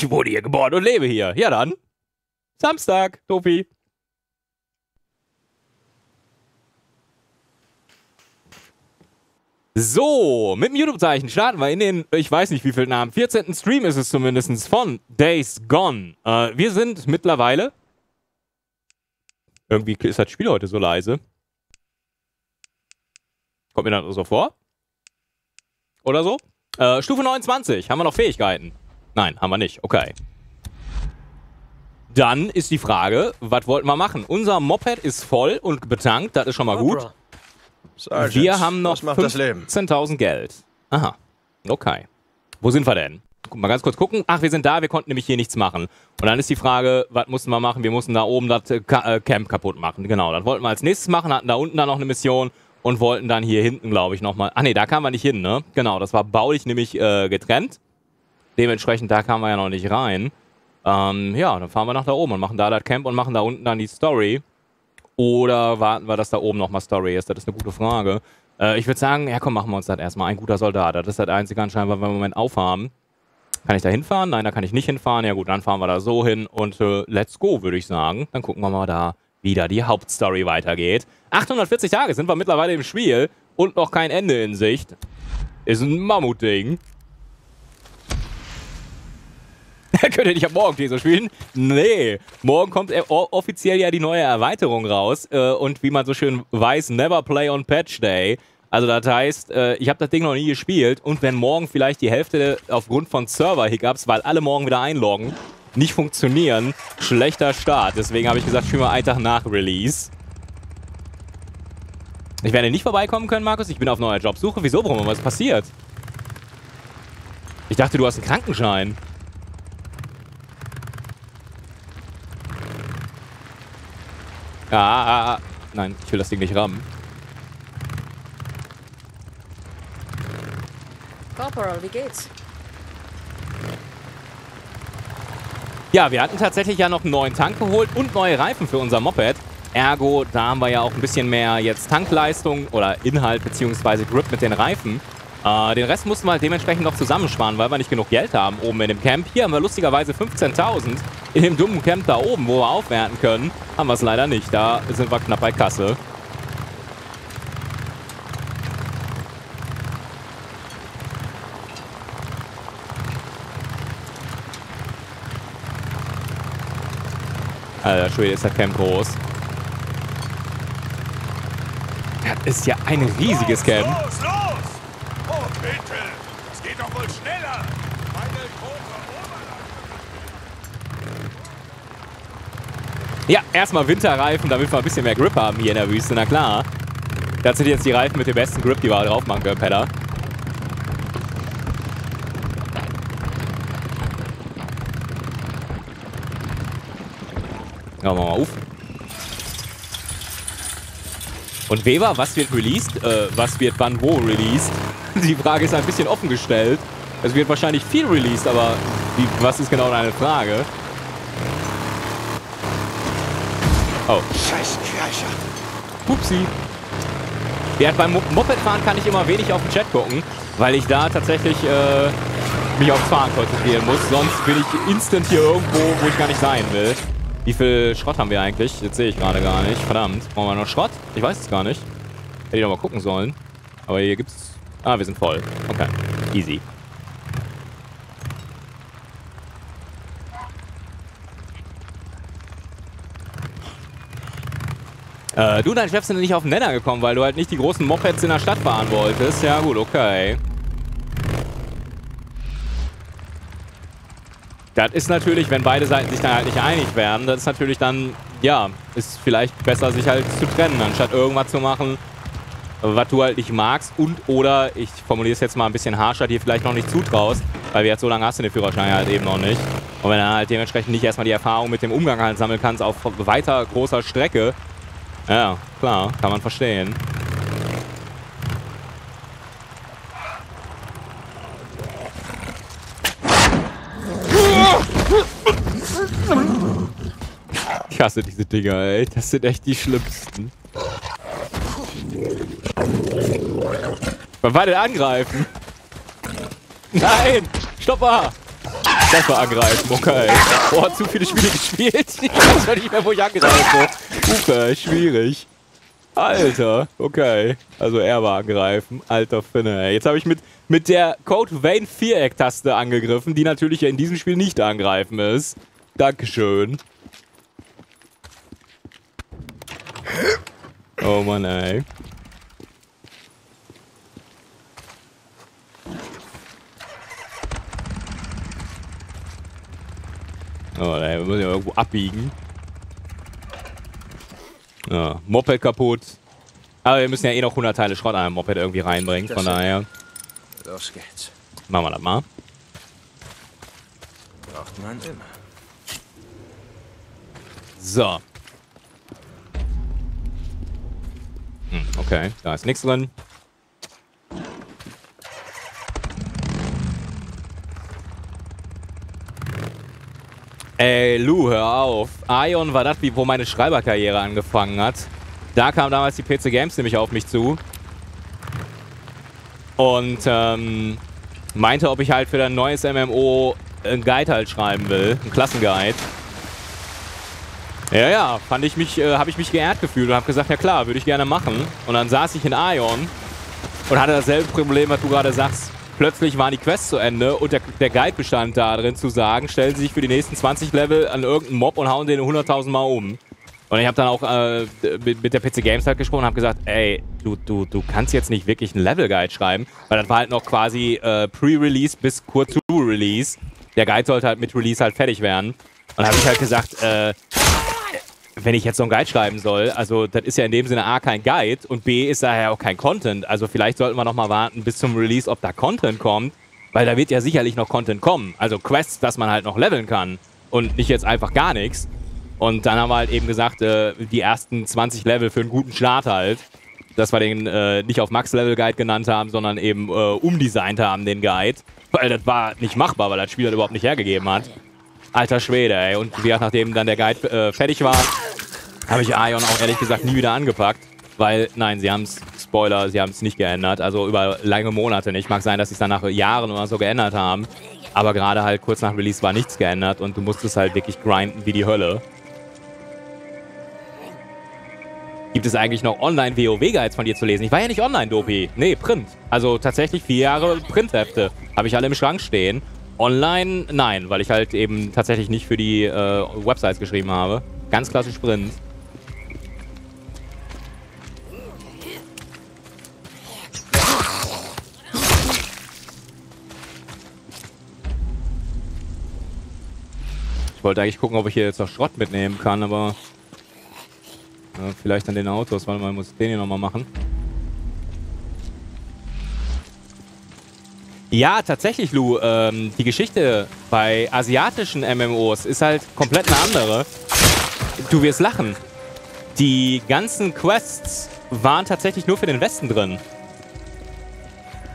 Ich wurde hier geboren und lebe hier. Ja dann. Samstag, Topi. So, mit dem YouTube-Zeichen starten wir in den, ich weiß nicht wie viel Namen, 14. Stream ist es zumindest von Days Gone. Äh, wir sind mittlerweile. Irgendwie ist das Spiel heute so leise. Kommt mir das so vor? Oder so? Äh, Stufe 29. Haben wir noch Fähigkeiten? Nein, haben wir nicht. Okay. Dann ist die Frage, was wollten wir machen? Unser Moped ist voll und betankt, das ist schon mal gut. Sergeant, Wir haben noch was macht das Leben? 15.000 Geld. Aha. Okay. Wo sind wir denn? Mal ganz kurz gucken. Ach, wir sind da, wir konnten nämlich hier nichts machen. Und dann ist die Frage, was mussten wir machen? Wir mussten da oben das äh, äh, Camp kaputt machen. Genau, das wollten wir als nächstes machen, hatten da unten dann noch eine Mission und wollten dann hier hinten, glaube ich, nochmal. Ach nee, da kamen wir nicht hin, ne? Genau, das war baulich nämlich äh, getrennt. Dementsprechend, da kamen wir ja noch nicht rein. Ähm, ja, dann fahren wir nach da oben und machen da das Camp und machen da unten dann die Story. Oder warten wir, dass da oben nochmal Story ist? Das ist eine gute Frage. Äh, ich würde sagen, ja komm, machen wir uns das erstmal. Ein guter Soldat. Das ist das einzige anscheinend, was wir im Moment aufhaben. Kann ich da hinfahren? Nein, da kann ich nicht hinfahren. Ja gut, dann fahren wir da so hin und äh, let's go, würde ich sagen. Dann gucken wir mal da wieder die Hauptstory weitergeht. 840 Tage sind wir mittlerweile im Spiel und noch kein Ende in Sicht. Ist ein Mammutding. Könnt ihr nicht am Morgen so spielen? Nee. Morgen kommt offiziell ja die neue Erweiterung raus. Äh, und wie man so schön weiß, never play on Patch Day. Also das heißt, äh, ich habe das Ding noch nie gespielt. Und wenn morgen vielleicht die Hälfte aufgrund von Server-Hiccups, weil alle morgen wieder einloggen, nicht funktionieren, schlechter Start. Deswegen habe ich gesagt, spielen wir einen Tag nach Release. Ich werde nicht vorbeikommen können, Markus. Ich bin auf neuer Jobsuche. Wieso, Brumme? Was ist passiert? Ich dachte, du hast einen Krankenschein. Ah, ah, ah. Nein, ich will das Ding nicht rammen. Corporal, wie geht's? Ja, wir hatten tatsächlich ja noch einen neuen Tank geholt und neue Reifen für unser Moped. Ergo, da haben wir ja auch ein bisschen mehr jetzt Tankleistung oder Inhalt bzw. Grip mit den Reifen. Äh, den Rest mussten wir halt dementsprechend noch zusammensparen, weil wir nicht genug Geld haben oben in dem Camp. Hier haben wir lustigerweise 15.000. In dem dummen Camp da oben, wo wir aufwerten können, haben wir es leider nicht. Da sind wir knapp bei Kasse. Alter Schwede, ist das Camp groß. Das ist ja ein riesiges Camp. Los, los! Oh, bitte! Es geht doch wohl schneller! Meine große! Ja, erstmal Winterreifen, damit wir ein bisschen mehr Grip haben hier in der Wüste, na klar. Das sind jetzt die Reifen mit dem besten Grip, die wir drauf machen können, Pedder. Ja, machen wir mal auf. Und Weber, was wird released? Äh, was wird wann wo released? Die Frage ist ein bisschen offen gestellt. Es wird wahrscheinlich viel released, aber wie, was ist genau deine Frage? Oh. Scheiß Kirche. Upsi. Ja, beim Mo Mopedfahren kann ich immer wenig auf den Chat gucken, weil ich da tatsächlich äh, mich aufs Fahren konzentrieren muss. Sonst bin ich instant hier irgendwo, wo ich gar nicht sein will. Wie viel Schrott haben wir eigentlich? Jetzt sehe ich gerade gar nicht. Verdammt. Brauchen wir noch Schrott? Ich weiß es gar nicht. Hätte ich noch mal gucken sollen. Aber hier gibt's... Ah, wir sind voll. Okay. Easy. Äh, du und dein Chef sind nicht auf den Nenner gekommen, weil du halt nicht die großen Mopeds in der Stadt fahren wolltest. Ja gut, okay. Das ist natürlich, wenn beide Seiten sich dann halt nicht einig werden, das ist natürlich dann, ja, ist vielleicht besser, sich halt zu trennen, anstatt irgendwas zu machen, was du halt nicht magst und oder, ich formuliere es jetzt mal ein bisschen harscher, dir vielleicht noch nicht zutraust, weil wir jetzt so lange hast du den Führerschein halt eben noch nicht. Und wenn du halt dementsprechend nicht erstmal die Erfahrung mit dem Umgang halt sammeln kannst auf weiter großer Strecke, ja, klar, kann man verstehen. Ich hasse diese Dinger, ey. Das sind echt die schlimmsten. Man war denn angreifen? Nein! Stopp mal! Das war angreifen, okay. Boah, zu viele Spiele gespielt. Ich weiß schon nicht mehr, wo ich angreife. Okay, schwierig. Alter, okay. Also er war angreifen. Alter Finne, ey. Jetzt habe ich mit, mit der Code Vein Viereck-Taste angegriffen, die natürlich in diesem Spiel nicht angreifen ist. Dankeschön. Oh Mann, ey. Oh, wir müssen ja irgendwo abbiegen. Ja, Moped kaputt. Aber wir müssen ja eh noch 100 Teile Schrott an einem Moped irgendwie reinbringen, von daher Los geht's. machen wir das mal. Braucht man immer. So. Hm, okay, da ist nichts drin. Ey, Lou, hör auf. Ion war das, wo meine Schreiberkarriere angefangen hat. Da kam damals die PC Games nämlich auf mich zu. Und ähm, meinte, ob ich halt für ein neues MMO einen Guide halt schreiben will. Einen Klassenguide. Ja, ja, fand ich mich, äh, habe ich mich geehrt gefühlt und habe gesagt, ja klar, würde ich gerne machen. Und dann saß ich in Ion und hatte dasselbe Problem, was du gerade sagst. Plötzlich waren die Quests zu Ende und der, der Guide bestand da drin zu sagen, stellen Sie sich für die nächsten 20 Level an irgendeinen Mob und hauen den 100.000 Mal um. Und ich habe dann auch äh, mit, mit der PC Games halt gesprochen und habe gesagt, ey, du, du, du kannst jetzt nicht wirklich einen Level Guide schreiben, weil das war halt noch quasi äh, Pre-Release bis kurz zu Release. Der Guide sollte halt mit Release halt fertig werden. Und habe ich halt gesagt, äh, wenn ich jetzt so einen Guide schreiben soll, also das ist ja in dem Sinne A kein Guide und B ist daher auch kein Content. Also vielleicht sollten wir noch mal warten bis zum Release, ob da Content kommt, weil da wird ja sicherlich noch Content kommen. Also Quests, dass man halt noch leveln kann und nicht jetzt einfach gar nichts. Und dann haben wir halt eben gesagt, äh, die ersten 20 Level für einen guten Start halt, dass wir den äh, nicht auf Max-Level-Guide genannt haben, sondern eben äh, umdesignt haben, den Guide. Weil das war nicht machbar, weil das Spiel das überhaupt nicht hergegeben hat. Alter Schwede, ey. Und wie gesagt, nachdem dann der Guide äh, fertig war, habe ich Ion auch ehrlich gesagt nie wieder angepackt. Weil, nein, sie haben es, Spoiler, sie haben es nicht geändert. Also über lange Monate nicht. Mag sein, dass sie es dann nach Jahren oder so geändert haben. Aber gerade halt kurz nach Release war nichts geändert und du musstest halt wirklich grinden wie die Hölle. Gibt es eigentlich noch Online-WoW-Guides von dir zu lesen? Ich war ja nicht online, Dopi. Nee, Print. Also tatsächlich vier Jahre Printhefte. Habe ich alle im Schrank stehen. Online, nein, weil ich halt eben tatsächlich nicht für die äh, Websites geschrieben habe. Ganz klassisch Print. Ich wollte eigentlich gucken, ob ich hier jetzt noch Schrott mitnehmen kann, aber ja, vielleicht an den Autos. Mal, ich muss den hier nochmal machen. Ja, tatsächlich, Lou. Ähm, die Geschichte bei asiatischen MMOs ist halt komplett eine andere. Du wirst lachen. Die ganzen Quests waren tatsächlich nur für den Westen drin.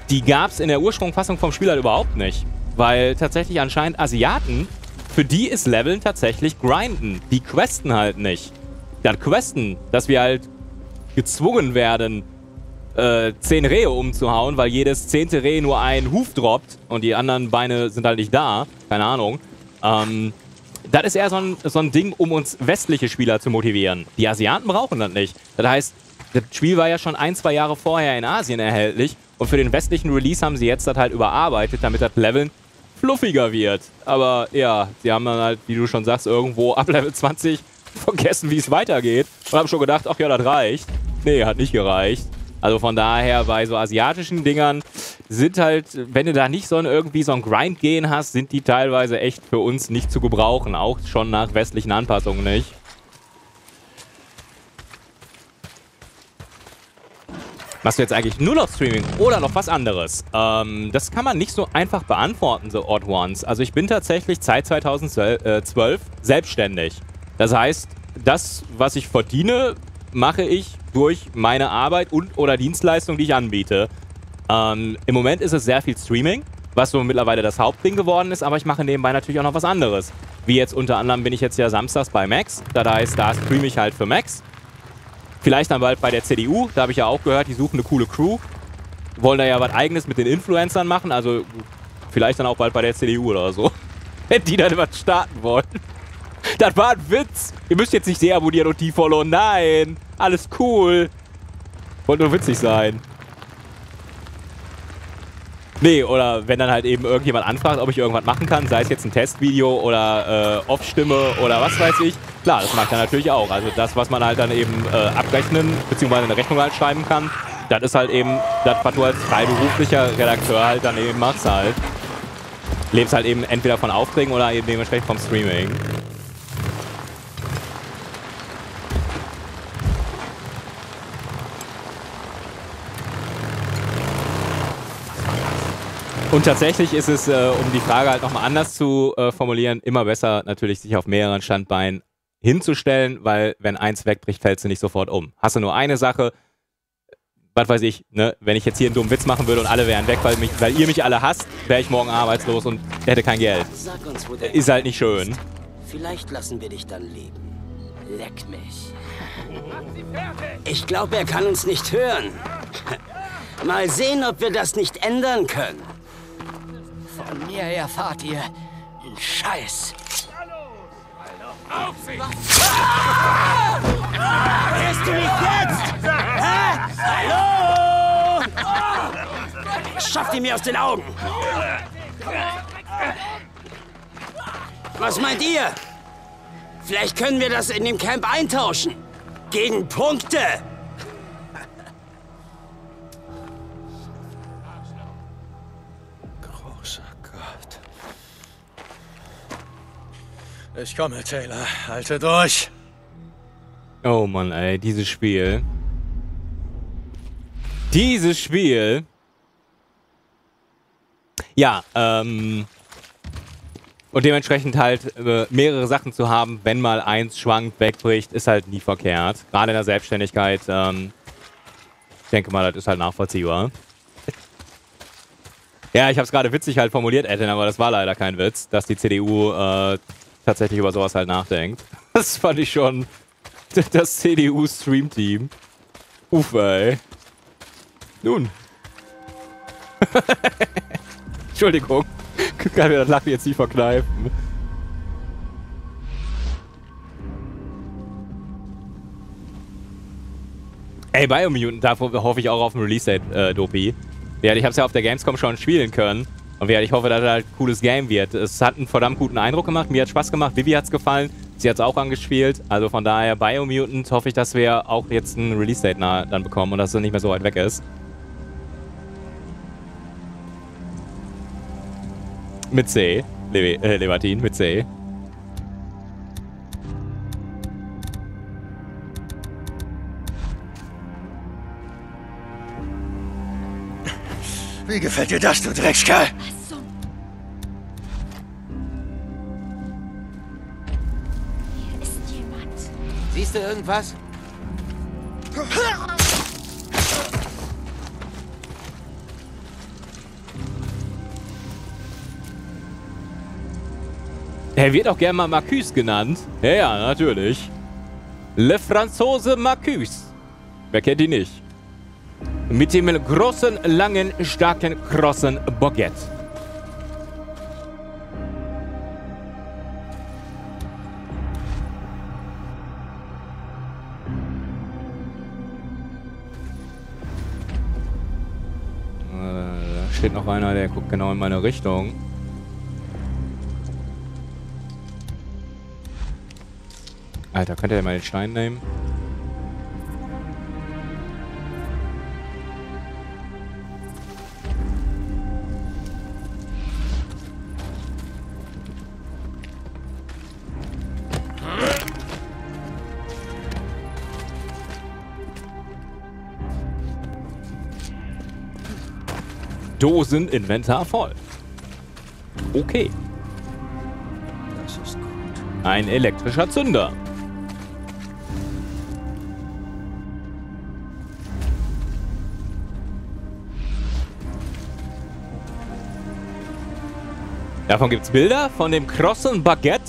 Die gab es in der Ursprungsfassung vom Spiel halt überhaupt nicht. Weil tatsächlich anscheinend Asiaten, für die ist Leveln tatsächlich Grinden. Die questen halt nicht. Das Questen, dass wir halt gezwungen werden, äh, zehn Rehe umzuhauen, weil jedes zehnte Reh nur einen Huf droppt und die anderen Beine sind halt nicht da. Keine Ahnung. Ähm, das ist eher so ein, so ein Ding, um uns westliche Spieler zu motivieren. Die Asiaten brauchen das nicht. Das heißt, das Spiel war ja schon ein, zwei Jahre vorher in Asien erhältlich und für den westlichen Release haben sie jetzt das halt überarbeitet, damit das Leveln fluffiger wird. Aber ja, sie haben dann halt, wie du schon sagst, irgendwo ab Level 20 vergessen, wie es weitergeht und haben schon gedacht, ach ja, das reicht. Nee, hat nicht gereicht. Also von daher, bei so asiatischen Dingern sind halt, wenn du da nicht so ein, irgendwie so ein Grind-Gehen hast, sind die teilweise echt für uns nicht zu gebrauchen. Auch schon nach westlichen Anpassungen nicht. Machst du jetzt eigentlich nur noch Streaming oder noch was anderes? Ähm, das kann man nicht so einfach beantworten, so Odd Ones. Also ich bin tatsächlich seit 2012 selbstständig. Das heißt, das, was ich verdiene, mache ich durch meine Arbeit und oder Dienstleistung, die ich anbiete. Ähm, Im Moment ist es sehr viel Streaming, was so mittlerweile das Hauptding geworden ist, aber ich mache nebenbei natürlich auch noch was anderes. Wie jetzt unter anderem bin ich jetzt ja samstags bei Max. Das heißt, da streame ich halt für Max. Vielleicht dann bald bei der CDU, da habe ich ja auch gehört, die suchen eine coole Crew. Wollen da ja was eigenes mit den Influencern machen, also vielleicht dann auch bald bei der CDU oder so. wenn die dann was starten wollen. Das war ein Witz. Ihr müsst jetzt nicht deabonnieren und die follow. Nein. Alles cool. Wollte nur witzig sein. Nee, oder wenn dann halt eben irgendjemand anfragt, ob ich irgendwas machen kann, sei es jetzt ein Testvideo oder äh, Off-Stimme oder was weiß ich. Klar, das macht er natürlich auch. Also das, was man halt dann eben äh, abrechnen, beziehungsweise eine Rechnung halt schreiben kann, das ist halt eben das, was du als freiberuflicher Redakteur halt dann eben machst halt. Lebst halt eben entweder von Aufträgen oder eben dementsprechend vom Streaming. Und tatsächlich ist es, äh, um die Frage halt nochmal anders zu äh, formulieren, immer besser natürlich sich auf mehreren Standbeinen hinzustellen, weil wenn eins wegbricht, fällst du nicht sofort um. Hast du nur eine Sache, was weiß ich, ne, wenn ich jetzt hier einen dummen Witz machen würde und alle wären weg, weil, mich, weil ihr mich alle hasst, wäre ich morgen arbeitslos und hätte kein Geld. Uns, Ist halt nicht schön. Vielleicht lassen wir dich dann leben. Leck mich. Ich glaube, er kann uns nicht hören. Mal sehen, ob wir das nicht ändern können. Von mir erfahrt ihr Scheiß. Auf sich! Hörst du mich jetzt? Hä? Hallo? Schafft ihr mir aus den Augen. Was meint ihr? Vielleicht können wir das in dem Camp eintauschen. Gegen Punkte. Ich komme, Taylor. Halte durch. Oh Mann, ey, dieses Spiel. Dieses Spiel. Ja, ähm. Und dementsprechend halt äh, mehrere Sachen zu haben, wenn mal eins schwankt, wegbricht, ist halt nie verkehrt. Gerade in der Selbstständigkeit. Ähm, ich denke mal, das ist halt nachvollziehbar. Ja, ich habe es gerade witzig halt formuliert, Etten, aber das war leider kein Witz, dass die CDU äh, tatsächlich über sowas halt nachdenkt. Das fand ich schon das CDU-Stream-Team. Uff, ey. Nun. Entschuldigung. Kann mir das Lachen jetzt nicht verkneifen. Ey, Biomutant, da hoffe ich auch auf ein Release-Date, äh, Dopi. Ja, ich habe es ja auf der Gamescom schon spielen können. Und ich hoffe, dass es halt ein cooles Game wird. Es hat einen verdammt guten Eindruck gemacht. Mir hat Spaß gemacht. Vivi hat es gefallen. Sie hat es auch angespielt. Also von daher, Biomutant hoffe ich, dass wir auch jetzt ein Release-Date dann bekommen und dass es nicht mehr so weit weg ist. Mit C. Le äh, Levatin, mit C. Wie gefällt dir das, du Dreckskerl? Siehst du irgendwas? Er wird auch gerne mal Marcus genannt. Ja, ja, natürlich. Le Franzose Marcus. Wer kennt ihn nicht? Mit dem großen, langen, starken, krossen Baguette. Steht noch einer, der guckt genau in meine Richtung. Alter, könnt ihr mal den Stein nehmen? Doseninventar voll. Okay. Das ist gut. Ein elektrischer Zünder. Davon gibt's Bilder von dem krossen Baguette.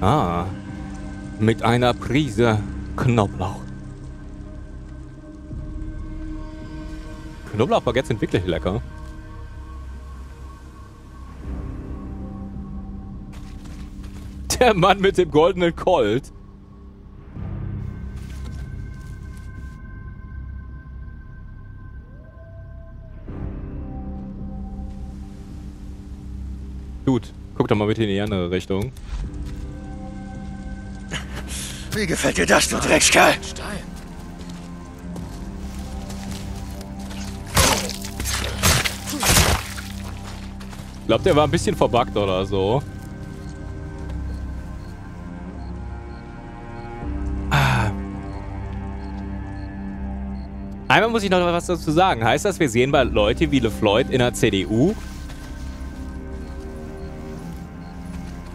Ah. Mit einer Prise Knoblauch. Knoblauchbaguettes sind wirklich lecker. Der Mann mit dem goldenen Colt. Gut, guck doch mal bitte in die andere Richtung. Wie gefällt dir das, du Dreckskerl? Stein. Ich glaube, der war ein bisschen verbuggt oder so. Einmal muss ich noch was dazu sagen. Heißt das, wir sehen bald Leute wie LeFloid in der CDU?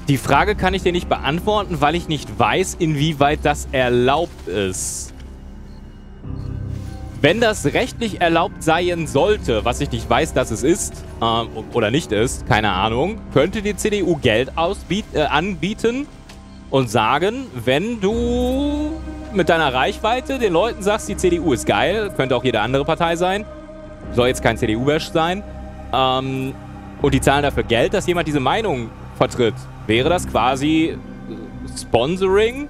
Die Frage kann ich dir nicht beantworten, weil ich nicht weiß, inwieweit das erlaubt ist. Wenn das rechtlich erlaubt sein sollte, was ich nicht weiß, dass es ist, äh, oder nicht ist, keine Ahnung, könnte die CDU Geld äh, anbieten und sagen, wenn du mit deiner Reichweite den Leuten sagst, die CDU ist geil, könnte auch jede andere Partei sein, soll jetzt kein CDU-Bash sein, ähm, und die zahlen dafür Geld, dass jemand diese Meinung vertritt, wäre das quasi Sponsoring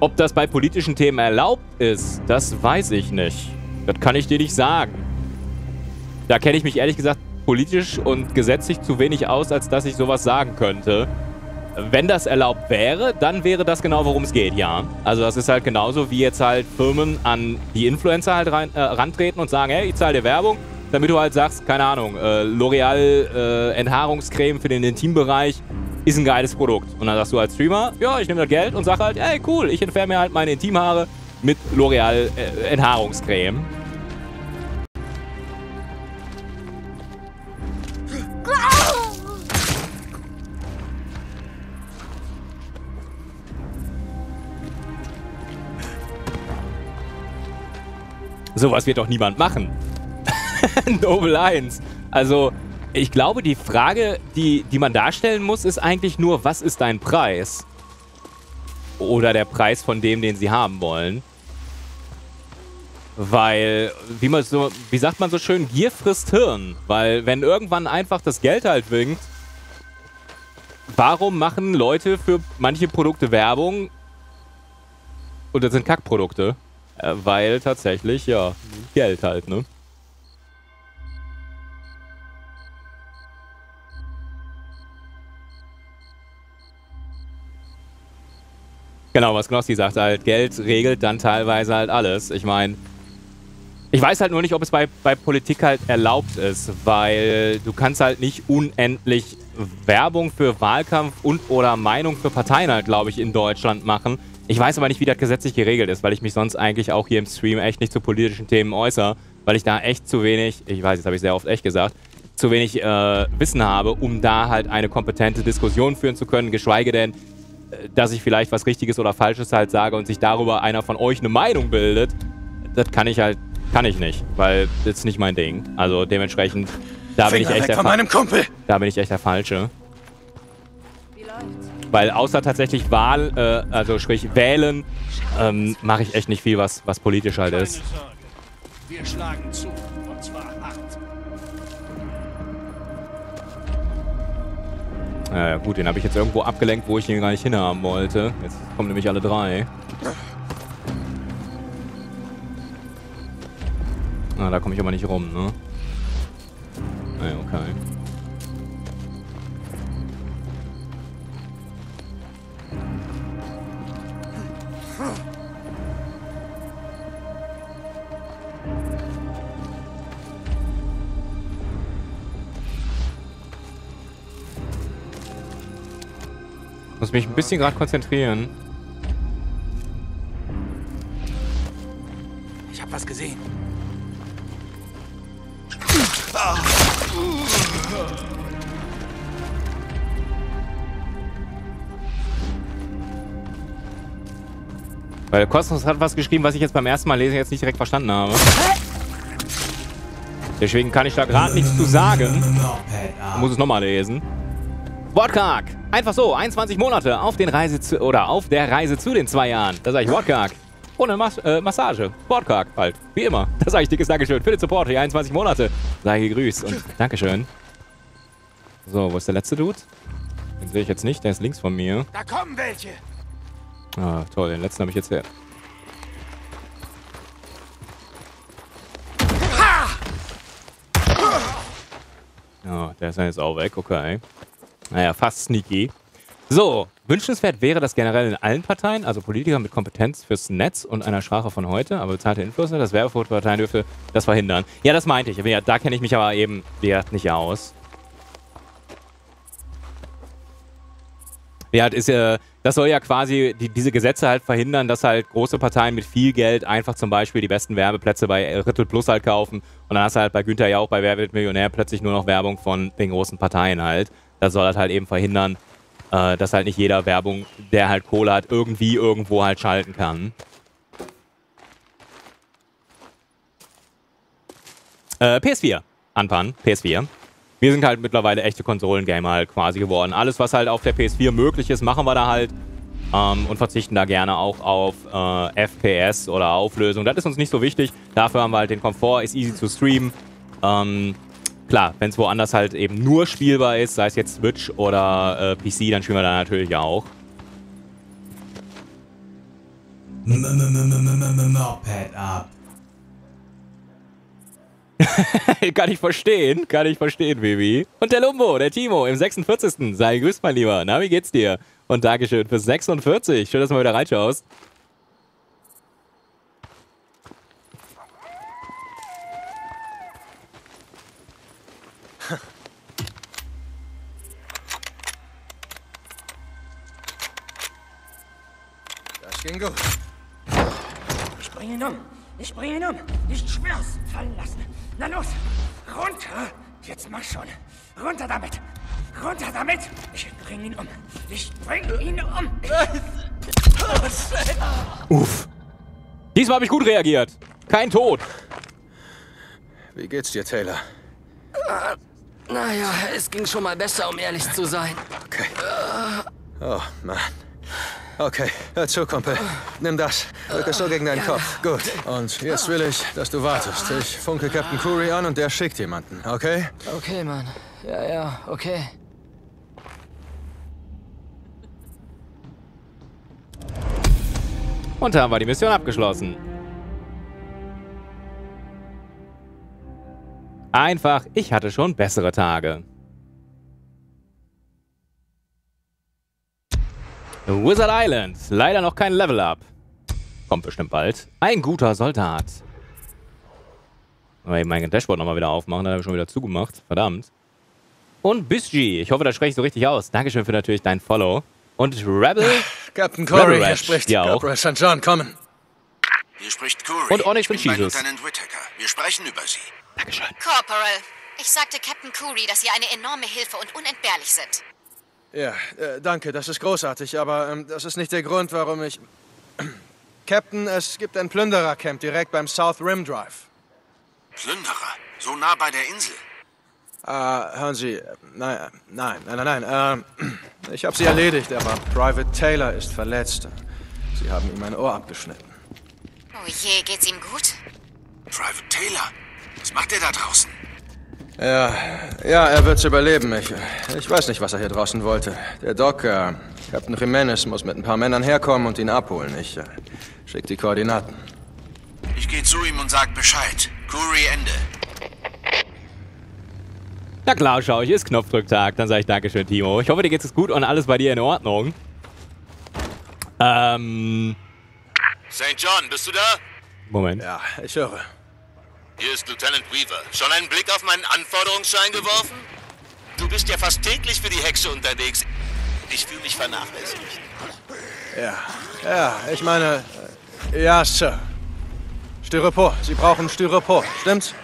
ob das bei politischen Themen erlaubt ist, das weiß ich nicht. Das kann ich dir nicht sagen. Da kenne ich mich ehrlich gesagt politisch und gesetzlich zu wenig aus, als dass ich sowas sagen könnte. Wenn das erlaubt wäre, dann wäre das genau, worum es geht, ja. Also das ist halt genauso, wie jetzt halt Firmen an die Influencer halt rein, äh, rantreten und sagen, hey, ich zahle dir Werbung, damit du halt sagst, keine Ahnung, äh, L'Oreal äh, Enthaarungscreme für den Intimbereich ist ein geiles Produkt. Und dann sagst du als Streamer, ja, ich nehme das Geld und sag halt, ey, cool, ich entferne mir halt meine Intimhaare mit L'Oreal äh, Enthaarungscreme. Sowas wird doch niemand machen. Noble 1. Also, ich glaube, die Frage, die, die man darstellen muss, ist eigentlich nur, was ist dein Preis? Oder der Preis von dem, den sie haben wollen. Weil, wie, man so, wie sagt man so schön, Gier frisst Hirn. Weil, wenn irgendwann einfach das Geld halt winkt, warum machen Leute für manche Produkte Werbung und das sind Kackprodukte? Äh, weil tatsächlich, ja, Geld halt, ne? Genau, was Knossi sagt, halt, Geld regelt dann teilweise halt alles. Ich meine, ich weiß halt nur nicht, ob es bei, bei Politik halt erlaubt ist, weil du kannst halt nicht unendlich Werbung für Wahlkampf und oder Meinung für Parteien halt, glaube ich, in Deutschland machen. Ich weiß aber nicht, wie das gesetzlich geregelt ist, weil ich mich sonst eigentlich auch hier im Stream echt nicht zu politischen Themen äußere, weil ich da echt zu wenig, ich weiß, das habe ich sehr oft echt gesagt, zu wenig äh, Wissen habe, um da halt eine kompetente Diskussion führen zu können, geschweige denn dass ich vielleicht was Richtiges oder Falsches halt sage und sich darüber einer von euch eine Meinung bildet, das kann ich halt, kann ich nicht, weil das ist nicht mein Ding. Also dementsprechend, da Finger bin ich echt der von meinem Kumpel. Da bin ich echt der Falsche. Weil außer tatsächlich Wahl, äh, also sprich wählen, ähm, mache ich echt nicht viel, was, was politisch halt ist. Wir schlagen zu, und zwar hart. Gut, den habe ich jetzt irgendwo abgelenkt, wo ich ihn gar nicht hinhaben wollte. Jetzt kommen nämlich alle drei. Ah, da komme ich aber nicht rum, ne? Ah, okay. Muss mich ein bisschen gerade konzentrieren. Ich habe was gesehen. Weil Kosmos hat was geschrieben, was ich jetzt beim ersten Mal lesen jetzt nicht direkt verstanden habe. Deswegen kann ich da gerade nichts zu sagen. Ich muss es nochmal lesen. Wortkarg. Einfach so, 21 Monate auf den Reise zu, oder auf der Reise zu den zwei Jahren. Da sage ich Wortkarg. Ohne Mas äh, Massage. Wortkarg halt. Wie immer. Da sage ich dickes Dankeschön für den Support. Die 21 Monate. Sage grüß und Dankeschön. So, wo ist der letzte Dude? Den sehe ich jetzt nicht, der ist links von mir. Da kommen welche. Ah, toll, den letzten habe ich jetzt her. Ja, der ist ja jetzt auch weg, okay. Naja, fast sneaky. So, wünschenswert wäre das generell in allen Parteien, also Politiker mit Kompetenz fürs Netz und einer Sprache von heute, aber bezahlte Influencer, das Werbeparteien dürfte das verhindern. Ja, das meinte ich. Ja, da kenne ich mich aber eben nicht aus. Ja, ist ja, das soll ja quasi die, diese Gesetze halt verhindern, dass halt große Parteien mit viel Geld einfach zum Beispiel die besten Werbeplätze bei Rittel Plus halt kaufen und dann hast du halt bei Günther ja auch bei Wer wird Millionär plötzlich nur noch Werbung von den großen Parteien halt. Das soll das halt eben verhindern, äh, dass halt nicht jeder Werbung, der halt Kohle hat, irgendwie irgendwo halt schalten kann. Äh, PS4. Anpan, PS4. Wir sind halt mittlerweile echte Konsolengamer halt quasi geworden. Alles, was halt auf der PS4 möglich ist, machen wir da halt. Ähm, und verzichten da gerne auch auf äh, FPS oder Auflösung. Das ist uns nicht so wichtig. Dafür haben wir halt den Komfort, ist easy zu streamen. Ähm, klar, wenn es woanders halt eben nur spielbar ist, sei es jetzt Switch oder äh, PC, dann spielen wir da natürlich auch. Moped up. kann ich verstehen, kann ich verstehen, Baby. Und der Lumbo, der Timo im 46. Sei grüßt, mein Lieber. Na, wie geht's dir? Und Dankeschön fürs 46. Schön, dass du mal wieder reinschaust. Das ging gut. Ich bring ihn um. Ich bring ihn um. Ich schwör's. Fallen lassen. Na los. Runter. Jetzt mach schon. Runter damit. Runter damit. Ich bring ihn um. Ich bring ihn um. Uff. Diesmal habe ich gut reagiert. Kein Tod. Wie geht's dir, Taylor? Naja, es ging schon mal besser, um ehrlich zu sein. Okay. Oh, Mann. Okay, hör zu, Kumpel. Nimm das. Drück es so gegen deinen Kopf. Gut. Und jetzt will ich, dass du wartest. Ich funke Captain Curry an und der schickt jemanden, okay? Okay, Mann. Ja, ja, okay. Und da haben wir die Mission abgeschlossen. Einfach, ich hatte schon bessere Tage. Wizard Island. Leider noch kein Level-Up. Kommt bestimmt bald. Ein guter Soldat. Mal eben mein Dashboard nochmal wieder aufmachen. Da habe ich schon wieder zugemacht. Verdammt. Und Bisji. Ich hoffe, das spreche ich so richtig aus. Dankeschön für natürlich dein Follow. Und Rebel. Captain Curry, Rebel hier Ratch, spricht. Corporal St. John. Kommen. Hier spricht Curry. Und Onyx und Jesus. Wir sprechen über Sie. Dankeschön. Corporal, ich sagte Captain Curry, dass Sie eine enorme Hilfe und unentbehrlich sind. Ja, äh, danke, das ist großartig, aber ähm, das ist nicht der Grund, warum ich... Captain, es gibt ein Plünderercamp direkt beim South Rim Drive. Plünderer. So nah bei der Insel. Äh, hören Sie, äh, nein, nein, nein, nein, nein, ähm, ich habe Sie erledigt, aber Private Taylor ist verletzt. Sie haben ihm ein Ohr abgeschnitten. Oh je, geht's ihm gut? Private Taylor. Was macht er da draußen? Ja, ja, er wird's überleben. Ich, ich weiß nicht, was er hier draußen wollte. Der Doc, äh, Captain Jimenez, muss mit ein paar Männern herkommen und ihn abholen. Ich äh, schick die Koordinaten. Ich gehe zu ihm und sag Bescheid. Curry Ende. Na klar, schau ich, ist Knopfdrücktag. Dann sage ich Dankeschön, Timo. Ich hoffe, dir geht es gut und alles bei dir in Ordnung. Ähm, St. John, bist du da? Moment. Ja, ich höre. Hier ist Lieutenant Weaver. Schon einen Blick auf meinen Anforderungsschein geworfen? Du bist ja fast täglich für die Hexe unterwegs. Ich fühle mich vernachlässigt. Ja, ja, ich meine, äh, ja, Sir. Styropor. Sie brauchen Styropor, stimmt's?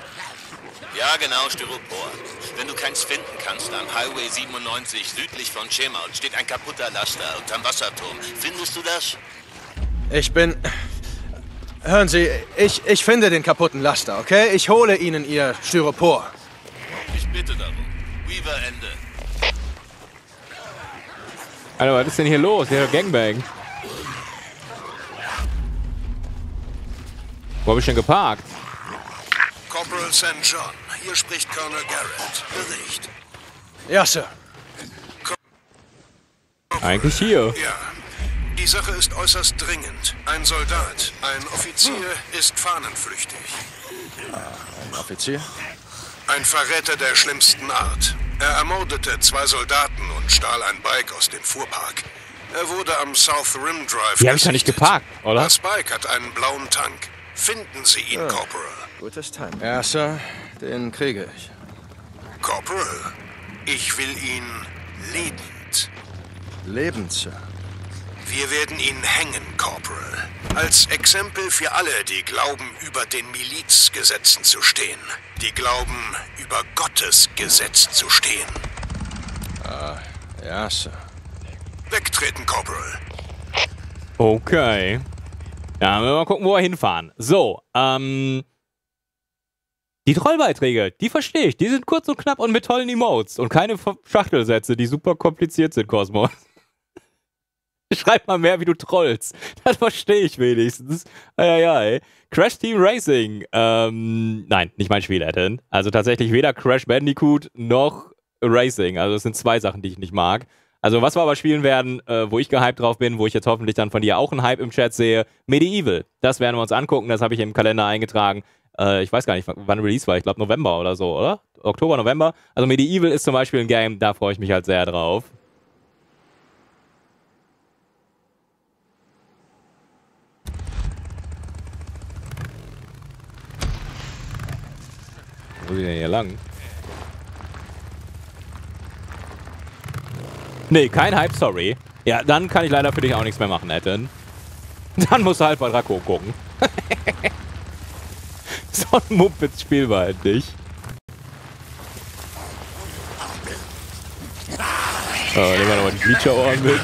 Ja, genau, Styropor. Wenn du keins finden kannst, am Highway 97 südlich von Chemaut steht ein kaputter Laster unterm Wasserturm. Findest du das? Ich bin. Hören Sie, ich, ich finde den kaputten Laster, okay? Ich hole Ihnen Ihr Styropor. Ich bitte darum. Weaver Ende. Alter, was ist denn hier los? Hier Gangbang. Wo hab ich denn geparkt? Corporal St. John. Hier spricht Colonel Garrett. Bericht. Ja, Sir. Eigentlich hier. Ja. Die Sache ist äußerst dringend. Ein Soldat, ein Offizier ist fahnenflüchtig. Ein Offizier? Ein Verräter der schlimmsten Art. Er ermordete zwei Soldaten und stahl ein Bike aus dem Fuhrpark. Er wurde am South Rim Drive Die habe ich ja nicht geparkt, oder? Das Bike hat einen blauen Tank. Finden Sie ihn, Corporal. Gutes Timing. Ja, Sir, den kriege ich. Corporal, ich will ihn lebend. Lebend, Sir. Wir werden ihn hängen, Corporal. Als Exempel für alle, die glauben, über den Milizgesetzen zu stehen. Die glauben, über Gottes Gesetz zu stehen. Ja, Sir. Wegtreten, Corporal. Okay. Ja, wir mal gucken, wo wir hinfahren. So, ähm. Die Trollbeiträge, die verstehe ich. Die sind kurz und knapp und mit tollen Emotes und keine Schachtelsätze, die super kompliziert sind, Cosmos. Schreib mal mehr, wie du trollst. Das verstehe ich wenigstens. Eieiei. Crash Team Racing. Ähm, nein, nicht mein Spiel, Etten. Also tatsächlich weder Crash Bandicoot noch Racing. Also es sind zwei Sachen, die ich nicht mag. Also was wir aber spielen werden, äh, wo ich gehypt drauf bin, wo ich jetzt hoffentlich dann von dir auch einen Hype im Chat sehe, Medieval. Das werden wir uns angucken, das habe ich im Kalender eingetragen. Äh, ich weiß gar nicht, wann Release war. Ich glaube November oder so, oder? Oktober, November. Also Medieval ist zum Beispiel ein Game, da freue ich mich halt sehr drauf. Ist ich denn hier lang? Nee, kein Hype, sorry. Ja, dann kann ich leider für dich auch nichts mehr machen, Etten. Dann musst du halt bei Draco gucken. so ein Muppets spielen wir halt nicht. So, nehmen wir nochmal die Glitcher-Ohren mit.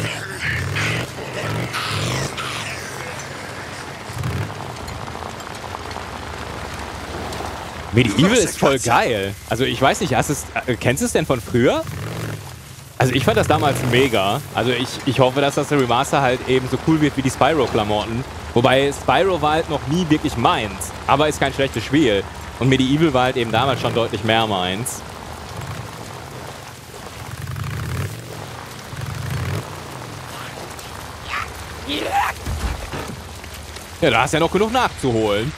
Medieval ist voll geil. Also ich weiß nicht, hast es, äh, kennst du es denn von früher? Also ich fand das damals mega. Also ich, ich hoffe, dass das Remaster halt eben so cool wird wie die Spyro-Klamotten. Wobei Spyro war halt noch nie wirklich meins. Aber ist kein schlechtes Spiel. Und Medieval war halt eben damals schon deutlich mehr meins. Ja, da hast ja noch genug nachzuholen.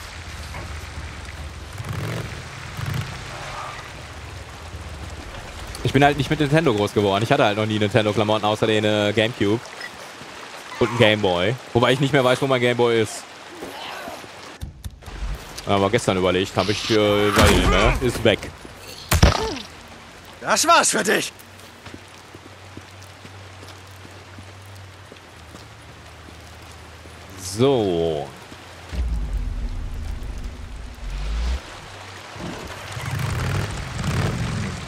Ich bin halt nicht mit Nintendo groß geworden. Ich hatte halt noch nie Nintendo-Klamotten außer den äh, Gamecube. Und ein Gameboy. Wobei ich nicht mehr weiß, wo mein Gameboy ist. Aber gestern überlegt, habe ich, äh, nicht mehr. Ist weg. Das war's für dich. So.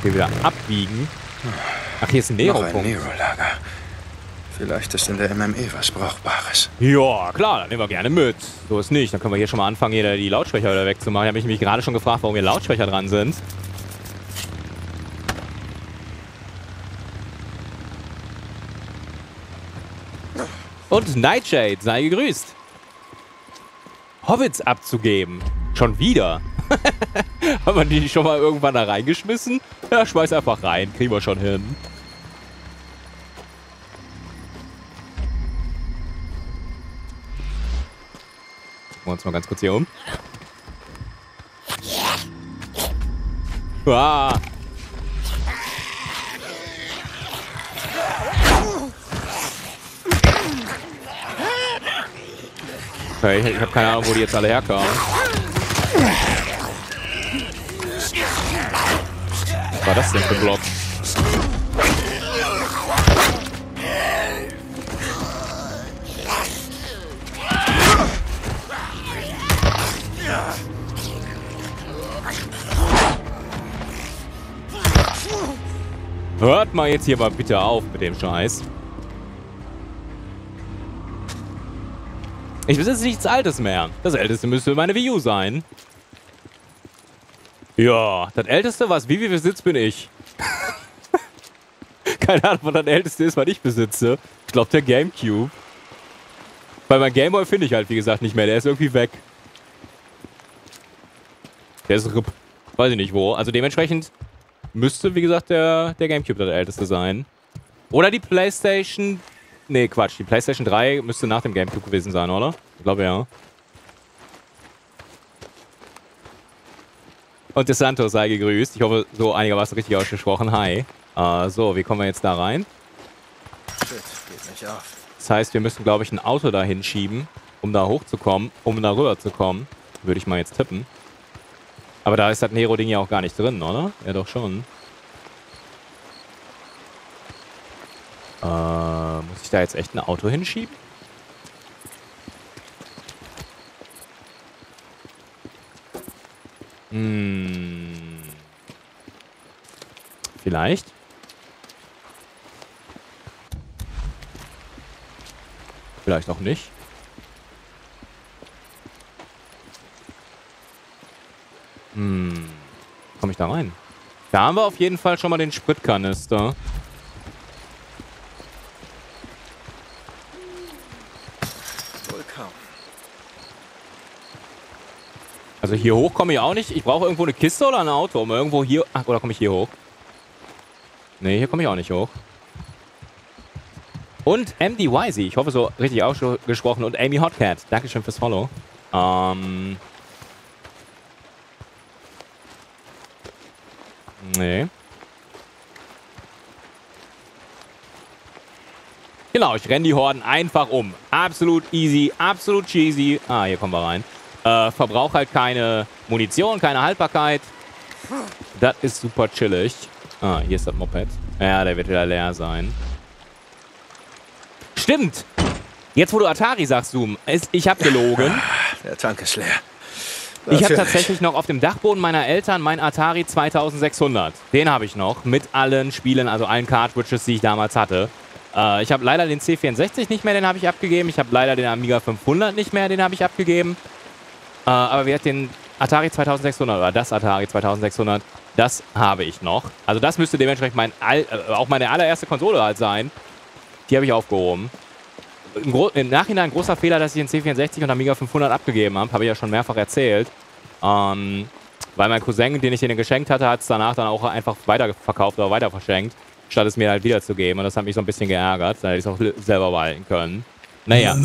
Hier wieder abbiegen. Ach, hier ist ein Nero-Punkt. Nero-Lager. Vielleicht ist in der MME was Brauchbares. Ja, klar, dann nehmen wir gerne mit. So ist nicht. Dann können wir hier schon mal anfangen, hier die Lautsprecher wieder wegzumachen. Ich habe mich nämlich gerade schon gefragt, warum hier Lautsprecher dran sind. Und Nightshade, sei gegrüßt. Hobbits abzugeben. Schon wieder. Haben wir die schon mal irgendwann da reingeschmissen? Ja, schmeiß einfach rein. Kriegen wir schon hin. Gucken wir uns mal ganz kurz hier um. Ah. Okay, ich habe keine Ahnung, wo die jetzt alle herkamen. War das denn für ein Block? Hört mal jetzt hier mal bitte auf mit dem Scheiß. Ich besitze nichts Altes mehr. Das Älteste müsste meine Wii U sein. Ja, das Älteste, was Vivi besitzt, bin ich. Keine Ahnung, was das Älteste ist, was ich besitze. Ich glaube, der Gamecube. Weil mein Gameboy finde ich halt, wie gesagt, nicht mehr. Der ist irgendwie weg. Der ist RIP. Weiß ich nicht wo. Also dementsprechend müsste, wie gesagt, der, der Gamecube das Älteste sein. Oder die PlayStation Nee, Quatsch. Die PlayStation 3 müsste nach dem Gamecube gewesen sein, oder? Ich glaube ja. Und DeSantos sei gegrüßt. Ich hoffe, so einigermaßen richtig ausgesprochen. Hi. Äh, so, wie kommen wir jetzt da rein? Shit, geht nicht auf. Das heißt, wir müssen, glaube ich, ein Auto da hinschieben, um da hochzukommen, um da rüber zu kommen. Würde ich mal jetzt tippen. Aber da ist das Nero-Ding ja auch gar nicht drin, oder? Ja, doch schon. Äh, muss ich da jetzt echt ein Auto hinschieben? Hm. Vielleicht. Vielleicht auch nicht. Hm. Komme ich da rein? Da haben wir auf jeden Fall schon mal den Spritkanister. Wohl kaum. Also hier hoch komme ich auch nicht. Ich brauche irgendwo eine Kiste oder ein Auto, um irgendwo hier... Ach, oder komme ich hier hoch? Nee, hier komme ich auch nicht hoch. Und MD Wisey, ich hoffe so richtig ausgesprochen. Und Amy Hotcat, Dankeschön fürs Follow. Ähm... Nee. Genau, ich renne die Horden einfach um. Absolut easy, absolut cheesy. Ah, hier kommen wir rein. Äh, verbraucht halt keine Munition, keine Haltbarkeit. Das ist super chillig. Ah, hier ist das Moped. Ja, der wird wieder leer sein. Stimmt! Jetzt, wo du Atari sagst, Zoom, ist, ich habe gelogen. Der Tank ist leer. Ich habe Natürlich. tatsächlich noch auf dem Dachboden meiner Eltern mein Atari 2600. Den habe ich noch mit allen Spielen, also allen Cartridges, die ich damals hatte. Äh, ich habe leider den C64 nicht mehr, den habe ich abgegeben. Ich habe leider den Amiga 500 nicht mehr, den habe ich abgegeben. Äh, aber wir hatten den Atari 2600 oder das Atari 2600, das habe ich noch. Also das müsste dementsprechend mein All, äh, auch meine allererste Konsole halt sein. Die habe ich aufgehoben. Im, Im Nachhinein ein großer Fehler, dass ich den C64 und Amiga 500 abgegeben habe. Habe ich ja schon mehrfach erzählt. Ähm, weil mein Cousin, den ich denen geschenkt hatte, hat es danach dann auch einfach weiterverkauft oder weiter verschenkt, statt es mir halt wiederzugeben. Und das hat mich so ein bisschen geärgert. Dann hätte ich es auch selber behalten können. Naja.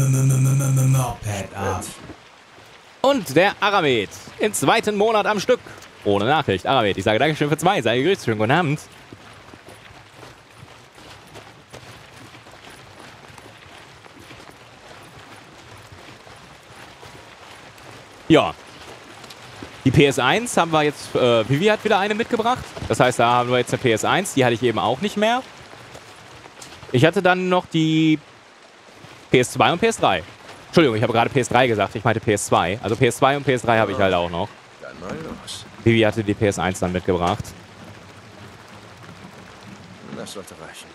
Und der Aramet. Im zweiten Monat am Stück. Ohne Nachricht. Aramet, ich sage Dankeschön für zwei. Sei gegrüßt. Schönen guten Abend. Ja. Die PS1 haben wir jetzt, äh, Vivi hat wieder eine mitgebracht. Das heißt, da haben wir jetzt eine PS1. Die hatte ich eben auch nicht mehr. Ich hatte dann noch die PS2 und PS3. Entschuldigung, ich habe gerade PS3 gesagt. Ich meinte PS2. Also PS2 und PS3 habe ich halt auch noch. Vivi hatte die PS1 dann mitgebracht. Das sollte reichen.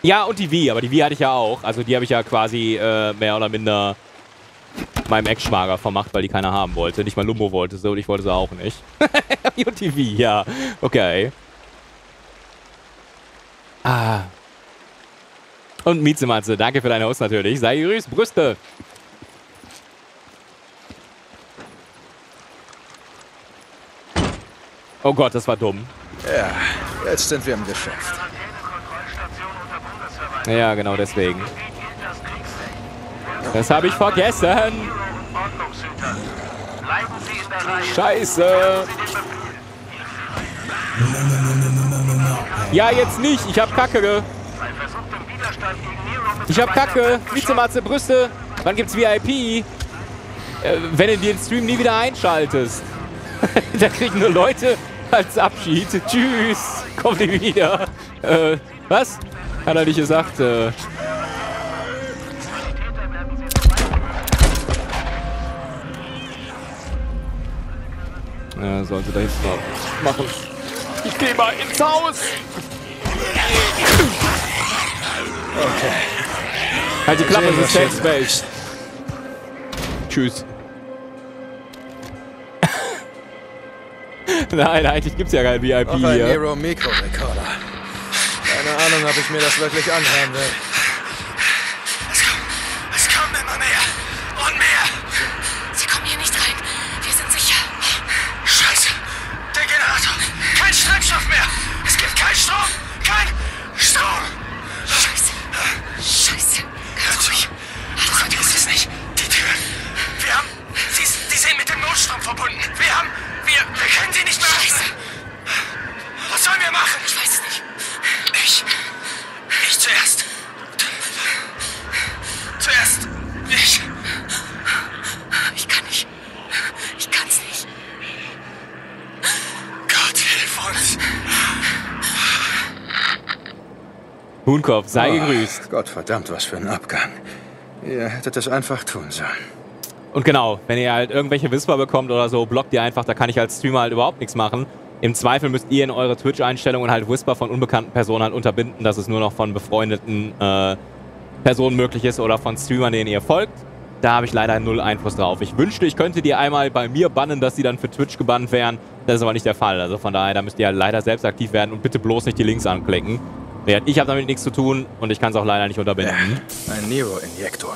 Ja, und die Wii, aber die Wii hatte ich ja auch. Also die habe ich ja quasi äh, mehr oder minder meinem Ex-Schwager vermacht, weil die keiner haben wollte. Nicht mal Lumbo wollte sie und ich wollte sie auch nicht. und die Wii, ja. Okay. Ah. Und Mietzematze, danke für deine Host natürlich. Sei gegrüßt, Brüste. Oh Gott, das war dumm. Ja, jetzt sind wir im Geschäft. Ja, genau deswegen. Das habe ich vergessen. Scheiße. Ja, jetzt nicht. Ich hab Kacke. Ich hab Kacke. Vizematze, Brüste. Wann gibt's VIP? Äh, wenn du den Stream nie wieder einschaltest. da kriegen nur Leute als Abschied. Tschüss. Komm nie wieder. Äh, was? Hat er nicht gesagt. Äh, Ja, sollte da mal machen. Ich geh mal ins Haus. Okay. Halt die Klappe, das ist Safe Space. Tschüss. Nein, eigentlich gibt's ja kein VIP Noch ein hier. Nero Micro Recorder. Keine Ahnung, ob ich mir das wirklich anhören will. Es kommen immer mehr. Und mehr. Sie kommen hier nicht rein. Wir sind sicher. Scheiße. Der Generator. Kein Treibstoff mehr. Es gibt keinen Strom. Kein Strom. Scheiße. Hör zu. Du vergisst es nicht. Die Tür. Wir haben... Sie, sie sind mit dem Notstrom verbunden. Wir haben... Wir, wir können sie nicht mehr Scheiße. Was sollen wir machen? Ich weiß es nicht. Ich... Ich zuerst. Zuerst. Ich... Ich kann nicht. Ich kann's nicht. Gott, hilf uns. Huhnkopf, sei gegrüßt. Gott verdammt, was für ein Abgang. Ihr hättet es einfach tun sollen. Und genau, wenn ihr halt irgendwelche Whisper bekommt oder so, blockt ihr einfach, da kann ich als Streamer halt überhaupt nichts machen. Im Zweifel müsst ihr in eure Twitch-Einstellungen halt Whisper von unbekannten Personen halt unterbinden, dass es nur noch von befreundeten äh, Personen möglich ist oder von Streamern, denen ihr folgt. Da habe ich leider null Einfluss drauf. Ich wünschte, ich könnte die einmal bei mir bannen, dass sie dann für Twitch gebannt wären. Das ist aber nicht der Fall. Also von daher, da müsst ihr halt leider selbst aktiv werden und bitte bloß nicht die Links anklicken. Ich habe damit nichts zu tun und ich kann es auch leider nicht unterbinden. Ein Nero-Injektor.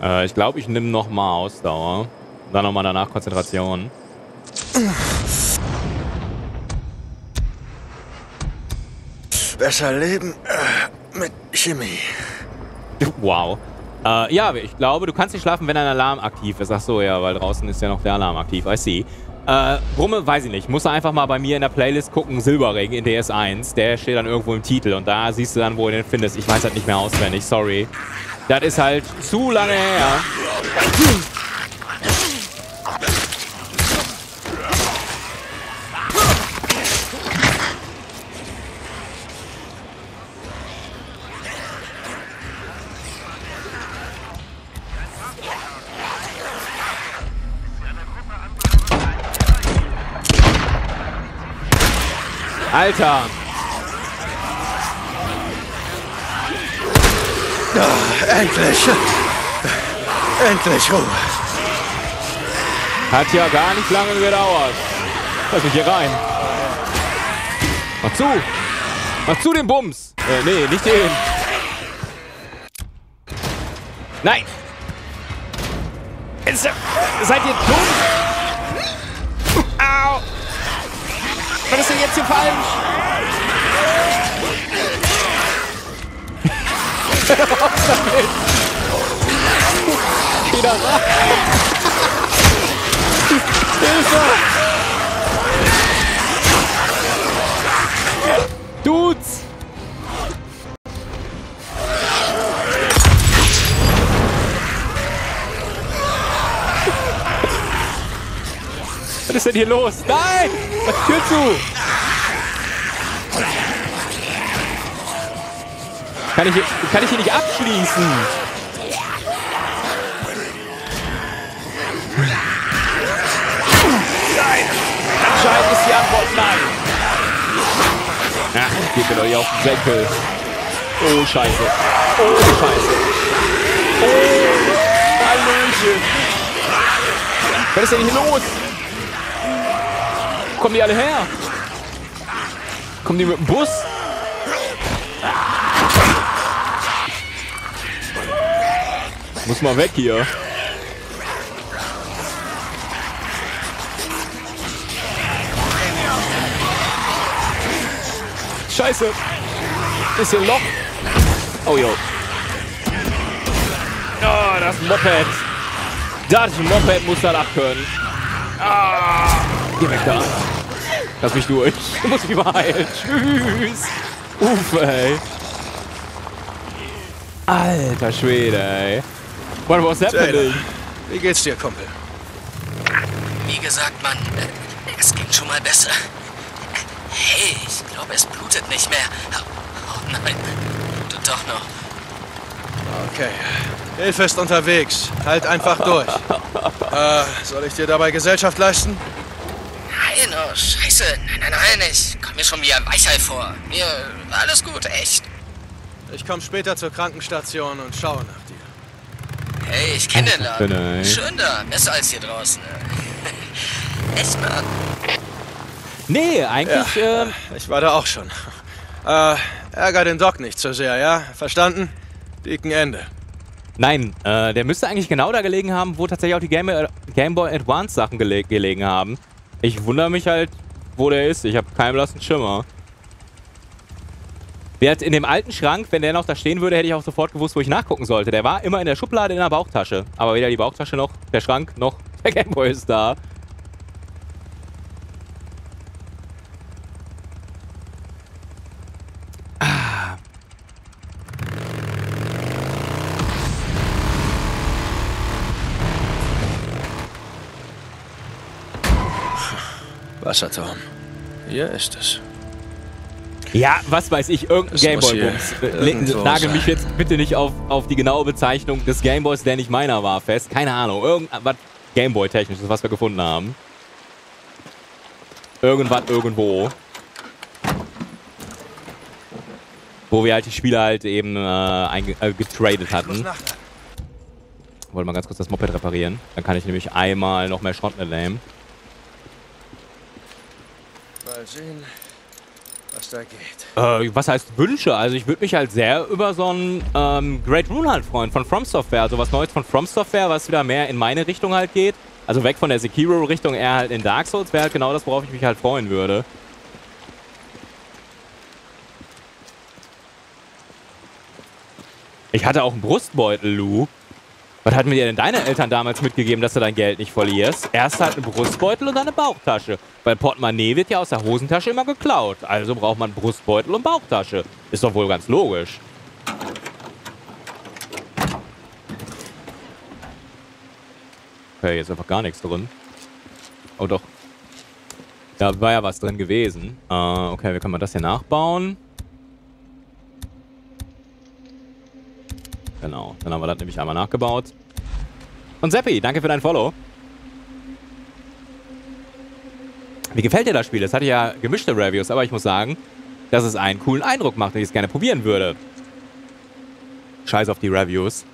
Äh, ich glaube, ich nehme nochmal Ausdauer. Dann nochmal danach Konzentration. Besser leben äh, mit Chemie. Wow. Äh, ja, ich glaube, du kannst nicht schlafen, wenn ein Alarm aktiv ist. Ach so, ja, weil draußen ist ja noch der Alarm aktiv. I see. Äh, Brumme, weiß ich nicht. Musst du einfach mal bei mir in der Playlist gucken, Silberring in DS1. Der steht dann irgendwo im Titel und da siehst du dann, wo du den findest. Ich weiß halt nicht mehr auswendig, sorry. Das ist halt zu lange her. Alter! Ah, endlich! Endlich Ruhe! Hat ja gar nicht lange gedauert. Lass mich hier rein. Mach zu! Mach zu den Bums! Äh, nee, nicht den. Nein! Ist, seid ihr dumm? Au! Was ist denn jetzt hier falsch? Wieder raus! Hilfe! Dudes! Was ist denn hier los? Nein! Mach Tür zu! Kann ich, hier, kann ich hier nicht abschließen? Nein! Anscheinend ist die Antwort nein. Ach, geht mir doch hier auf den Senkel. Oh, Scheiße. Oh, Scheiße. Oh, Hallöchen. Was ist denn hier los? Kommen die alle her? Kommen die mit dem Bus? Muss mal weg hier. Scheiße. Bisschen Loch. Oh, jo. Oh, das Moped. Das Moped muss das abkönnen. Ah, geh weg da. Lass mich durch. Ich muss mich überheilen. Tschüss. Uff, ey. Alter Schwede, ey. What was happening? Wie geht's dir, Kumpel? Wie gesagt, Mann, äh, es ging schon mal besser. Hey, ich glaube, es blutet nicht mehr. Oh nein, blutet doch noch. Okay. Hilfe ist unterwegs. Halt einfach durch. äh, soll ich dir dabei Gesellschaft leisten? Nein, oh scheiße. Nein, nein, nein, ich komme mir schon wie ein Weichei vor. Mir, alles gut, echt. Ich komme später zur Krankenstation und schaue nach dir. Hey, ich kenne den Laden. Schön da, besser als hier draußen. Echt, Mann. Nee, eigentlich, ähm, Ich war da auch schon. Äh, ärger den Doc nicht so sehr, ja? Verstanden? Dicken Ende. nein, äh, der müsste eigentlich genau da gelegen haben, wo tatsächlich auch die Game, äh, Game Boy Advance Sachen gele gelegen haben. Ich wundere mich halt, wo der ist. Ich habe keinen blassen Schimmer. Der hat in dem alten Schrank, wenn der noch da stehen würde, hätte ich auch sofort gewusst, wo ich nachgucken sollte. Der war immer in der Schublade in der Bauchtasche. Aber weder die Bauchtasche noch der Schrank noch der Gameboy ist da. Wasserturm. Hier ist es. Ja, was weiß ich, irgendein Gameboy-Bums. irgendwo Nagel mich jetzt bitte nicht auf, auf die genaue Bezeichnung des Gameboys, der nicht meiner war, fest. Keine Ahnung, irgendwas Gameboy-technisches, was wir gefunden haben. Irgendwas irgendwo. Wo wir halt die Spiele halt eben äh, äh, getradet hatten. Wollte mal ganz kurz das Moped reparieren. Dann kann ich nämlich einmal noch mehr Schrott mitnehmen. Mal sehen, was da geht. Äh, was heißt Wünsche? Also ich würde mich halt sehr über so einen ähm, Great Rune halt freuen von From Software. Also was Neues von From Software, was wieder mehr in meine Richtung halt geht. Also weg von der Sekiro-Richtung, eher halt in Dark Souls, wäre halt genau das, worauf ich mich halt freuen würde. Ich hatte auch einen Brustbeutel, Lou. Was hatten mir dir denn deine Eltern damals mitgegeben, dass du dein Geld nicht verlierst? Erst halt einen Brustbeutel und eine Bauchtasche. Weil Portemonnaie wird ja aus der Hosentasche immer geklaut. Also braucht man Brustbeutel und Bauchtasche. Ist doch wohl ganz logisch. Okay, hier ist einfach gar nichts drin. Oh doch. Da war ja was drin gewesen. Äh, okay, wie kann man das hier nachbauen? Genau, dann haben wir das nämlich einmal nachgebaut. Und Seppi, danke für dein Follow. Wie gefällt dir das Spiel? Es hatte ja gemischte Reviews, aber ich muss sagen, dass es einen coolen Eindruck macht und ich es gerne probieren würde. Scheiß auf die Reviews.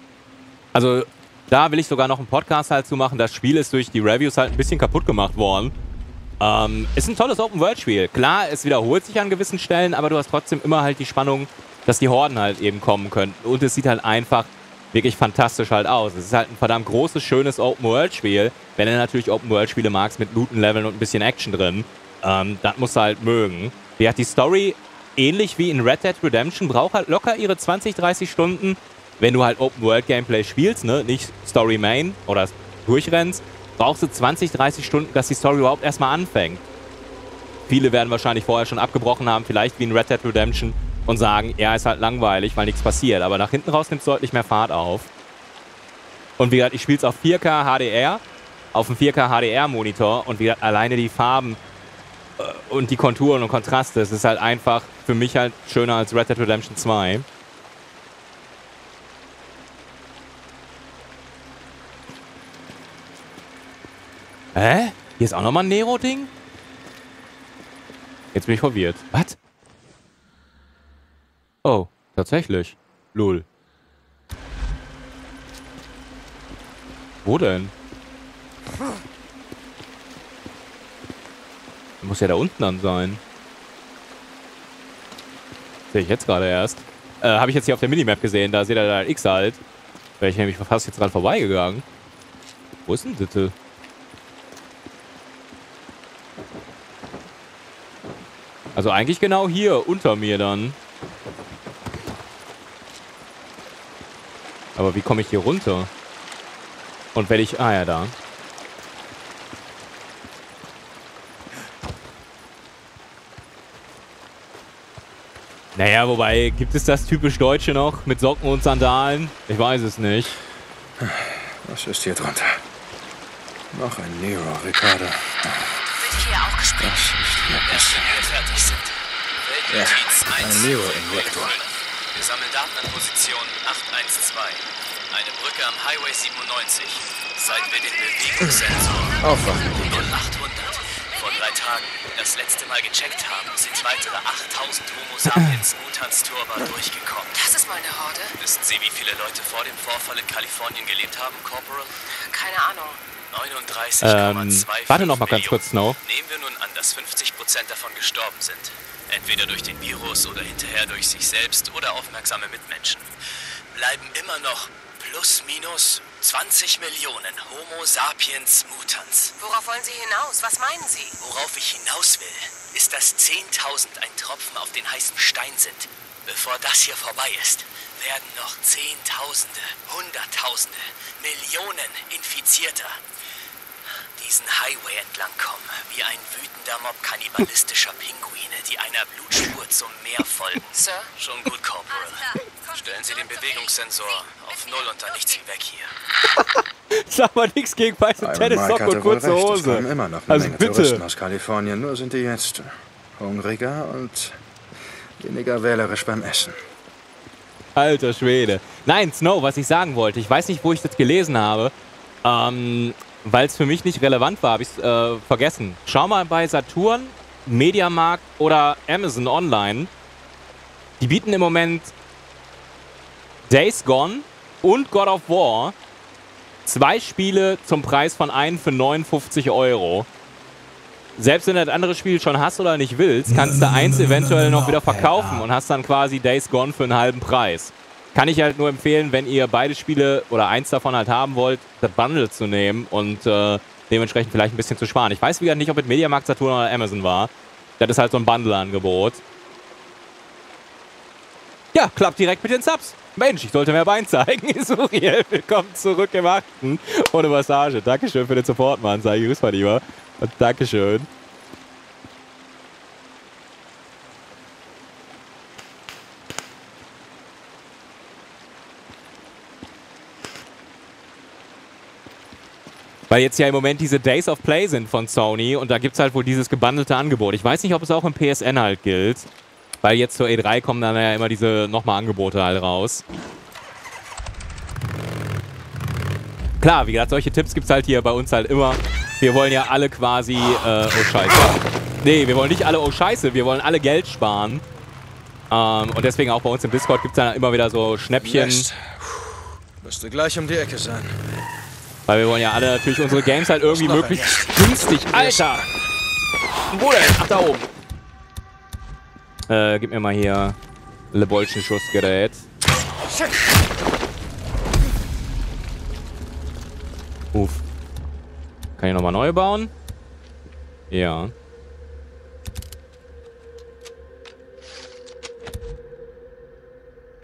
Also, da will ich sogar noch einen Podcast halt zu machen. Das Spiel ist durch die Reviews halt ein bisschen kaputt gemacht worden. Ähm, ist ein tolles Open-World-Spiel. Klar, es wiederholt sich an gewissen Stellen, aber du hast trotzdem immer halt die Spannung, dass die Horden halt eben kommen könnten. Und es sieht halt einfach wirklich fantastisch halt aus. Es ist halt ein verdammt großes, schönes Open-World-Spiel. Wenn du natürlich Open-World-Spiele magst mit Looten-Leveln und ein bisschen Action drin, ähm, das musst du halt mögen. Wie hat die Story, ähnlich wie in Red Dead Redemption, braucht halt locker ihre 20, 30 Stunden, wenn du halt Open-World-Gameplay spielst, ne? nicht Story-Main oder durchrennst, brauchst du 20, 30 Stunden, dass die Story überhaupt erstmal anfängt. Viele werden wahrscheinlich vorher schon abgebrochen haben, vielleicht wie in Red Dead Redemption, und sagen, ja, ist halt langweilig, weil nichts passiert. Aber nach hinten raus nimmt es deutlich mehr Fahrt auf. Und wie gesagt, ich spiele es auf 4K HDR, auf einem 4K HDR-Monitor und wie gesagt, alleine die Farben äh, und die Konturen und Kontraste, es ist halt einfach für mich halt schöner als Red Dead Redemption 2. Hä? Hier ist auch nochmal ein Nero-Ding? Jetzt bin ich verwirrt. Was? Oh, tatsächlich. Lul. Wo denn? Muss ja da unten dann sein. Sehe ich jetzt gerade erst. Äh, habe ich jetzt hier auf der Minimap gesehen. Da seht ihr da ein X halt. Wäre ich nämlich fast jetzt dran vorbeigegangen. Wo ist denn das? Also eigentlich genau hier, unter mir dann. Aber wie komme ich hier runter? Und wenn ich... Ah ja, da. Naja, wobei, gibt es das typisch Deutsche noch mit Socken und Sandalen? Ich weiß es nicht. Was ist hier drunter? Noch ein Nero, Ricardo. Wird hier auch gesprengt? Erst wenn wir fertig sind. Ja, ein 1. Nero-Injektor. Wir sammeln Daten an Position 812. Eine Brücke am Highway 97. Seit wir den Bewegungssensor Aufwachen. 0800 vor drei Tagen das letzte Mal gecheckt haben, sind weitere 8000 Homo sapiens mutans turba durchgekommen. Das ist mal eine Horde. Wissen Sie, wie viele Leute vor dem Vorfall in Kalifornien gelebt haben, Corporal? Keine Ahnung. 39,25 Ähm, warte noch mal ganz kurz, Snow. Nehmen wir nun an, dass 50 Prozent davon gestorben sind. Entweder durch den Virus oder hinterher durch sich selbst oder aufmerksame Mitmenschen. Bleiben immer noch plus minus 20 Millionen Homo sapiens mutans. Worauf wollen Sie hinaus? Was meinen Sie? Worauf ich hinaus will, ist, dass 10.000 ein Tropfen auf den heißen Stein sind. Bevor das hier vorbei ist, werden noch Zehntausende, Hunderttausende, Millionen Infizierter diesen Highway entlangkommen, wie ein wütender Mob kannibalistischer Pinguine, die einer Blutspur zum Meer folgen. Sir? Schon gut, Corporal. Stellen Sie den Bewegungssensor auf Null und dann nichts wie weg hier. Sag mal nichts gegen weiße Tennissocken und kurze recht. Es Hose. kommen immer noch eine Also Menge bitte. Touristen aus Kalifornien, nur sind die jetzt hungriger und weniger wählerisch beim Essen. Alter Schwede. Nein, Snow, was ich sagen wollte, ich weiß nicht, wo ich das gelesen habe, ähm, weil es für mich nicht relevant war, habe ich es äh, vergessen. Schau mal bei Saturn, Mediamarkt oder Amazon Online. Die bieten im Moment Days Gone und God of War zwei Spiele zum Preis von einem für 59 Euro. Selbst wenn du das andere Spiel schon hast oder nicht willst, kannst du eins eventuell noch wieder verkaufen und hast dann quasi Days Gone für einen halben Preis. Kann ich halt nur empfehlen, wenn ihr beide Spiele oder eins davon halt haben wollt, das Bundle zu nehmen und äh, dementsprechend vielleicht ein bisschen zu sparen. Ich weiß wieder nicht, ob es Mediamarkt, Saturn oder Amazon war. Das ist halt so ein Bundle-Angebot. Ja, klappt direkt mit den Subs. Mensch, ich sollte mehr Bein zeigen. Suriel, willkommen zurück im Achten. Ohne Massage. Dankeschön für den Support, Mann. Sei grüß mal lieber. Und Dankeschön. Weil jetzt ja im Moment diese Days of Play sind von Sony und da gibt es halt wohl dieses gebundelte Angebot. Ich weiß nicht, ob es auch im PSN halt gilt. Weil jetzt zur E3 kommen dann ja immer diese nochmal Angebote halt raus. Klar, wie gesagt, solche Tipps gibt es halt hier bei uns halt immer. Wir wollen ja alle quasi, äh, oh scheiße. Nee, wir wollen nicht alle, oh scheiße, wir wollen alle Geld sparen. Ähm, und deswegen auch bei uns im Discord gibt es dann immer wieder so Schnäppchen. Müsste gleich um die Ecke sein. Weil wir wollen ja alle natürlich unsere Games halt irgendwie möglichst günstig. Alter! Wo denn? Ach, da oben. Äh, gib mir mal hier Lebolschen Schussgerät. Uff. Kann ich nochmal neu bauen? Ja.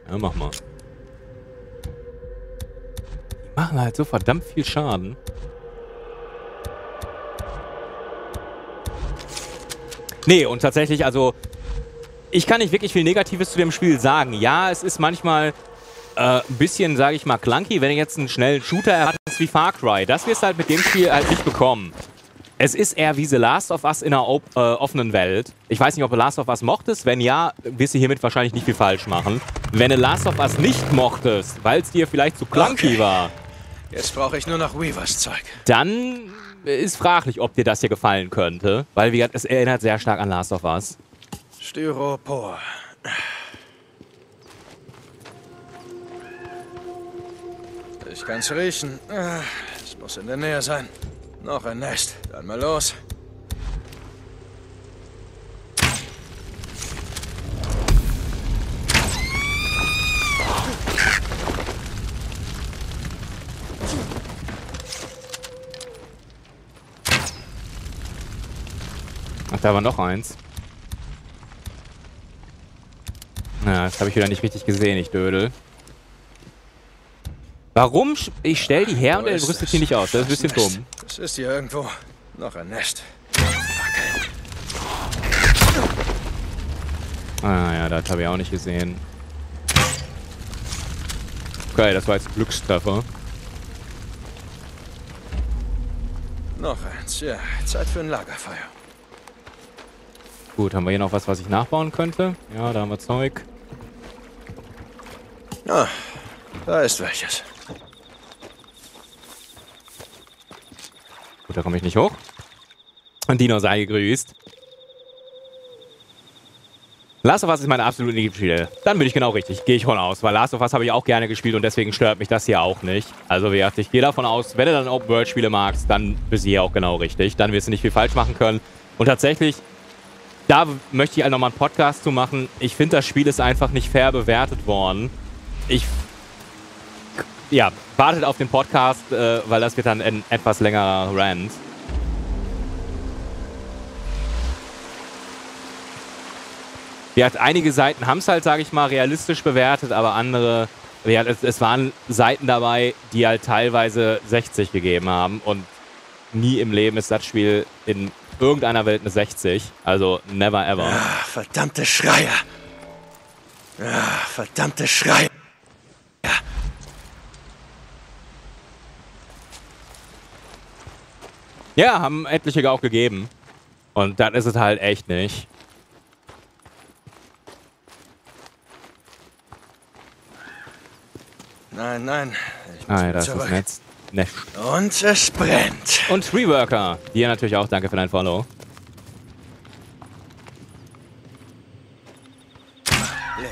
Ja, mach mal. Machen halt so verdammt viel Schaden. Nee, und tatsächlich, also ich kann nicht wirklich viel Negatives zu dem Spiel sagen. Ja, es ist manchmal äh, ein bisschen, sage ich mal, clunky, wenn ihr jetzt einen schnellen Shooter habt, wie Far Cry. Das wirst du halt mit dem Spiel halt nicht bekommen. Es ist eher wie The Last of Us in einer äh, offenen Welt. Ich weiß nicht, ob du Last of Us mochtest. Wenn ja, wirst du hiermit wahrscheinlich nicht viel falsch machen. Wenn du Last of Us nicht mochtest, weil es dir vielleicht zu clunky Okay. war, Jetzt brauche ich nur noch Weavers Zeug. dann ist fraglich, ob dir das hier gefallen könnte. Weil, wie gesagt, es erinnert sehr stark an Last of Us. Styropor. Ich kann's riechen. Ah, Es muss in der Nähe sein. Noch ein Nest. Dann mal los. Ach, da war noch eins. Na, das habe ich wieder nicht richtig gesehen, ich Dödel. Warum? Ich stell die her und er rüstet es? die nicht aus. Das ist ein bisschen dumm. Das ist hier irgendwo. Noch ein Nest. Ah ja, das habe ich auch nicht gesehen. Okay, das war jetzt Glückstreffer. Noch eins. Ja, Zeit für ein Lagerfeuer. Gut, haben wir hier noch was, was ich nachbauen könnte? Ja, da haben wir Zeug. Ah, da ist welches. Gut, da komme ich nicht hoch. Und Dino sei gegrüßt. Last of Us ist meine absolute Lieblingsspiele. Dann bin ich genau richtig. Gehe ich von aus. Weil Last of Us habe ich auch gerne gespielt und deswegen stört mich das hier auch nicht. Also wie gesagt, ich gehe davon aus, wenn du dann Open-World-Spiele magst, dann bist du hier auch genau richtig. Dann wirst du nicht viel falsch machen können. Und tatsächlich, da möchte ich halt nochmal einen Podcast zu machen. Ich finde, das Spiel ist einfach nicht fair bewertet worden. Ich ja, wartet auf den Podcast, äh, weil das wird dann ein etwas längerer Rant. Ja, einige Seiten haben es halt, sage ich mal, realistisch bewertet, aber andere, ja, es, es waren Seiten dabei, die halt teilweise 60 gegeben haben und nie im Leben ist das Spiel in irgendeiner Welt eine 60. Also never ever. Ah, verdammte Schreier. Ah, verdammte Schreier. Ja, haben etliche auch gegeben. Und das ist es halt echt nicht. Nein, nein. Ist das zurück. Netz. Netz. Und es brennt. Und Treeworker. Dir natürlich auch danke für dein Follow. Leer.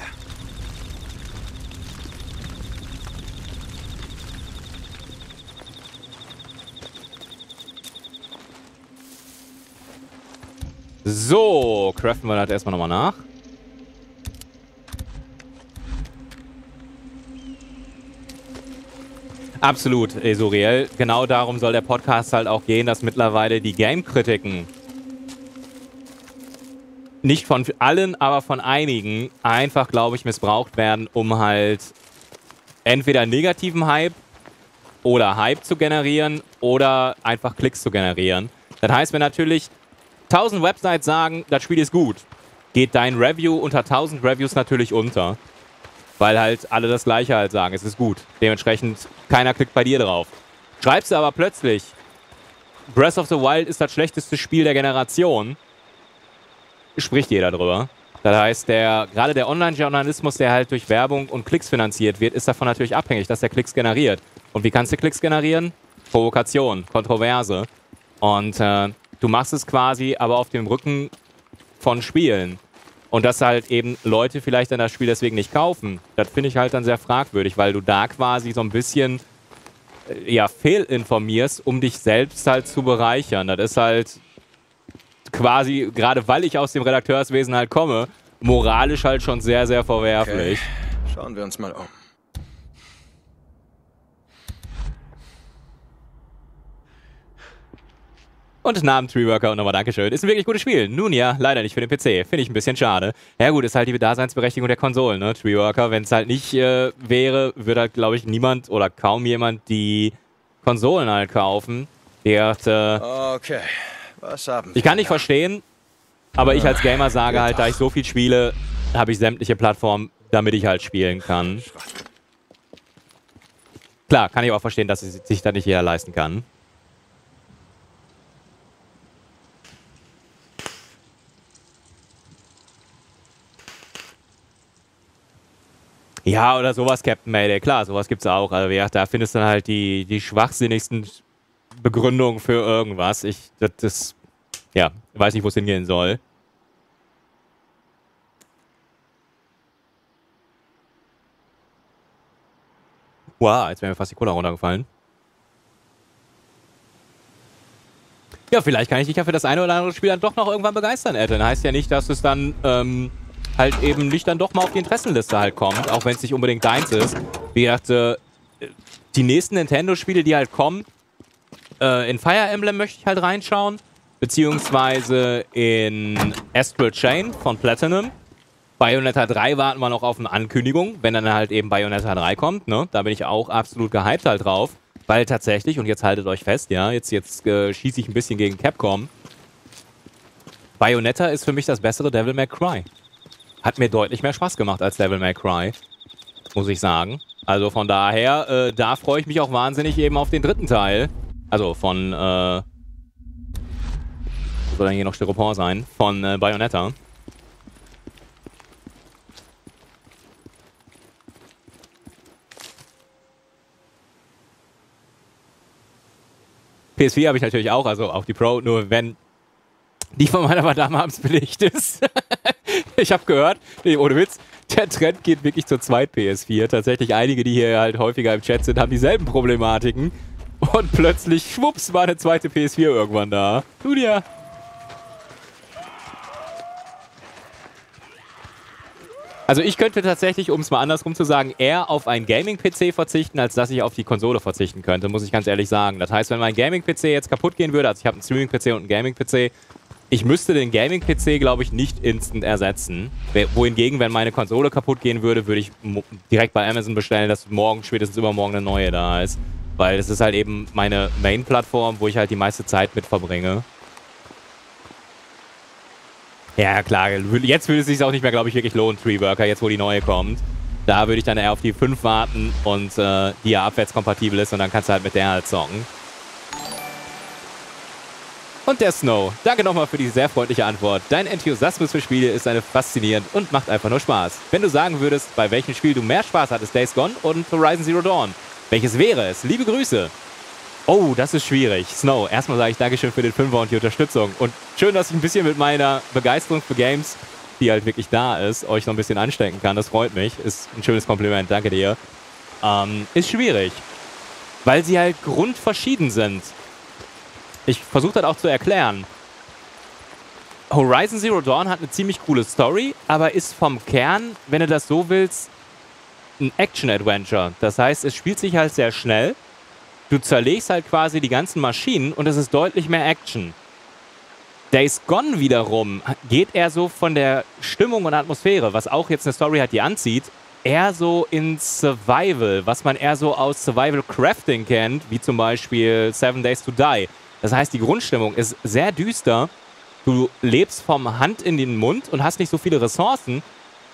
So, craften wir das erstmal nochmal nach. Absolut, Esuriel. Genau darum soll der Podcast halt auch gehen, dass mittlerweile die Game-Kritiken nicht von allen, aber von einigen einfach, glaube ich, missbraucht werden, um halt entweder negativen Hype oder Hype zu generieren oder einfach Klicks zu generieren. Das heißt, wenn natürlich 1000 Websites sagen, das Spiel ist gut, geht dein Review unter 1000 Reviews natürlich unter. Weil halt alle das Gleiche halt sagen, es ist gut. Dementsprechend, keiner klickt bei dir drauf. Schreibst du aber plötzlich, Breath of the Wild ist das schlechteste Spiel der Generation, spricht jeder drüber. Das heißt, der, gerade der Online-Journalismus, der halt durch Werbung und Klicks finanziert wird, ist davon natürlich abhängig, dass er Klicks generiert. Und wie kannst du Klicks generieren? Provokation, Kontroverse. Und äh, du machst es quasi aber auf dem Rücken von Spielen. Und dass halt eben Leute vielleicht dann das Spiel deswegen nicht kaufen, das finde ich halt dann sehr fragwürdig, weil du da quasi so ein bisschen äh, ja, fehlinformierst, um dich selbst halt zu bereichern. Das ist halt quasi, gerade weil ich aus dem Redakteurswesen halt komme, moralisch halt schon sehr, sehr verwerflich. Schauen wir uns mal um. Und Namen Treeworker und nochmal Dankeschön. Ist ein wirklich gutes Spiel. Nun ja, leider nicht für den PC. Finde ich ein bisschen schade. Ja gut, ist halt die Daseinsberechtigung der Konsolen, ne? Treeworker. Wenn es halt nicht äh, wäre, würde halt, glaube ich, niemand oder kaum jemand die Konsolen halt kaufen. Die hat, äh, Okay, was haben ich kann nicht verstehen, aber ich als Gamer sage halt, da ich so viel spiele, habe ich sämtliche Plattformen, damit ich halt spielen kann. Klar, kann ich auch verstehen, dass es sich da nicht jeder leisten kann. Ja, oder sowas, Captain Mayday. Klar, sowas gibt's auch. Also, ja, da findest du dann halt die, die schwachsinnigsten Begründungen für irgendwas. Ich, das, das ja, weiß nicht, wo es hingehen soll. Wow, jetzt wäre mir fast die Cola runtergefallen. Ja, vielleicht kann ich dich ja für das eine oder andere Spiel dann doch noch irgendwann begeistern, Ed. Dann heißt ja nicht, dass es dann ähm, halt eben nicht dann doch mal auf die Interessenliste halt kommt, auch wenn es nicht unbedingt deins ist. Wie gesagt, äh, die nächsten Nintendo-Spiele, die halt kommen, äh, in Fire Emblem möchte ich halt reinschauen, beziehungsweise in Astral Chain von Platinum. Bayonetta 3 warten wir noch auf eine Ankündigung, wenn dann halt eben Bayonetta 3 kommt, ne? Da bin ich auch absolut gehypt halt drauf. Weil tatsächlich, und jetzt haltet euch fest, ja, jetzt, jetzt äh, schieße ich ein bisschen gegen Capcom. Bayonetta ist für mich das bessere Devil May Cry. Hat mir deutlich mehr Spaß gemacht als Devil May Cry, muss ich sagen. Also von daher, äh, da freue ich mich auch wahnsinnig eben auf den dritten Teil. Also von, äh, soll denn hier noch Styropor sein? Von äh, Bayonetta. PS4 habe ich natürlich auch, also auch die Pro, nur wenn die von meiner Madame abends belegt ist. ich habe gehört, nee, ohne Witz, der Trend geht wirklich zur zweit PS4. Tatsächlich einige, die hier halt häufiger im Chat sind, haben dieselben Problematiken. Und plötzlich, schwupps, war eine zweite PS4 irgendwann da. Dir. Also ich könnte tatsächlich, um es mal andersrum zu sagen, eher auf einen Gaming-PC verzichten, als dass ich auf die Konsole verzichten könnte, muss ich ganz ehrlich sagen. Das heißt, wenn mein Gaming-PC jetzt kaputt gehen würde, also ich habe einen Streaming-PC und einen Gaming-PC, ich müsste den Gaming-PC, glaube ich, nicht instant ersetzen. Wohingegen, wenn meine Konsole kaputt gehen würde, würde ich direkt bei Amazon bestellen, dass morgen, spätestens übermorgen eine neue da ist. Weil es ist halt eben meine Main-Plattform, wo ich halt die meiste Zeit mit verbringe. Ja, klar. Jetzt würde es sich auch nicht mehr, glaube ich, wirklich lohnen, Treeworker, jetzt wo die neue kommt. Da würde ich dann eher auf die 5 warten und äh, die ja abwärtskompatibel ist und dann kannst du halt mit der halt zocken. Und der Snow. Danke nochmal für die sehr freundliche Antwort. Dein Enthusiasmus für Spiele ist eine faszinierend und macht einfach nur Spaß. Wenn du sagen würdest, bei welchem Spiel du mehr Spaß hattest, Days Gone und Horizon Zero Dawn, welches wäre es? Liebe Grüße. Oh, das ist schwierig. Snow, erstmal sage ich Dankeschön für den Fünfer und die Unterstützung. Und schön, dass ich ein bisschen mit meiner Begeisterung für Games, die halt wirklich da ist, euch noch ein bisschen anstecken kann. Das freut mich. Ist ein schönes Kompliment. Danke dir. Ähm, ist schwierig. Weil sie halt grundverschieden sind. Ich versuche das auch zu erklären. Horizon Zero Dawn hat eine ziemlich coole Story, aber ist vom Kern, wenn du das so willst, ein Action-Adventure. Das heißt, es spielt sich halt sehr schnell. Du zerlegst halt quasi die ganzen Maschinen und es ist deutlich mehr Action. Days Gone wiederum geht eher so von der Stimmung und Atmosphäre, was auch jetzt eine Story hat, die anzieht, eher so in Survival, was man eher so aus Survival Crafting kennt, wie zum Beispiel Seven Days to Die. Das heißt, die Grundstimmung ist sehr düster. Du lebst vom Hand in den Mund und hast nicht so viele Ressourcen.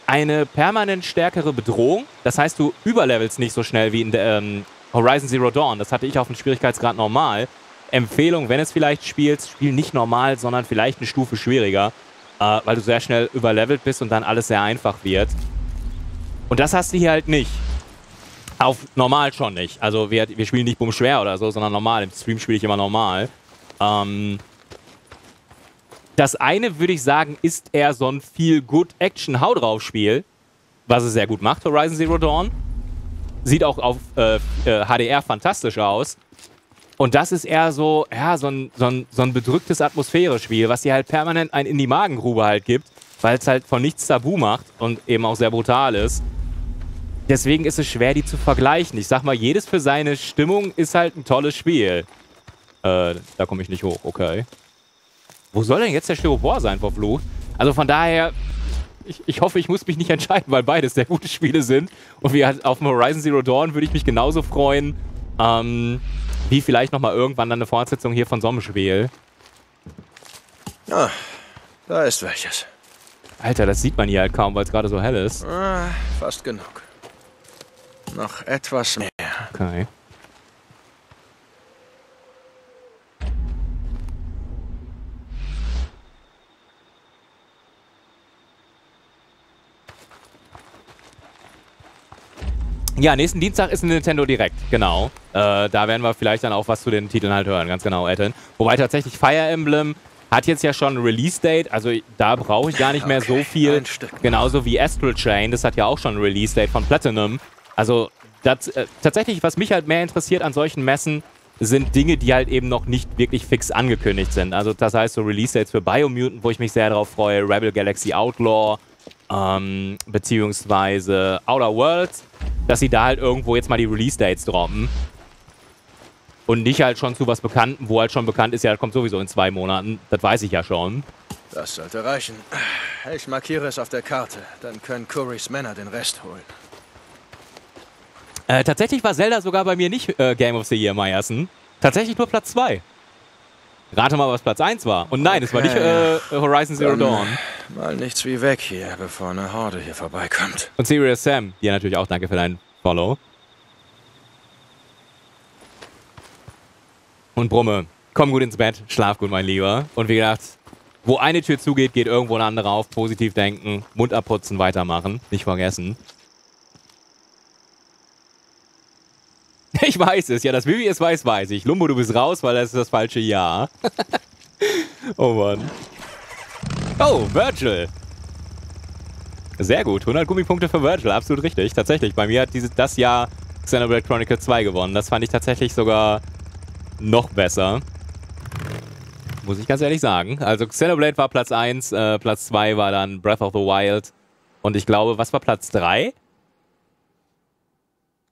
Eine permanent stärkere Bedrohung. Das heißt, du überlevelst nicht so schnell wie in der, ähm, Horizon Zero Dawn. Das hatte ich auf dem Schwierigkeitsgrad normal. Empfehlung, wenn es vielleicht spielst, spiel nicht normal, sondern vielleicht eine Stufe schwieriger, äh, weil du sehr schnell überlevelt bist und dann alles sehr einfach wird. Und das hast du hier halt nicht. Auf normal schon nicht. Also wir, wir spielen nicht bumm schwer oder so, sondern normal. Im Stream spiele ich immer normal. Ähm, das eine, würde ich sagen, ist eher so ein viel good Action Hau drauf Spiel, was es sehr gut macht, Horizon Zero Dawn. Sieht auch auf äh, HDR äh, fantastisch aus. Und das ist eher so, ja, so ein, so ein, so ein bedrücktes Atmosphäre-Spiel, was dir halt permanent ein in die Magengrube halt gibt, weil es halt von nichts tabu macht und eben auch sehr brutal ist. Deswegen ist es schwer, die zu vergleichen. Ich sag mal, jedes für seine Stimmung ist halt ein tolles Spiel. Äh, da komme ich nicht hoch, okay. Wo soll denn jetzt der Styropor sein, verflucht? Also von daher, ich, ich, hoffe, ich muss mich nicht entscheiden, weil beides sehr gute Spiele sind. Und wie auf dem Horizon Zero Dawn würde ich mich genauso freuen, ähm, wie vielleicht nochmal irgendwann dann eine Fortsetzung hier von Sommerspiel. Ah, da ist welches. Alter, das sieht man hier halt kaum, weil es gerade so hell ist. Ah, fast genug. Noch etwas mehr. Okay. Ja, nächsten Dienstag ist ein Nintendo Direct, genau. Äh, da werden wir vielleicht dann auch was zu den Titeln halt hören, ganz genau, Ethan. Wobei tatsächlich Fire Emblem hat jetzt ja schon ein Release-Date, also da brauche ich gar nicht mehr okay, so viel. Genauso wie Astral Chain, das hat ja auch schon ein Release-Date von Platinum. Also das, äh, tatsächlich, was mich halt mehr interessiert an solchen Messen, sind Dinge, die halt eben noch nicht wirklich fix angekündigt sind. Also das heißt so Release-Dates für Biomutant, wo ich mich sehr darauf freue, Rebel Galaxy Outlaw, ähm, beziehungsweise Outer Worlds, dass sie da halt irgendwo jetzt mal die Release-Dates droppen. Und nicht halt schon zu was Bekannten, wo halt schon bekannt ist, ja, das kommt sowieso in zwei Monaten. Das weiß ich ja schon. Das sollte reichen. Ich markiere es auf der Karte. Dann können Currys Männer den Rest holen. Äh, tatsächlich war Zelda sogar bei mir nicht äh, Game of the Year, Meyerson. Tatsächlich nur Platz 2. Rate mal, was Platz 1 war. Und nein, okay. es war nicht äh, Horizon Zero Dann Dawn. Mal nichts wie weg hier, bevor eine Horde hier vorbeikommt. Und Serious Sam, dir natürlich auch danke für dein Follow. Und Brumme, komm gut ins Bett, schlaf gut, mein Lieber. Und wie gesagt, wo eine Tür zugeht, geht irgendwo eine andere auf. Positiv denken, Mund abputzen, weitermachen. Nicht vergessen. Ich weiß es. Ja, dass Vivi es weiß, weiß ich. Lumbo, du bist raus, weil das ist das falsche Jahr. oh Mann. Oh, Virgil. Sehr gut. 100 Gummipunkte für Virgil. Absolut richtig. Tatsächlich. Bei mir hat dieses, das Jahr Xenoblade Chronicle 2 gewonnen. Das fand ich tatsächlich sogar noch besser. Muss ich ganz ehrlich sagen. Also Xenoblade war Platz 1, äh, Platz 2 war dann Breath of the Wild. Und ich glaube, was war Platz 3?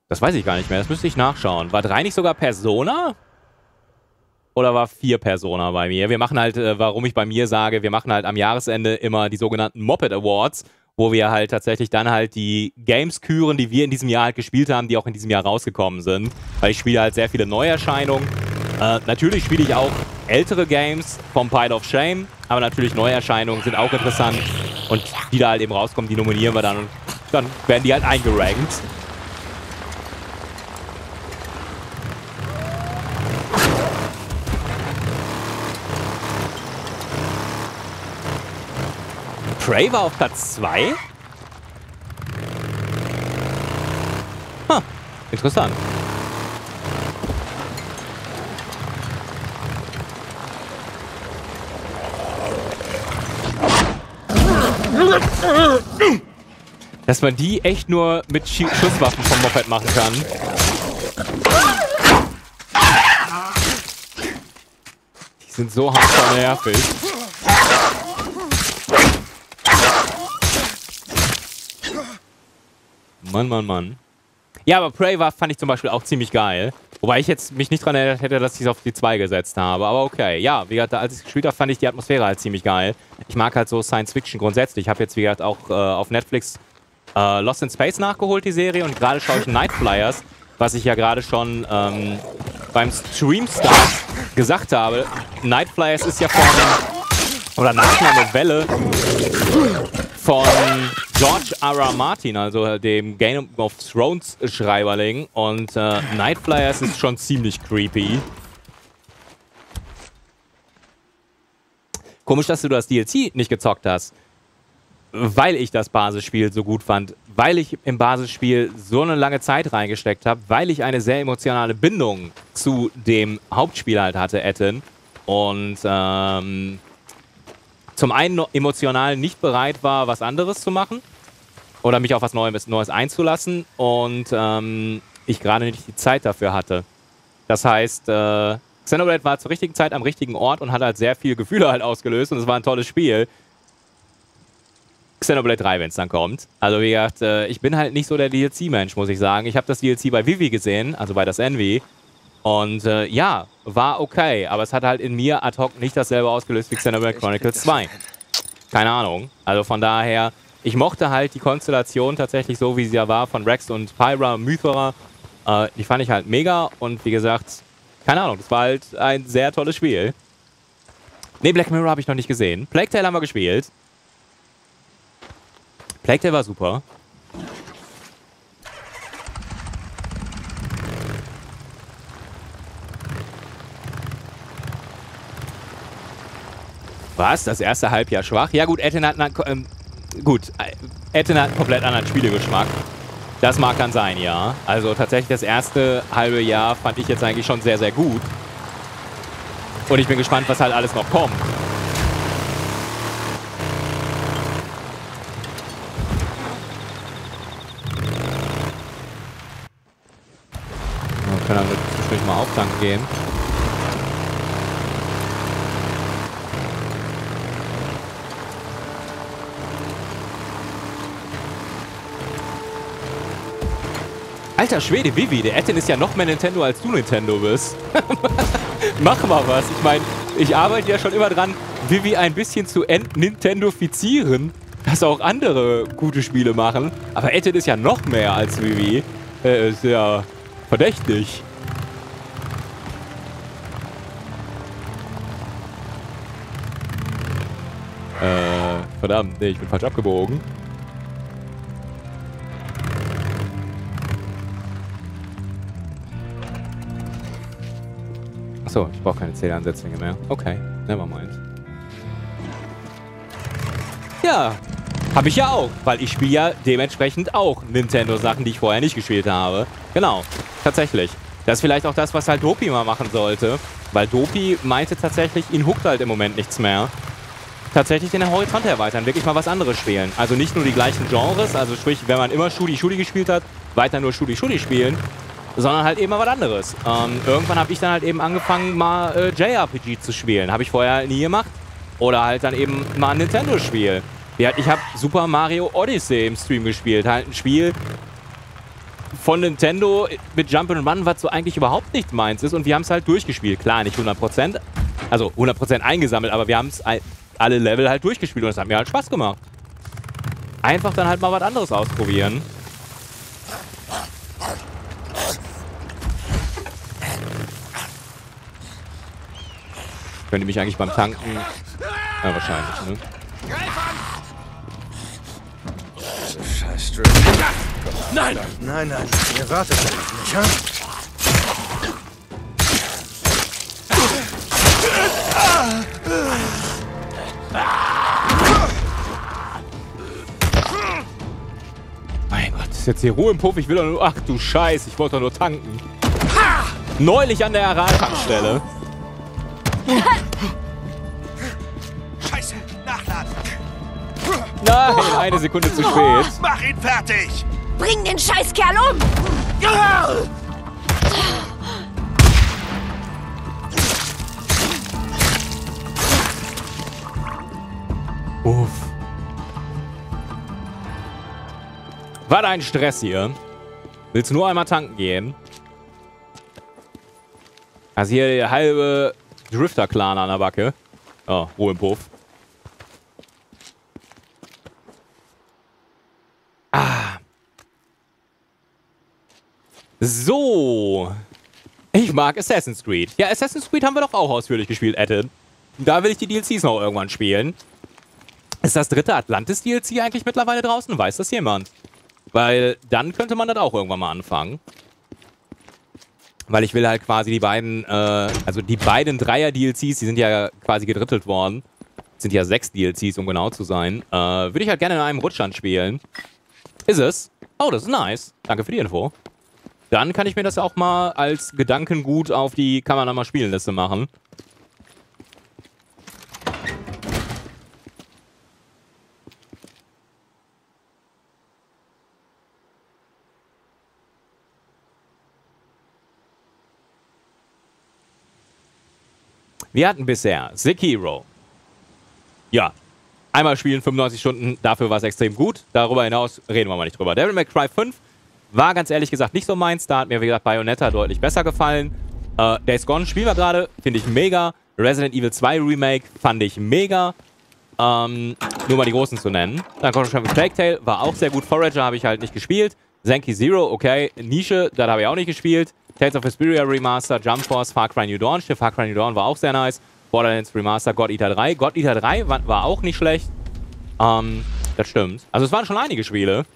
Das weiß ich gar nicht mehr. Das müsste ich nachschauen. War 3 nicht sogar Persona? Oder war 4 Persona bei mir? Wir machen halt, äh, warum ich bei mir sage, wir machen halt am Jahresende immer die sogenannten Moped Awards, wo wir halt tatsächlich dann halt die Games küren, die wir in diesem Jahr halt gespielt haben, die auch in diesem Jahr rausgekommen sind. Weil ich spiele halt sehr viele Neuerscheinungen. Äh, natürlich spiele ich auch ältere Games vom Pile of Shame, aber natürlich Neuerscheinungen sind auch interessant. Und die da halt eben rauskommen, die nominieren wir dann und dann werden die halt eingerankt. Prey war auf Platz 2? Huh, interessant. Dass man die echt nur mit Schi Schusswaffen vom Moped machen kann. Die sind so hart nervig. Mann, Mann, Mann. Ja, aber Prey war, fand ich zum Beispiel auch ziemlich geil. Wobei ich jetzt mich nicht daran erinnert hätte, dass ich es auf die 2 gesetzt habe. Aber okay, ja, wie gesagt, als ich es gespielt habe, fand ich die Atmosphäre halt ziemlich geil. Ich mag halt so Science Fiction grundsätzlich. Ich habe jetzt, wie gesagt, auch äh, auf Netflix äh, Lost in Space nachgeholt, die Serie. Und gerade schaue ich Night Flyers, was ich ja gerade schon ähm, beim Streamstart gesagt habe. Night Flyers ist ja von, oder nach einer Novelle von George R. R. Martin, also dem Game of Thrones Schreiberling. Und äh, Night Flyers ist schon ziemlich creepy. Komisch, dass du das DLC nicht gezockt hast. Weil ich das Basisspiel so gut fand, weil ich im Basisspiel so eine lange Zeit reingesteckt habe, weil ich eine sehr emotionale Bindung zu dem Hauptspiel halt hatte, Etten. Und ähm, zum einen emotional nicht bereit war, was anderes zu machen oder mich auf was Neues, Neues einzulassen und ähm, ich gerade nicht die Zeit dafür hatte. Das heißt, äh, Xenoblade war zur richtigen Zeit am richtigen Ort und hat halt sehr viele Gefühle halt ausgelöst und es war ein tolles Spiel. Xenoblade 3, wenn es dann kommt. Also wie gesagt, äh, ich bin halt nicht so der DLC-Mensch, muss ich sagen. Ich habe das DLC bei Vivi gesehen, also bei das Envy. Und äh, ja, war okay, aber es hat halt in mir ad hoc nicht dasselbe ausgelöst wie Xenoblade Chronicles 2. Keine Ahnung. Also von daher, ich mochte halt die Konstellation tatsächlich so, wie sie ja war, von Rex und Pyra, Mythora. Äh, die fand ich halt mega und wie gesagt, keine Ahnung, das war halt ein sehr tolles Spiel. Ne, Black Mirror habe ich noch nicht gesehen. Plague Tale haben wir gespielt. Plague Tale war super. Was? Das erste Halbjahr schwach? Ja gut, Etten hat, ähm, gut, Etten hat einen komplett anderen Spielegeschmack. Das mag dann sein, ja. Also tatsächlich das erste halbe Jahr fand ich jetzt eigentlich schon sehr, sehr gut. Und ich bin gespannt, was halt alles noch kommt. Wir können dann zwischendurch mal auftanken gehen. Alter Schwede, Vivi, der Etten ist ja noch mehr Nintendo, als du Nintendo bist. Mach mal was. Ich meine, ich arbeite ja schon immer dran, Vivi ein bisschen zu entnintendofizieren, dass auch andere gute Spiele machen. Aber Etten ist ja noch mehr als Vivi. Äh, ist ja verdächtig. Äh, verdammt, nee, ich bin falsch abgebogen. Achso, ich brauche keine Zähleransetzlinge mehr. Okay, nevermind. Ja, habe ich ja auch, weil ich spiele ja dementsprechend auch Nintendo-Sachen, die ich vorher nicht gespielt habe. Genau, tatsächlich. Das ist vielleicht auch das, was halt Dopi mal machen sollte, weil Dopi meinte tatsächlich, ihn huckt halt im Moment nichts mehr. Tatsächlich den Horizont erweitern, wirklich mal was anderes spielen. Also nicht nur die gleichen Genres, also sprich, wenn man immer Shooty-Shooty gespielt hat, weiter nur Shooty-Shooty spielen, sondern halt eben mal was anderes. Ähm, irgendwann habe ich dann halt eben angefangen, mal äh, JRPG zu spielen. Habe ich vorher nie gemacht. Oder halt dann eben mal ein Nintendo-Spiel. Ja, ich habe Super Mario Odyssey im Stream gespielt. Halt ein Spiel von Nintendo mit Jump'n'Run, was so eigentlich überhaupt nicht meins ist. Und wir haben es halt durchgespielt. Klar, nicht 100%. Also 100% eingesammelt, aber wir haben es alle Level halt durchgespielt. Und es hat mir halt Spaß gemacht. Einfach dann halt mal was anderes ausprobieren. Könnte mich eigentlich beim Tanken... Ja, wahrscheinlich, ne? Scheiß Drill. Nein! Nein, nein, ihr wartet auf mich, ha? Mein Gott, ist jetzt hier Ruhe im Puff. Ich will doch nur... Ach du Scheiß, ich wollte doch nur tanken. Neulich an der Aral-Tankstelle. Scheiße, nachladen. Nein, eine Sekunde zu spät. Mach ihn fertig. Bring den Scheißkerl um! Uff. Was ein Stress hier. Willst du nur einmal tanken gehen? Also hier der halbe Drifter-Clan an der Backe. Oh, Ruhe im Puff. Ah. So. Ich mag Assassin's Creed. Ja, Assassin's Creed haben wir doch auch ausführlich gespielt, Etten. Da will ich die DLCs noch irgendwann spielen. Ist das dritte Atlantis-DLC eigentlich mittlerweile draußen? Weiß das jemand? Weil dann könnte man das auch irgendwann mal anfangen. Weil ich will halt quasi die beiden, äh, also die beiden Dreier-DLCs, die sind ja quasi gedrittelt worden. Sind ja sechs DLCs, um genau zu sein. Äh, würde ich halt gerne in einem Rutsch anspielen. Ist es? Oh, das ist nice. Danke für die Info. Dann kann ich mir das auch mal als Gedankengut auf die Kann man mal spielen Liste machen. Wir hatten bisher Sekiro. Ja. Einmal spielen, 95 Stunden, dafür war es extrem gut. Darüber hinaus reden wir mal nicht drüber. Devil May Cry 5 war ganz ehrlich gesagt nicht so meins. Da hat mir, wie gesagt, Bayonetta deutlich besser gefallen. Äh, Days Gone spielen wir gerade, finde ich mega. Resident Evil 2 Remake fand ich mega. Ähm, nur mal die großen zu nennen. Dann kommt schon Plague Tale, war auch sehr gut. Forager habe ich halt nicht gespielt. Zenki Zero, okay. Nische, das habe ich auch nicht gespielt. Tales of Vesperia Remaster, Jump Force, Far Cry New Dawn. Far Cry New Dawn war auch sehr nice. Borderlands Remaster, God Eater 3. God Eater 3 war, war auch nicht schlecht. Ähm, das stimmt. Also es waren schon einige Spiele.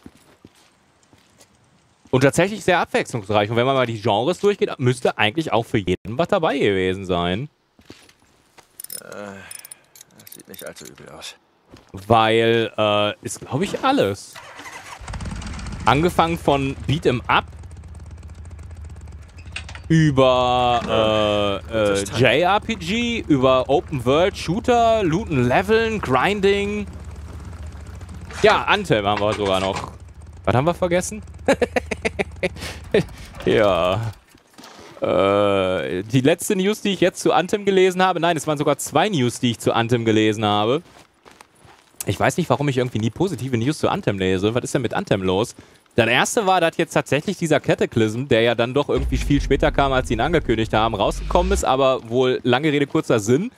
Und tatsächlich sehr abwechslungsreich. Und wenn man mal die Genres durchgeht, müsste eigentlich auch für jeden was dabei gewesen sein. Äh, das sieht nicht allzu übel aus. Weil, äh, ist glaube ich alles. Angefangen von Beat'em Up über äh, äh, JRPG, über Open World Shooter, Looten, Leveln, Grinding. Ja, Anthem haben wir sogar noch. Was haben wir vergessen? ja. Äh, die letzte News, die ich jetzt zu Anthem gelesen habe, nein, es waren sogar zwei News, die ich zu Anthem gelesen habe. Ich weiß nicht, warum ich irgendwie nie positive News zu Anthem lese. Was ist denn mit Anthem los? Das erste war, dass jetzt tatsächlich dieser Cataclysm, der ja dann doch irgendwie viel später kam, als sie ihn angekündigt haben, rausgekommen ist, aber wohl lange Rede, kurzer Sinn.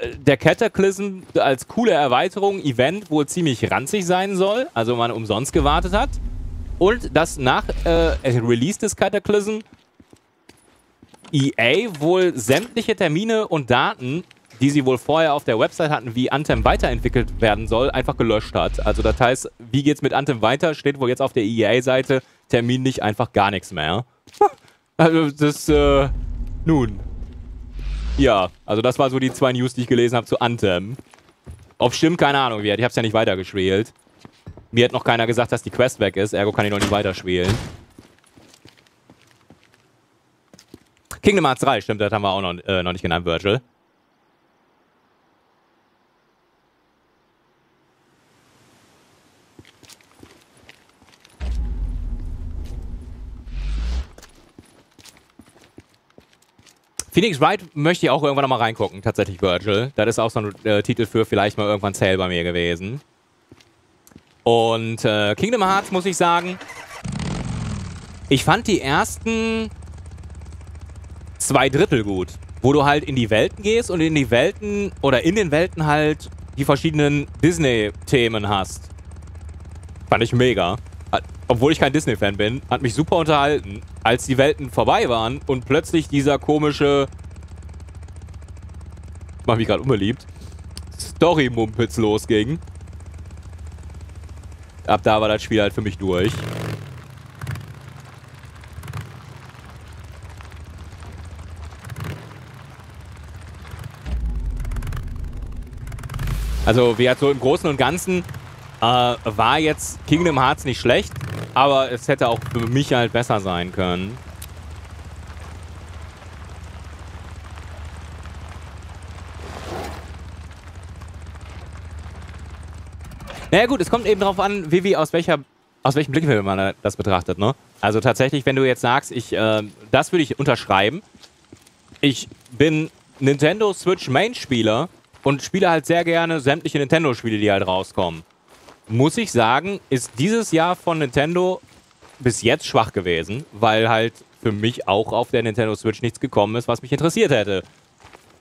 Äh, der Cataclysm als coole Erweiterung, Event, wohl ziemlich ranzig sein soll, also man umsonst gewartet hat. Und dass nach äh, Release des Cataclysm EA wohl sämtliche Termine und Daten die sie wohl vorher auf der Website hatten, wie Anthem weiterentwickelt werden soll, einfach gelöscht hat. Also das heißt, wie geht's mit Anthem weiter, steht wohl jetzt auf der EA-Seite, Termin nicht einfach gar nichts mehr. also das, äh, nun. Ja, also das war so die zwei News, die ich gelesen habe zu Anthem. Ob stimmt, keine Ahnung, wie. Ich hab's ja nicht weitergespielt. Mir hat noch keiner gesagt, dass die Quest weg ist, ergo kann ich noch nicht weiterspielen. Kingdom Hearts 3, stimmt, das haben wir auch noch, äh, noch nicht genannt, Virgil. Phoenix Wright möchte ich auch irgendwann noch mal reingucken, tatsächlich Virgil. Das ist auch so ein äh, Titel für vielleicht mal irgendwann Sale bei mir gewesen. Und äh, Kingdom Hearts muss ich sagen, ich fand die ersten zwei Drittel gut. Wo du halt in die Welten gehst und in die Welten oder in den Welten halt die verschiedenen Disney-Themen hast. Fand ich mega obwohl ich kein Disney-Fan bin, hat mich super unterhalten, als die Welten vorbei waren und plötzlich dieser komische, mach mich gerade unbeliebt, Story-Mumpitz losging. Ab da war das Spiel halt für mich durch. Also, wie halt so im Großen und Ganzen äh, war jetzt Kingdom Hearts nicht schlecht. Aber es hätte auch für mich halt besser sein können. Naja gut, es kommt eben darauf an, Vivi, aus welcher aus welchem Blickwinkel man das betrachtet, ne? Also tatsächlich, wenn du jetzt sagst, ich, äh, das würde ich unterschreiben. Ich bin Nintendo Switch Main-Spieler und spiele halt sehr gerne sämtliche Nintendo-Spiele, die halt rauskommen. Muss ich sagen, ist dieses Jahr von Nintendo bis jetzt schwach gewesen, weil halt für mich auch auf der Nintendo Switch nichts gekommen ist, was mich interessiert hätte.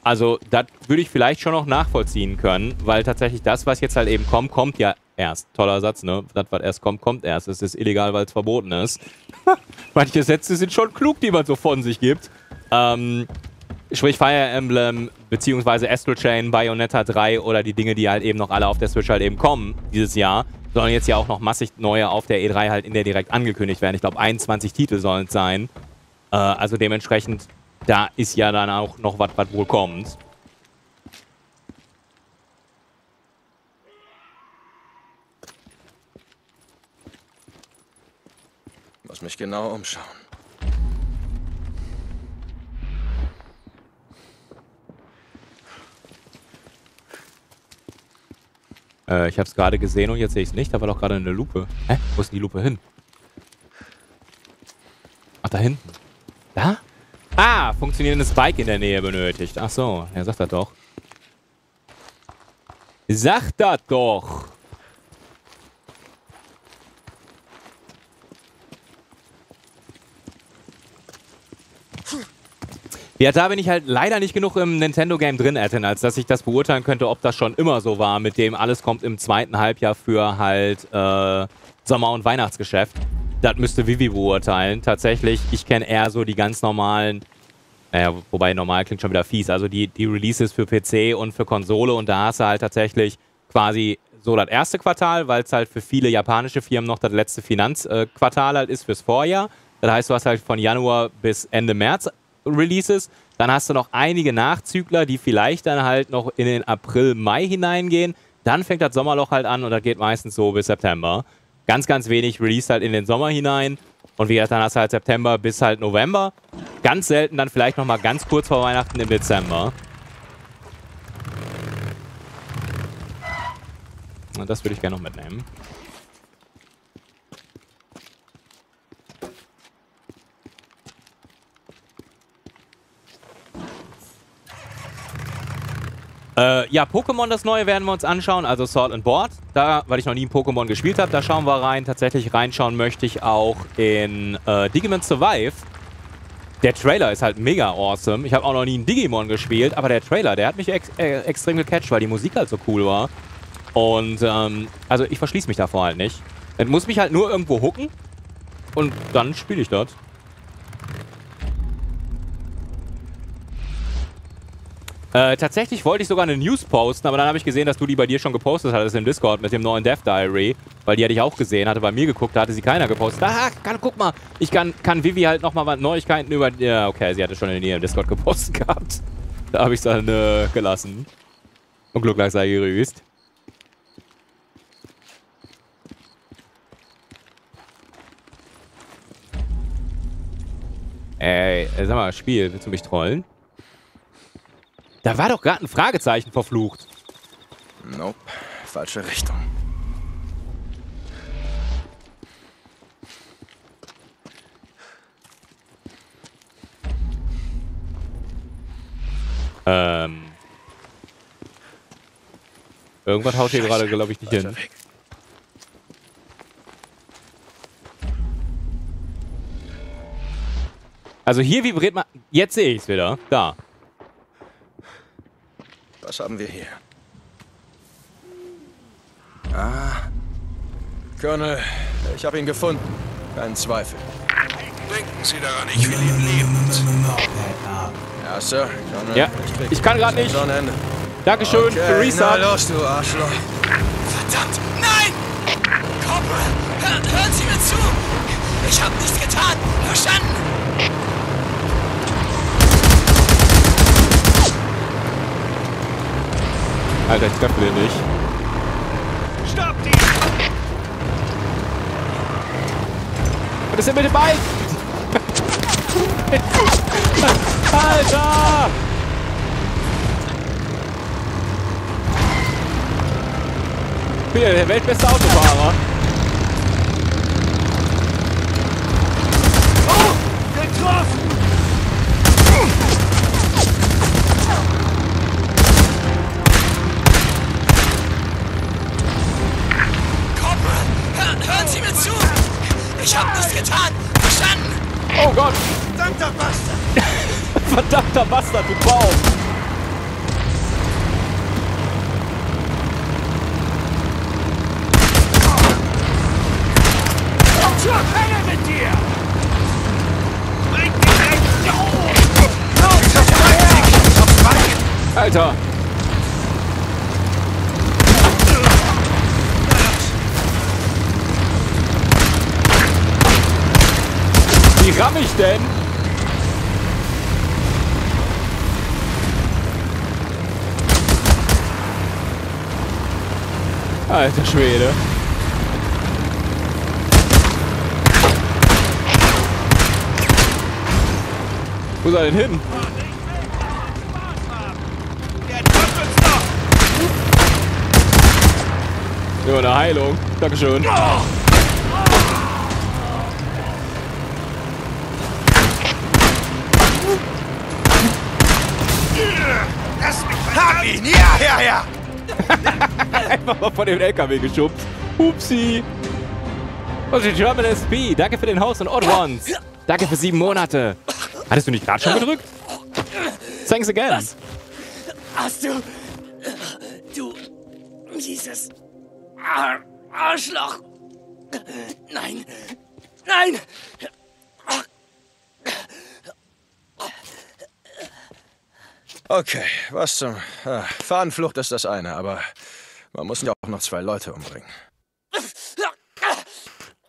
Also, das würde ich vielleicht schon noch nachvollziehen können, weil tatsächlich das, was jetzt halt eben kommt, kommt ja erst. Toller Satz, ne? Das, was erst kommt, kommt erst. Es ist illegal, weil es verboten ist. Manche Sätze sind schon klug, die man so von sich gibt. Ähm, sprich Fire Emblem, beziehungsweise Astral Chain, Bayonetta 3 oder die Dinge, die halt eben noch alle auf der Switch halt eben kommen dieses Jahr, sollen jetzt ja auch noch massig neue auf der E3 halt in der direkt angekündigt werden. Ich glaube, 21 Titel sollen es sein. Äh, also dementsprechend da ist ja dann auch noch was, was wohl kommt. Muss mich genau umschauen. Äh, ich habe es gerade gesehen und jetzt sehe ich es nicht. Da war doch gerade eine Lupe. Hä? Wo ist die Lupe hin? Ach, da hinten. Da? Ah, funktionierendes Bike in der Nähe benötigt. Ach so, er sagt das doch. Sagt das doch. Ja, da bin ich halt leider nicht genug im Nintendo-Game drin, Etten, als dass ich das beurteilen könnte, ob das schon immer so war, mit dem alles kommt im zweiten Halbjahr für halt äh, Sommer- und Weihnachtsgeschäft das müsste Vivi beurteilen. Tatsächlich, ich kenne eher so die ganz normalen, naja, wobei normal klingt schon wieder fies, also die, die Releases für PC und für Konsole und da hast du halt tatsächlich quasi so das erste Quartal, weil es halt für viele japanische Firmen noch das letzte Finanzquartal halt ist fürs Vorjahr. Das heißt, du hast halt von Januar bis Ende März Releases. Dann hast du noch einige Nachzügler, die vielleicht dann halt noch in den April, Mai hineingehen. Dann fängt das Sommerloch halt an und das geht meistens so bis September. Ganz, ganz wenig Release halt in den Sommer hinein. Und wie gesagt, dann hast du halt September bis halt November. Ganz selten dann vielleicht nochmal ganz kurz vor Weihnachten im Dezember. Und das würde ich gerne noch mitnehmen. Äh, ja, Pokémon, das neue, werden wir uns anschauen, also Sword and Board. Da, weil ich noch nie ein Pokémon gespielt habe, da schauen wir rein. Tatsächlich reinschauen möchte ich auch in äh, Digimon Survive. Der Trailer ist halt mega awesome. Ich habe auch noch nie ein Digimon gespielt, aber der Trailer, der hat mich ex äh, extrem gecatcht, weil die Musik halt so cool war. Und, ähm, also ich verschließe mich davor halt nicht. Es muss mich halt nur irgendwo hooken und dann spiele ich das. Äh, tatsächlich wollte ich sogar eine News posten, aber dann habe ich gesehen, dass du die bei dir schon gepostet hattest im Discord mit dem neuen Death Diary. Weil die hatte ich auch gesehen, hatte bei mir geguckt, da hatte sie keiner gepostet. Ah, kann, guck mal, ich kann, kann Vivi halt nochmal Neuigkeiten über... Ja, okay, sie hatte schon in ihr im Discord gepostet gehabt. Da habe ich es dann äh, gelassen. Und Glücklich sei gerüßt. Ey, sag mal, Spiel, willst du mich trollen? Da war doch gerade ein Fragezeichen verflucht. Nope, falsche Richtung. Ähm. Irgendwas haut hier gerade, glaube ich, nicht hin. Weg. Also hier vibriert man... Jetzt sehe ich es wieder. Da. Was haben wir hier? Ah. Colonel, ich habe ihn gefunden. Kein Zweifel. Denken Sie daran, ich will ihn lebend. Ja, Sir. Colonel, ja, ich, ich kann gerade nicht. Dankeschön okay, für Reset. Na los, du Arschloch. Verdammt, nein! Corporal, hör, hören Sie mir zu! Ich habe nichts getan, verstanden? Alter, ich treffe den nicht. Stopp die! Was ist denn mit dem Bike? Alter! Ich bin ja der weltbeste Autofahrer. Oh, getroffen! Hören Sie mir zu! Ich hab nichts getan! Verstanden? Oh Gott! Verdammter Bastard! Verdammter Bastard, du Baum! Zur Hölle mit dir! Bring dich Bein! Alter! Wie ramm ich denn? Alter Schwede. Wo ist er denn hin? Ja, eine Heilung. Dankeschön. Lass ja! Einfach mal von dem LKW geschubst. Upsi. Und die German SP. Danke für den Host und Odd Ones. Danke für sieben Monate. Hattest du nicht gerade schon gedrückt? Thanks again. Hast du. Du. Dieses. Ar Arschloch. Nein. Nein! Okay, was zum... Ah, Fahnenflucht ist das eine, aber man muss ja auch noch zwei Leute umbringen.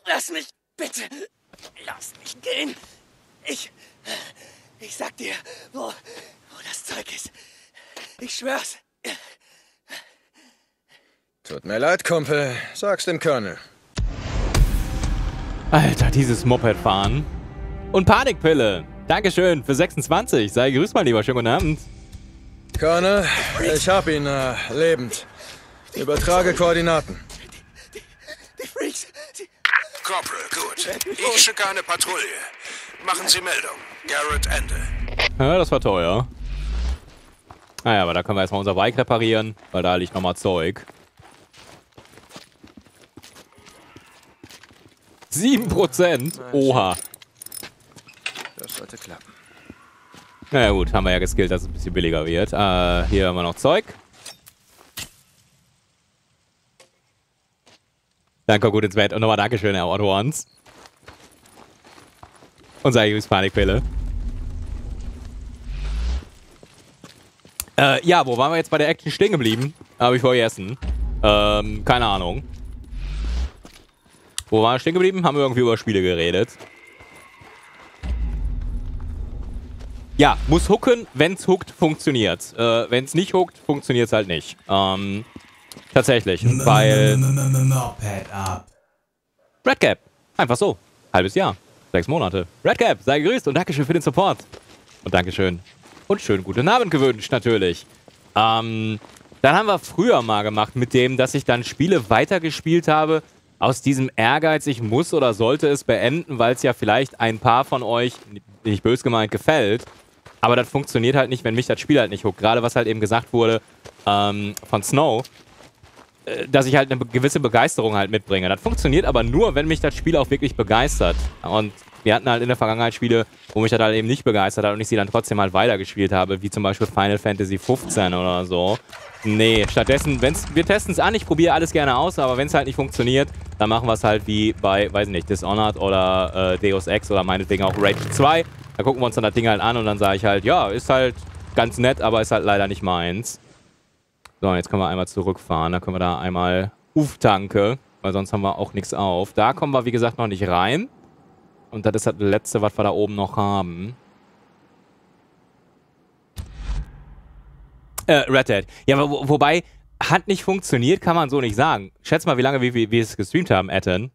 Lass mich, bitte. Lass mich gehen. Ich. Ich sag dir, wo, wo das Zeug ist. Ich schwör's. Tut mir leid, Kumpel. Sag's dem Colonel. Alter, dieses Moped-Fahren. Und Panikpille. Dankeschön für 26. Sei grüßt, mein Lieber. Schönen guten Abend. Colonel, ich hab ihn äh, lebend. Übertrage Koordinaten. Die Freaks. Sie, Corporal, gut. Ich schicke eine Patrouille. Machen Sie Meldung. Garrett Ende. Ja, das war teuer. Naja, aber da können wir erstmal unser Bike reparieren, weil da liegt nochmal Zeug. 7%? Oha. Das sollte klappen. Na ja, gut, haben wir ja geskillt, dass es ein bisschen billiger wird. Äh, hier haben wir noch Zeug. Danke, gut ins Bett. Und nochmal Dankeschön, Herr Otto Hans. Unser Use Panikpille. Äh, ja, wo waren wir jetzt bei der Action stehen geblieben? Habe ich vergessen. Ähm, keine Ahnung. Wo waren wir stehen geblieben? Haben wir irgendwie über Spiele geredet. Ja, muss hooken, wenn's hookt, funktioniert's. Äh, wenn's nicht hookt, funktioniert's halt nicht. Ähm, tatsächlich, weil... Moped ab. Redcap, einfach so. Halbes Jahr, sechs Monate. Redcap, sei gegrüßt und Dankeschön für den Support. Und Dankeschön. Und schönen guten Abend gewünscht, natürlich. Ähm, dann haben wir früher mal gemacht mit dem, dass ich dann Spiele weitergespielt habe, aus diesem Ehrgeiz, ich muss oder sollte es beenden, weil es ja vielleicht ein paar von euch, nicht bös gemeint, gefällt. Aber das funktioniert halt nicht, wenn mich das Spiel halt nicht huckt. Gerade was halt eben gesagt wurde ähm, von Snow, äh, dass ich halt eine gewisse Begeisterung halt mitbringe. Das funktioniert aber nur, wenn mich das Spiel auch wirklich begeistert. Und wir hatten halt in der Vergangenheit Spiele, wo mich das halt eben nicht begeistert hat und ich sie dann trotzdem halt weitergespielt habe, wie zum Beispiel Final Fantasy 15 oder so. Nee, stattdessen, wenn's, wir testen es an, ich probiere alles gerne aus, aber wenn es halt nicht funktioniert, dann machen wir es halt wie bei, weiß nicht, Dishonored oder äh, Deus Ex oder meinetwegen auch Rage 2. Da gucken wir uns dann das Ding halt an und dann sage ich halt, ja, ist halt ganz nett, aber ist halt leider nicht meins. So, jetzt können wir einmal zurückfahren. Da können wir da einmal Uf-Tanke, weil sonst haben wir auch nichts auf. Da kommen wir, wie gesagt, noch nicht rein. Und das ist das letzte, was wir da oben noch haben. Äh, Red Dead. Ja, wo, wobei, hat nicht funktioniert, kann man so nicht sagen. Schätz mal, wie lange wir, wir, wir es gestreamt haben, Etten.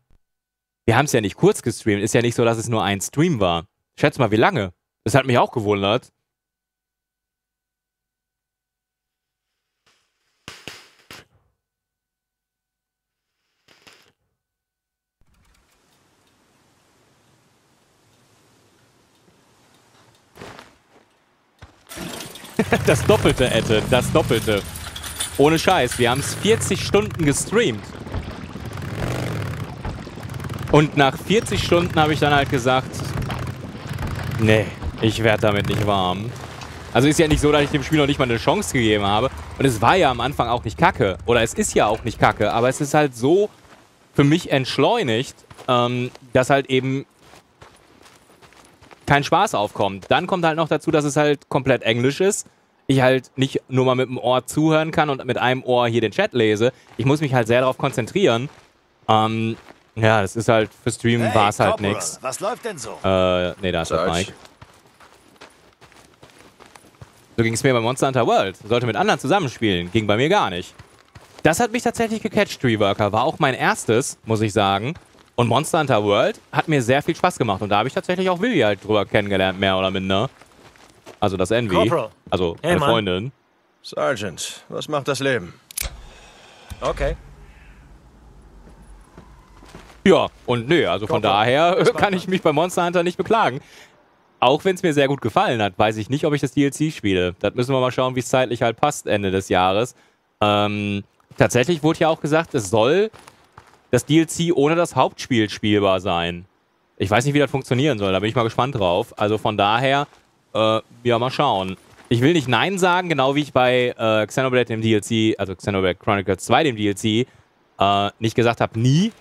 Wir haben es ja nicht kurz gestreamt. Ist ja nicht so, dass es nur ein Stream war. Schätz mal, wie lange? Das hat mich auch gewundert. Das Doppelte, Ette, das Doppelte. Ohne Scheiß, wir haben es 40 Stunden gestreamt. Und nach 40 Stunden habe ich dann halt gesagt, nee, ich werde damit nicht warm. Also ist ja nicht so, dass ich dem Spiel noch nicht mal eine Chance gegeben habe. Und es war ja am Anfang auch nicht kacke. Oder es ist ja auch nicht kacke. Aber es ist halt so für mich entschleunigt, ähm, dass halt eben kein Spaß aufkommt. Dann kommt halt noch dazu, dass es halt komplett Englisch ist. Ich halt nicht nur mal mit dem Ohr zuhören kann und mit einem Ohr hier den Chat lese. Ich muss mich halt sehr darauf konzentrieren. Ähm, ja, das ist halt, für Stream Hey, war es halt nix. was läuft denn so? Äh, nee, da ist der Sarge. Mike. So ging es mir bei Monster Hunter World. Sollte mit anderen zusammenspielen. Ging bei mir gar nicht. Das hat mich tatsächlich gecatcht, Treeworker. War auch mein erstes, muss ich sagen. Und Monster Hunter World hat mir sehr viel Spaß gemacht. Und da habe ich tatsächlich auch Willi halt drüber kennengelernt, mehr oder minder. Also das Envy. Corporal. Also Hey, meine. Freundin. Sergeant, was macht das Leben? Okay. Ja, und nö, also von daher kann ich mich bei Monster Hunter nicht beklagen. Auch wenn es mir sehr gut gefallen hat, weiß ich nicht, ob ich das DLC spiele. Das müssen wir mal schauen, wie es zeitlich halt passt Ende des Jahres. Ähm, tatsächlich wurde ja auch gesagt, es soll das DLC ohne das Hauptspiel spielbar sein. Ich weiß nicht, wie das funktionieren soll, da bin ich mal gespannt drauf. Also von daher, äh, ja, mal schauen. Ich will nicht Nein sagen, genau wie ich bei äh, Xenoblade dem DLC, also Xenoblade Chronicles 2 dem DLC, äh, nicht gesagt habe, nie.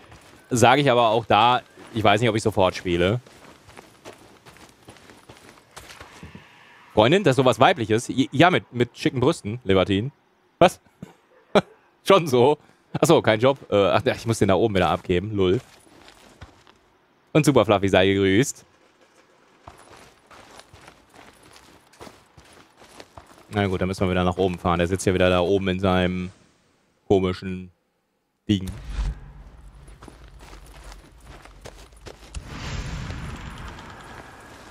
Sage ich aber auch da, ich weiß nicht, ob ich sofort spiele. Freundin, das ist sowas Weibliches. Ja, mit, mit schicken Brüsten, Libertin. Was? Schon so. Achso, kein Job. Äh, ach, ich muss den da oben wieder abgeben. Lull. Und Super Fluffy sei gegrüßt. Na gut, dann müssen wir wieder nach oben fahren. Der sitzt ja wieder da oben in seinem komischen Ding.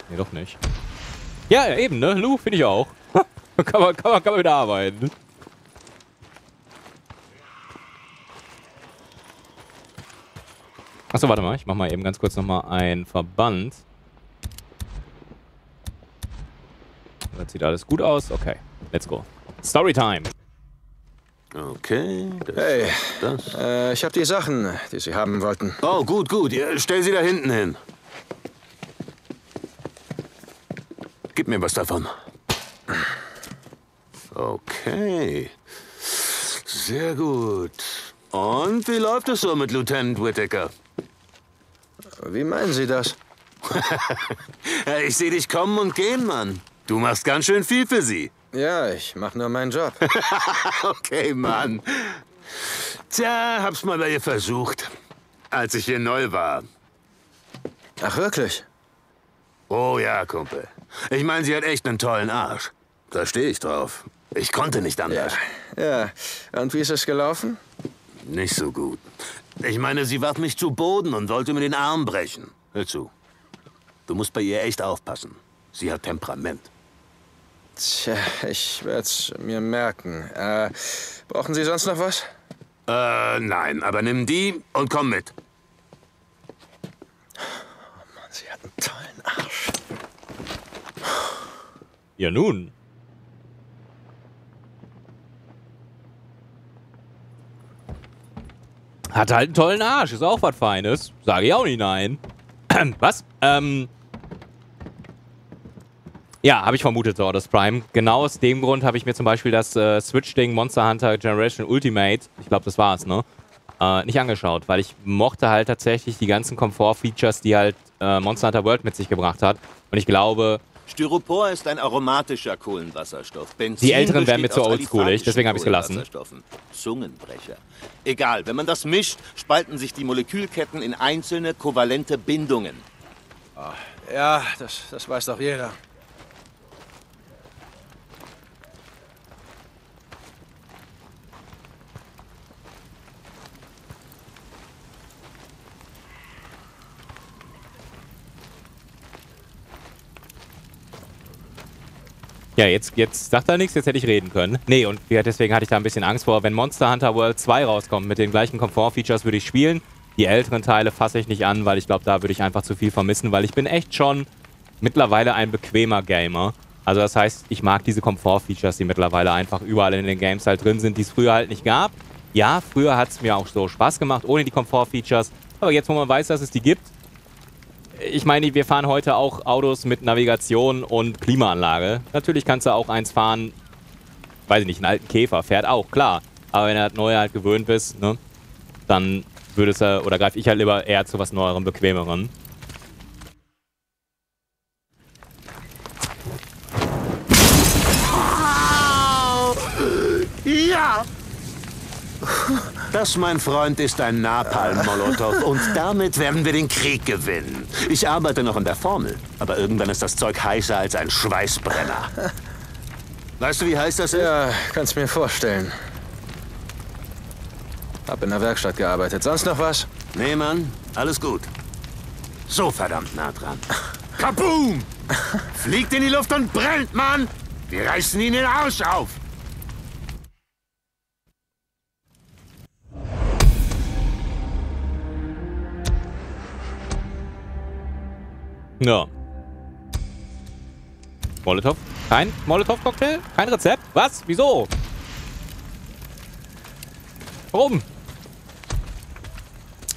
Nee, doch nicht. Ja, eben, ne? Lou, finde ich auch. kann, man, kann, man, kann man wieder arbeiten. Achso, warte mal. Ich mach mal eben ganz kurz nochmal einen Verband. Das sieht alles gut aus. Okay, let's go. Storytime. Okay. Hey, Äh, ich habe die Sachen, die Sie haben wollten. Oh, gut, gut. Stell sie da hinten hin. Gib mir was davon. Okay. Sehr gut. Und wie läuft es so mit Lieutenant Whittaker? Wie meinen Sie das? Ich sehe dich kommen und gehen, Mann. Du machst ganz schön viel für sie. Ja, ich mache nur meinen Job. okay, Mann. Tja, hab's mal bei ihr versucht, als ich hier neu war. Ach, wirklich? Oh ja, Kumpel. Ich meine, sie hat echt einen tollen Arsch. Da stehe ich drauf. Ich konnte nicht anders. Ja. Und wie ist es gelaufen? Nicht so gut. Ich meine, sie warf mich zu Boden und wollte mir den Arm brechen. Hör zu. Du musst bei ihr echt aufpassen. Sie hat Temperament. Tja, ich werde es mir merken. Äh, brauchen Sie sonst noch was? Äh, nein, aber nimm die und komm mit. Sie hat einen tollen Arsch. Ja, nun. Hat halt einen tollen Arsch, ist auch was Feines. Sage ich auch nicht nein. was? Ähm. Ja, habe ich vermutet, so, das Prime. Genau aus dem Grund habe ich mir zum Beispiel das äh, Switch-Ding Monster Hunter Generation Ultimate, ich glaube, das war's, ne? Äh, nicht angeschaut, weil ich mochte halt tatsächlich die ganzen Komfort-Features, die halt äh, Monster Hunter World mit sich gebracht hat. Und ich glaube, Styropor ist ein aromatischer Kohlenwasserstoff. Benzin Die Älteren werden mir zu aus oldschoolig, deswegen hab ich's gelassen. Kohlenwasserstoffen. Zungenbrecher. Egal, wenn man das mischt, spalten sich die Molekülketten in einzelne kovalente Bindungen. Ja, das, das weiß doch jeder. Ja, jetzt, jetzt sagt er nichts, jetzt hätte ich reden können. Nee, und deswegen hatte ich da ein bisschen Angst vor. Wenn Monster Hunter World 2 rauskommt mit den gleichen Komfort-Features, würde ich spielen. Die älteren Teile fasse ich nicht an, weil ich glaube, da würde ich einfach zu viel vermissen, weil ich bin echt schon mittlerweile ein bequemer Gamer. Also das heißt, ich mag diese Komfort-Features, die mittlerweile einfach überall in den Games halt drin sind, die es früher halt nicht gab. Ja, früher hat es mir auch so Spaß gemacht, ohne die Komfort-Features. Aber jetzt, wo man weiß, dass es die gibt, ich meine, wir fahren heute auch Autos mit Navigation und Klimaanlage. Natürlich kannst du auch eins fahren, weiß ich nicht, einen alten Käfer, fährt auch, klar. Aber wenn du das Neue halt gewöhnt bist, ne, dann würdest du, oder greife ich halt lieber eher zu was Neuerem, Bequemeren. Ja! Das, mein Freund, ist ein Napalm-Molotow und damit werden wir den Krieg gewinnen. Ich arbeite noch an der Formel, aber irgendwann ist das Zeug heißer als ein Schweißbrenner. Weißt du, wie heiß das ist? Ja, kannst mir vorstellen. Hab in der Werkstatt gearbeitet. Sonst noch was? Nee, Mann, alles gut. So verdammt nah dran. Kaboom! Fliegt in die Luft und brennt, Mann! Wir reißen ihn den Arsch auf! Ja. Molotow? Kein Molotow-Cocktail? Kein Rezept? Was? Wieso? Warum?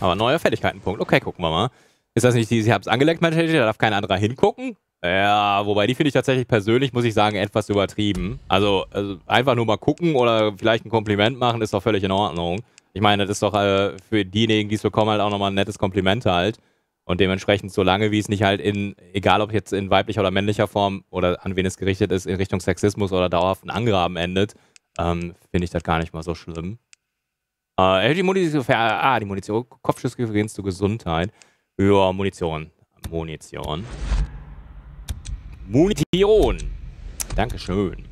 Aber neuer Fertigkeitenpunkt. Okay, gucken wir mal. Ist das nicht die, sie hab's angeleckt, Mentality, da darf kein anderer hingucken? Ja, wobei die finde ich tatsächlich persönlich, muss ich sagen, etwas übertrieben. Also, also, einfach nur mal gucken oder vielleicht ein Kompliment machen, ist doch völlig in Ordnung. Ich meine, das ist doch äh, für diejenigen, die es bekommen, halt auch nochmal ein nettes Kompliment halt. Und dementsprechend, solange wie es nicht halt in, egal ob jetzt in weiblicher oder männlicher Form oder an wen es gerichtet ist, in Richtung Sexismus oder dauerhaften Angraben endet, ähm, finde ich das gar nicht mal so schlimm. Äh, die Munition, ah, die Munition, Kopfschuss übrigens zur Gesundheit. Ja, Munition. Munition. Munition. Dankeschön.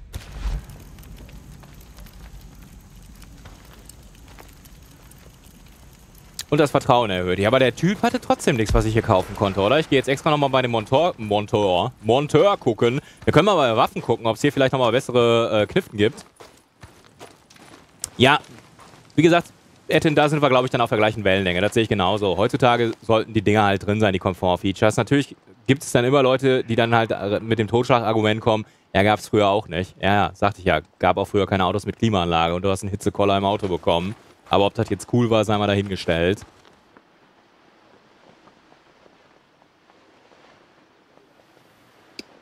Und das Vertrauen erhöht. Ja, aber der Typ hatte trotzdem nichts, was ich hier kaufen konnte, oder? Ich gehe jetzt extra nochmal bei dem Monteur, Monteur, Monteur gucken. Wir können mal bei Waffen gucken, ob es hier vielleicht nochmal bessere äh, Kniften gibt. Ja, wie gesagt, Etin, da sind wir, glaube ich, dann auf der gleichen Wellenlänge. Das sehe ich genauso. Heutzutage sollten die Dinger halt drin sein, die Komfort-Features. Natürlich gibt es dann immer Leute, die dann halt äh, mit dem Totschlagargument kommen, ja, gab es früher auch nicht. Ja, ja, sagte ich ja, gab auch früher keine Autos mit Klimaanlage und du hast einen Hitzekoller im Auto bekommen. Aber ob das jetzt cool war, sei mal dahingestellt.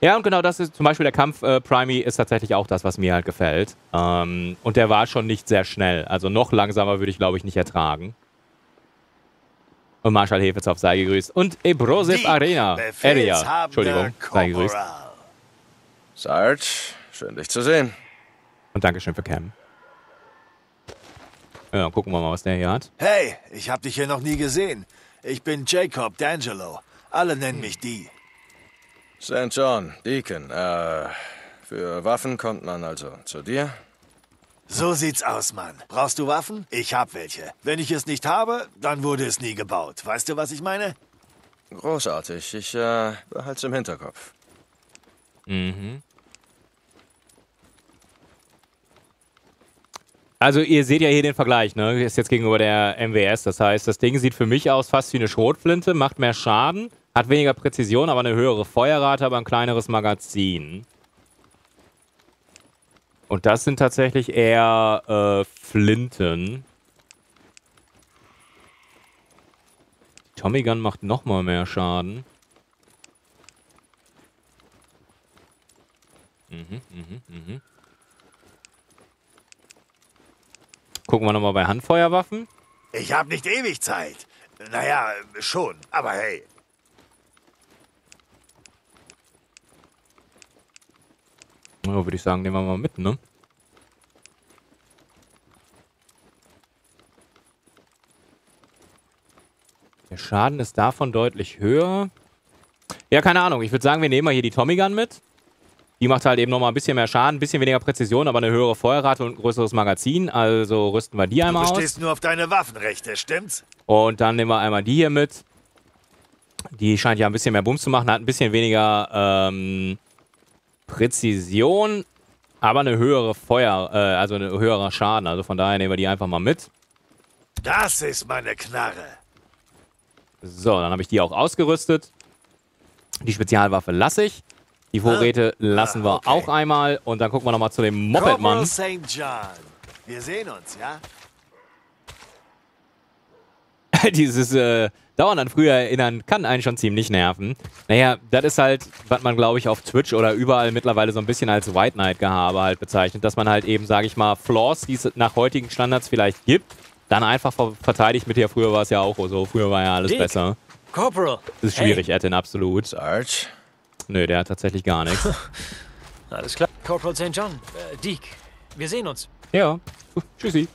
Ja, und genau das ist zum Beispiel der Kampf äh, Primey ist tatsächlich auch das, was mir halt gefällt. Ähm, und der war schon nicht sehr schnell. Also noch langsamer würde ich, glaube ich, nicht ertragen. Und Marshall Hefezopf sei gegrüßt. Und Ebrosif Arena. Area. Entschuldigung, sei gegrüßt. Sarge, schön dich zu sehen. Und Dankeschön für Cam. Ja, gucken wir mal, was der hier hat. Hey, ich hab dich hier noch nie gesehen. Ich bin Jacob D'Angelo. Alle nennen mich die. St. John, Deacon. Äh, für Waffen kommt man also zu dir? So sieht's aus, Mann. Brauchst du Waffen? Ich hab welche. Wenn ich es nicht habe, dann wurde es nie gebaut. Weißt du, was ich meine? Großartig. Ich äh, behalte im Hinterkopf. Mhm. Also ihr seht ja hier den Vergleich, ne? Ist jetzt gegenüber der MWS. Das heißt, das Ding sieht für mich aus fast wie eine Schrotflinte, macht mehr Schaden, hat weniger Präzision, aber eine höhere Feuerrate, aber ein kleineres Magazin. Und das sind tatsächlich eher äh, Flinten. Tommy Gun macht nochmal mehr Schaden. Mhm, mhm, mhm. Gucken wir nochmal bei Handfeuerwaffen. Ich hab nicht ewig Zeit. Naja, schon, aber hey. Ja, würde ich sagen, nehmen wir mal mit, ne? Der Schaden ist davon deutlich höher. Ja, keine Ahnung. Ich würde sagen, wir nehmen mal hier die Tommy Gun mit. Die macht halt eben nochmal ein bisschen mehr Schaden, ein bisschen weniger Präzision, aber eine höhere Feuerrate und ein größeres Magazin. Also rüsten wir die einmal aus. Du stehst nur auf deine Waffenrechte, stimmt's? Und dann nehmen wir einmal die hier mit. Die scheint ja ein bisschen mehr Bums zu machen, hat ein bisschen weniger, ähm, Präzision, aber eine höhere Feuer, äh, also ein höherer Schaden. Also von daher nehmen wir die einfach mal mit. Das ist meine Knarre. So, dann habe ich die auch ausgerüstet. Die Spezialwaffe lasse ich. Die Vorräte lassen wir auch einmal. Und dann gucken wir nochmal zu dem Mopedmann. St. John. Wir sehen uns, ja? Dieses äh, Dauern an früher erinnern kann einen schon ziemlich nerven. Naja, das ist halt, was man, glaube ich, auf Twitch oder überall mittlerweile so ein bisschen als White Knight-Gehabe halt bezeichnet, dass man halt eben, sage ich mal, Flaws, die es nach heutigen Standards vielleicht gibt, dann einfach ver verteidigt mit, ja, früher war es ja auch so, früher war ja alles Dick. besser. Corporal. Das ist schwierig, Etten, absolut. Sarge? Nö, der hat tatsächlich gar nichts. Alles klar. Corporal St. John. Äh, Deke. Wir sehen uns. ja, tschüssi.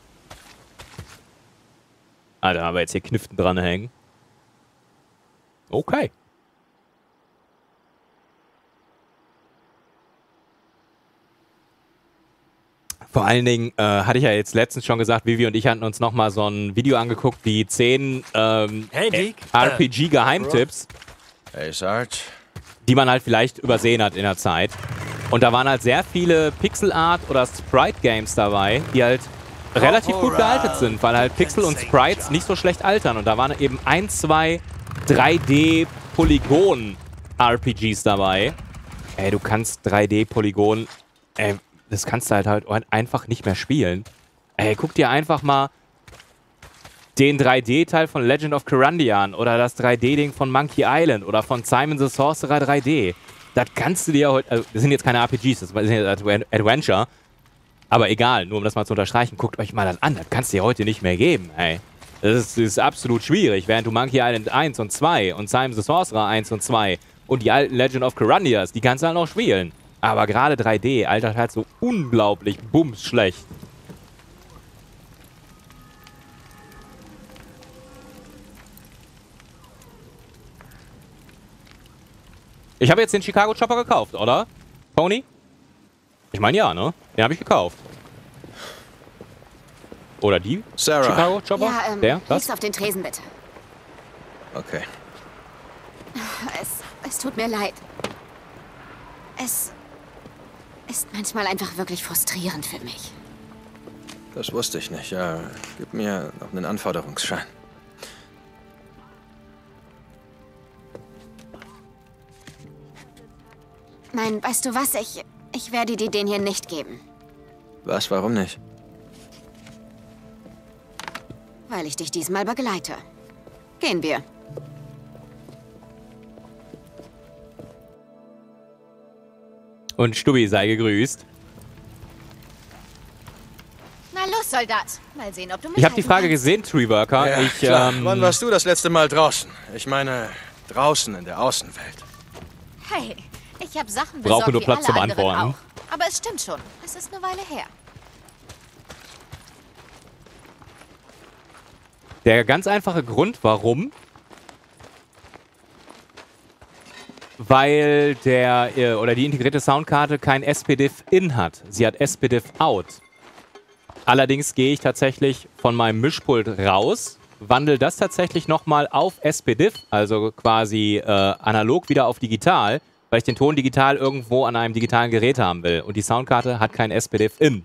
Alter, aber jetzt hier Kniften dranhängen. Okay. Vor allen Dingen äh, hatte ich ja jetzt letztens schon gesagt, Vivi und ich hatten uns nochmal so ein Video angeguckt, wie 10 ähm, Hey. RPG-Geheimtipps, Hey, Sarge. Die man halt vielleicht übersehen hat in der Zeit. Und da waren halt sehr viele Pixel-Art- oder Sprite-Games dabei, die halt relativ gut gealtert sind, weil halt Pixel und Sprites nicht so schlecht altern. Und da waren eben ein, zwei 3D-Polygon-RPGs dabei. Ey, du kannst 3D-Polygon, ey, das kannst du halt, halt einfach nicht mehr spielen. Ey, guck dir einfach mal den 3D-Teil von Legend of Corundia an oder das 3D-Ding von Monkey Island oder von Simon the Sorcerer 3D. Das kannst du dir heute, also das sind jetzt keine RPGs, das sind jetzt Adven- Adventure, aber egal, nur um das mal zu unterstreichen, guckt euch mal das an, das kannst du dir heute nicht mehr geben, ey. Das ist, ist absolut schwierig, während du Monkey Island 1 und 2 und Simon the Sorcerer 1 und 2 und die alten Legend of Corundias, die kannst du halt noch spielen. Aber gerade 3D altert halt so unglaublich bumsschlecht. Ich habe jetzt den Chicago Chopper gekauft, oder? Pony? Ich meine ja, ne? Den habe ich gekauft. Oder die? Sarah. Chicago Chopper? Ja, ähm, Der? Hilf's auf den Tresen, bitte. Okay. Es, es tut mir leid. Es ist manchmal einfach wirklich frustrierend für mich. Das wusste ich nicht. Ja, gib mir noch einen Anforderungsschein. Nein, weißt du was? Ich, ich werde dir den hier nicht geben. Was, warum nicht? Weil ich dich diesmal begleite. Gehen wir. Und Stubbi sei gegrüßt. Na los, Soldat. Mal sehen, ob du mich Ich habe die Frage kannst. gesehen, Treeworker. Ja, ich, klar. ähm, Wann warst du das letzte Mal draußen? Ich meine, draußen in der Außenwelt. Hey, ich habe Sachen Brauche besorgt nur wie Platz zum Antworten. Auch. Aber es stimmt schon. Es ist eine Weile her. Der ganz einfache Grund, warum. Weil der äh, oder die integrierte Soundkarte kein SPDIF in hat. Sie hat SPDIF out. Allerdings gehe ich tatsächlich von meinem Mischpult raus, wandle das tatsächlich nochmal auf SPDIF, also quasi äh, analog wieder auf digital, weil ich den Ton digital irgendwo an einem digitalen Gerät haben will. Und die Soundkarte hat kein SPDIF in.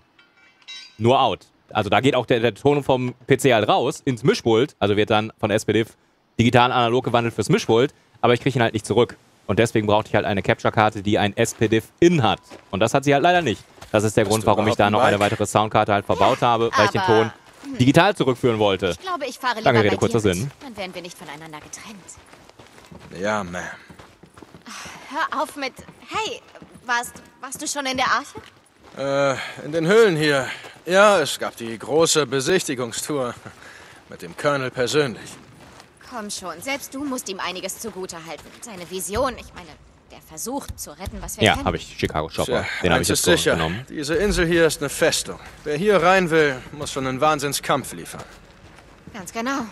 Nur out. Also da geht auch der, der Ton vom PC halt raus ins Mischpult, also wird dann von SPDIF digital analog gewandelt fürs Mischpult, aber ich kriege ihn halt nicht zurück. Und deswegen brauchte ich halt eine Capture-Karte, die ein SPDIF in hat. Und das hat sie halt leider nicht. Das ist der Grund, warum ich da noch eine weitere Soundkarte halt verbaut habe, weil ich den Ton digital zurückführen wollte. Ich glaube, ich fahre lieber Lange Rede, kurzer Sinn. Dann wären wir nicht voneinander getrennt. Ja, Ma'am. Hör auf mit... Hey, warst, warst du schon in der Arche? Äh, in den Höhlen hier. Ja, es gab die große Besichtigungstour. Mit dem Colonel persönlich. Komm schon, selbst du musst ihm einiges zugutehalten. Seine Vision, ich meine, der Versuch zu retten, was wir Ja, kennen. habe ich. Chicago Chopper. Tja, Den habe ich jetzt sicher. genommen. Diese Insel hier ist eine Festung. Wer hier rein will, muss schon einen Wahnsinnskampf liefern. Ganz genau.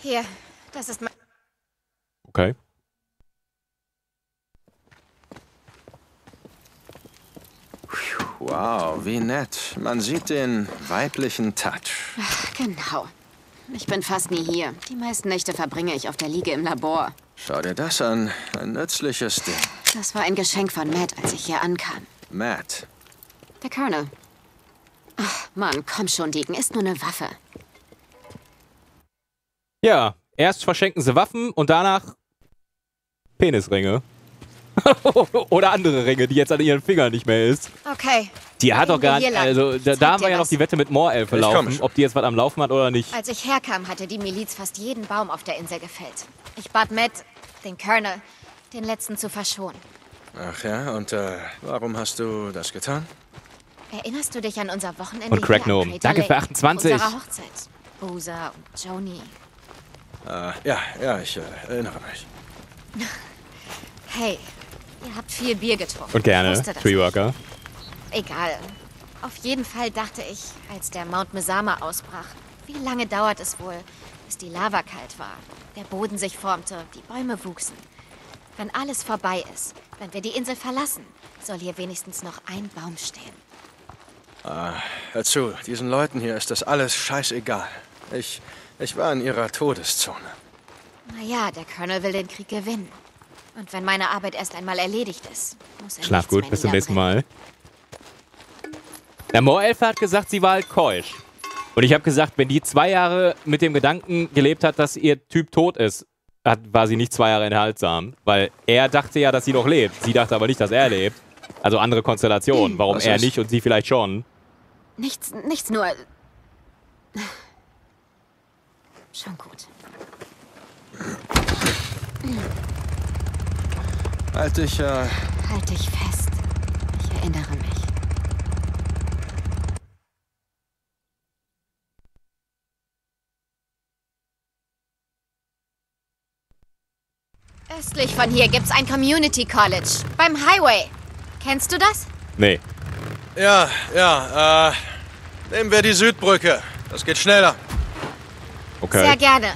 Hier, das ist mein... Okay. Wow, wie nett. Man sieht den weiblichen Touch. Ach, genau. Ich bin fast nie hier. Die meisten Nächte verbringe ich auf der Liege im Labor. Schau dir das an. Ein nützliches Ding. Das war ein Geschenk von Matt, als ich hier ankam. Matt. Der Colonel. Ach, Mann, komm schon, Deacon. Ist nur eine Waffe. Ja, erst verschenken sie Waffen und danach Penisringe. Oder andere Ringe, die jetzt an ihren Fingern nicht mehr ist. Okay. Die hat doch gar nicht. Also, da, da haben wir ja noch die Wette mit Moorelfe laufen, ob die jetzt was am Laufen hat oder nicht. Als ich herkam, hatte die Miliz fast jeden Baum auf der Insel gefällt. Ich bat Matt, den Colonel, den letzten zu verschonen. Ach ja, und äh, warum hast du das getan? Erinnerst du dich an unser Wochenende Und Crack hier am Gnome. Crater Danke für Lake? 28. Unserer Hochzeit. Boozer und Joni. Äh, ja, ja, ich äh, erinnere mich. Hey, ihr habt viel Bier getrunken. Und gerne, Treeworker. Egal. Auf jeden Fall dachte ich, als der Mount Mesama ausbrach, wie lange dauert es wohl, bis die Lava kalt war, der Boden sich formte, die Bäume wuchsen. Wenn alles vorbei ist, wenn wir die Insel verlassen, soll hier wenigstens noch ein Baum stehen. Ah, hör zu, diesen Leuten hier ist das alles scheißegal. Ich, ich war in ihrer Todeszone. Naja, der Colonel will den Krieg gewinnen. Und wenn meine Arbeit erst einmal erledigt ist, muss er Schlaf gut, bis zum nächsten. Mal. Der Moorelfe hat gesagt, sie war halt keusch. Und ich habe gesagt, wenn die zwei Jahre mit dem Gedanken gelebt hat, dass ihr Typ tot ist, hat, war sie nicht zwei Jahre enthaltsam. Weil er dachte ja, dass sie noch lebt. Sie dachte aber nicht, dass er lebt. Also andere Konstellation. Warum Was er ist? nicht und sie vielleicht schon. Nichts, nichts nur. Schon gut. Halt dich, äh, Halt dich fest. Ich erinnere mich. Östlich von hier gibt's ein Community College. Beim Highway. Kennst du das? Nee. Ja, ja, äh, nehmen wir die Südbrücke. Das geht schneller. Okay. Sehr gerne.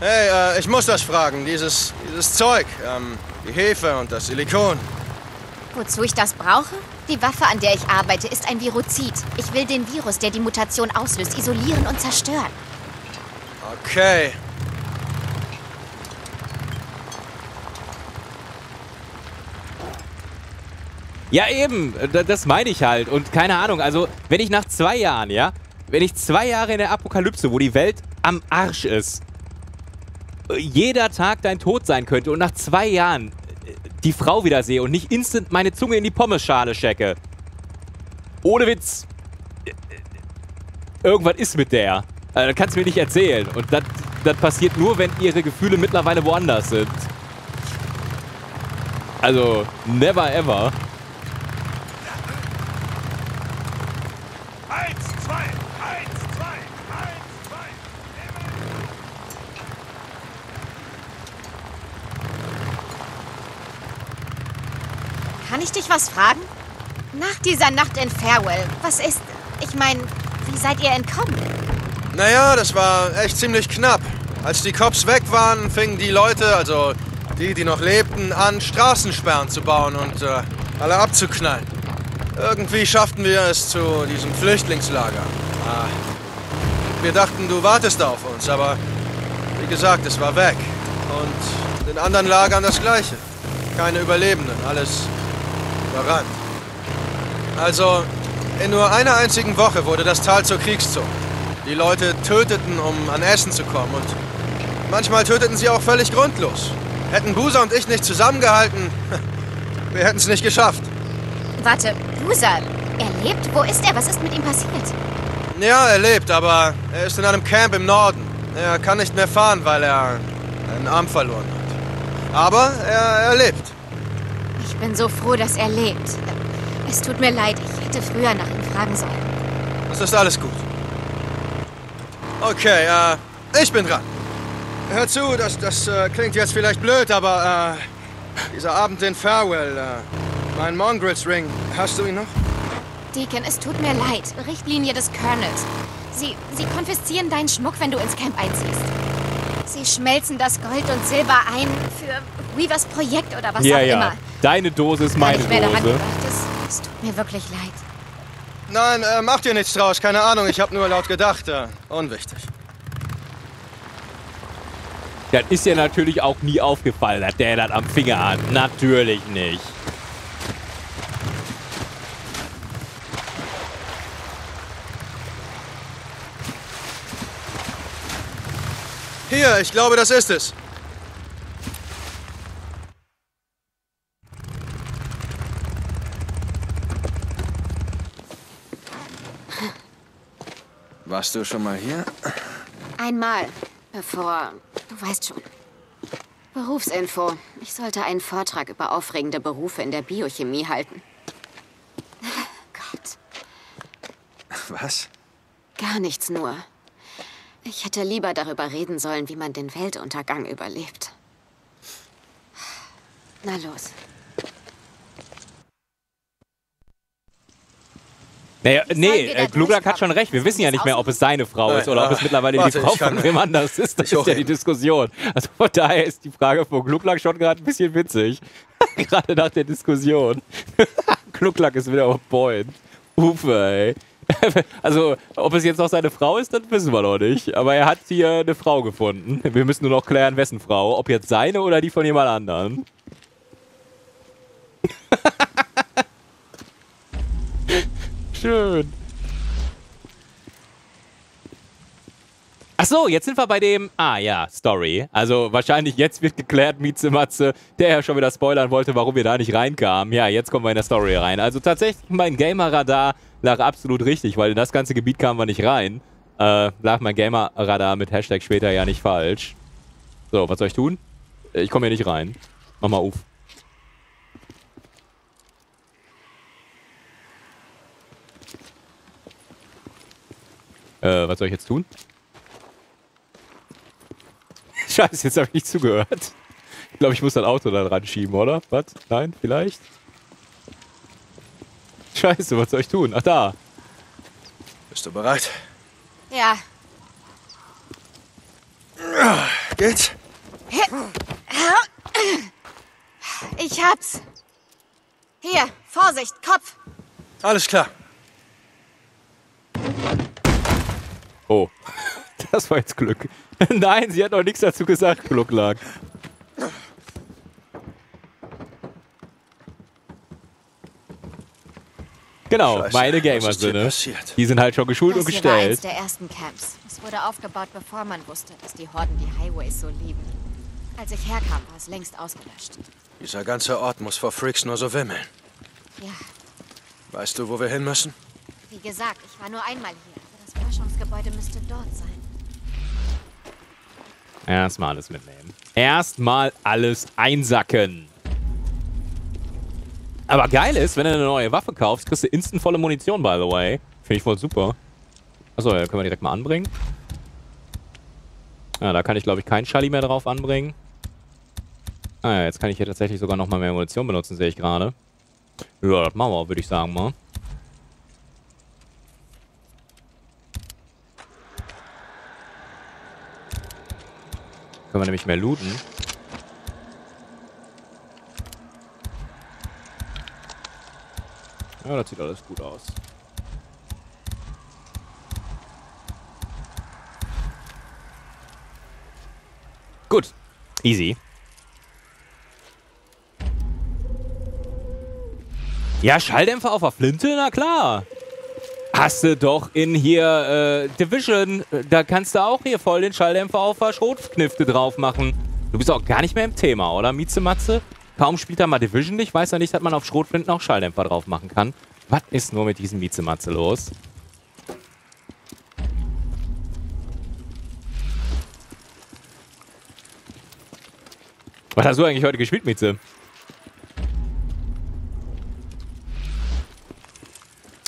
Hey, äh, ich muss das fragen. Dieses, dieses Zeug, ähm, die Hefe und das Silikon. Wozu ich das brauche? Die Waffe, an der ich arbeite, ist ein Viruzid. Ich will den Virus, der die Mutation auslöst, isolieren und zerstören. Okay. Ja, eben. Das meine ich halt. Und keine Ahnung, also, wenn ich nach zwei Jahren, ja, wenn ich zwei Jahre in der Apokalypse, wo die Welt am Arsch ist, äh, jeder Tag dein Tod sein könnte und nach zwei Jahren äh, die Frau wieder sehe und nicht instant meine Zunge in die Pommesschale stecke. Ohne Witz. Äh, äh, Irgendwas ist mit der. Also, das kannst du mir nicht erzählen. Und das, das passiert nur, wenn ihre Gefühle mittlerweile woanders sind. Also, never ever. Eins, zwei, eins, zwei, eins, zwei. Kann ich dich was fragen? Nach dieser Nacht in Farewell, was ist. Ich meine, wie seid ihr entkommen? Naja, das war echt ziemlich knapp. Als die Cops weg waren, fingen die Leute, also die, die noch lebten, an, Straßensperren zu bauen und äh, alle abzuknallen. Irgendwie schafften wir es zu diesem Flüchtlingslager. Ah, wir dachten, du wartest auf uns, aber wie gesagt, es war weg. Und in den anderen Lagern das Gleiche. Keine Überlebenden, alles überrannt. Also, in nur einer einzigen Woche wurde das Tal zur Kriegszone. Die Leute töteten, um an Essen zu kommen und manchmal töteten sie auch völlig grundlos. Hätten Buser und ich nicht zusammengehalten, wir hätten es nicht geschafft. Warte, Loser, er lebt? Wo ist er? Was ist mit ihm passiert? Ja, er lebt, aber er ist in einem Camp im Norden. Er kann nicht mehr fahren, weil er einen Arm verloren hat. Aber er, er lebt. Ich bin so froh, dass er lebt. Es tut mir leid, ich hätte früher nach ihm fragen sollen. Das ist alles gut. Okay, äh, ich bin dran. Hör zu, das, das äh, klingt jetzt vielleicht blöd, aber äh, dieser Abend in Farewell, äh, mein Mongrels Ring, hast du ihn noch? Deacon, es tut mir leid. Richtlinie des Colonels. Sie, sie konfiszieren deinen Schmuck, wenn du ins Camp einziehst. Sie schmelzen das Gold und Silber ein für Weavers Projekt oder was ja, auch ja. immer. Deine Dose ist meine daran Dose. gedacht. Es, es tut mir wirklich leid. Nein, äh, mach dir nichts draus. Keine Ahnung, ich habe nur laut gedacht. Äh, unwichtig. Das ist ja natürlich auch nie aufgefallen, dass der das am Finger hat. Natürlich nicht. Hier, ich glaube, das ist es. Warst du schon mal hier? Einmal, bevor... Du weißt schon. Berufsinfo. Ich sollte einen Vortrag über aufregende Berufe in der Biochemie halten. Gott, Was? gar nichts nur. Ich hätte lieber darüber reden sollen, wie man den Weltuntergang überlebt. Na los. Naja, nee, äh, Gluglak hat schon recht. Wir wissen ja nicht mehr, ob es seine Frau ist oder ob es mittlerweile warte, die Frau von wem anders ist. Das ist ja die. Diskussion. Also von daher ist die Frage von Gluglak schon gerade ein bisschen witzig. gerade nach der Diskussion. Gluglak ist wieder on point. Ufe, ey. Also, ob es jetzt noch seine Frau ist, das wissen wir noch nicht. Aber er hat hier eine Frau gefunden. Wir müssen nur noch klären, wessen Frau. Ob jetzt seine oder die von jemand anderen. Schön. Ach so, jetzt sind wir bei dem. Ah ja, Story. Also wahrscheinlich jetzt wird geklärt, Mieze Matze, der ja schon wieder spoilern wollte, warum wir da nicht reinkamen. Ja, jetzt kommen wir in der Story rein. Also tatsächlich, mein Gamer-Radar lag absolut richtig, weil in das ganze Gebiet kamen wir nicht rein. Äh, lag mein Gamer-Radar mit Hashtag später ja nicht falsch. So, was soll ich tun? Ich komme hier nicht rein. Mach mal auf. Äh, was soll ich jetzt tun? Scheiße, jetzt habe ich nicht zugehört. Ich glaube, ich muss das Auto da dran schieben, oder? Was? Nein? Vielleicht? Scheiße, was soll ich tun? Ach, da. Bist du bereit? Ja. Geht's? Ich hab's. Hier, Vorsicht, Kopf. Alles klar. Oh. Das war jetzt Glück. Nein, sie hat noch nichts dazu gesagt, Glucklag. Genau, Scheiße, meine Gamer-Sinne. Die sind halt schon geschult Das und hier war eins gestellt. der ersten Camps. Es wurde aufgebaut, bevor man wusste, dass die Horden die Highways so lieben. Als ich herkam, war es längst ausgelöscht. Dieser ganze Ort muss vor Freaks nur so wimmeln. Ja, Weißt du, wo wir hin müssen? wie gesagt, ich war nur einmal hier. Das Forschungsgebäude müsste dort sein. Erstmal alles mitnehmen. Erstmal alles einsacken. Aber geil ist, wenn du eine neue Waffe kaufst, kriegst du instant volle Munition, by the way. Finde ich voll super. Achso, ja, können wir direkt mal anbringen. Ja, da kann ich, glaube ich, keinen Schalli mehr drauf anbringen. Ah ja, jetzt kann ich hier tatsächlich sogar noch mal mehr Munition benutzen, sehe ich gerade. Ja, das machen wir, würde ich sagen mal. Können wir nämlich mehr looten. Ja, das sieht alles gut aus. Gut. Easy. Ja, Schalldämpfer auf der Flinte? Na klar. Hast du doch in hier äh, Division. Da kannst du auch hier voll den Schalldämpfer auf der Schrotknifte drauf machen. Du bist auch gar nicht mehr im Thema, oder, Mietzematze? Kaum spielt er mal Division nicht, weiß er nicht, dass man auf Schrotflinten auch Schalldämpfer drauf machen kann. Was ist nur mit diesem Mietzematze los? Was hast du eigentlich heute gespielt, Mietze?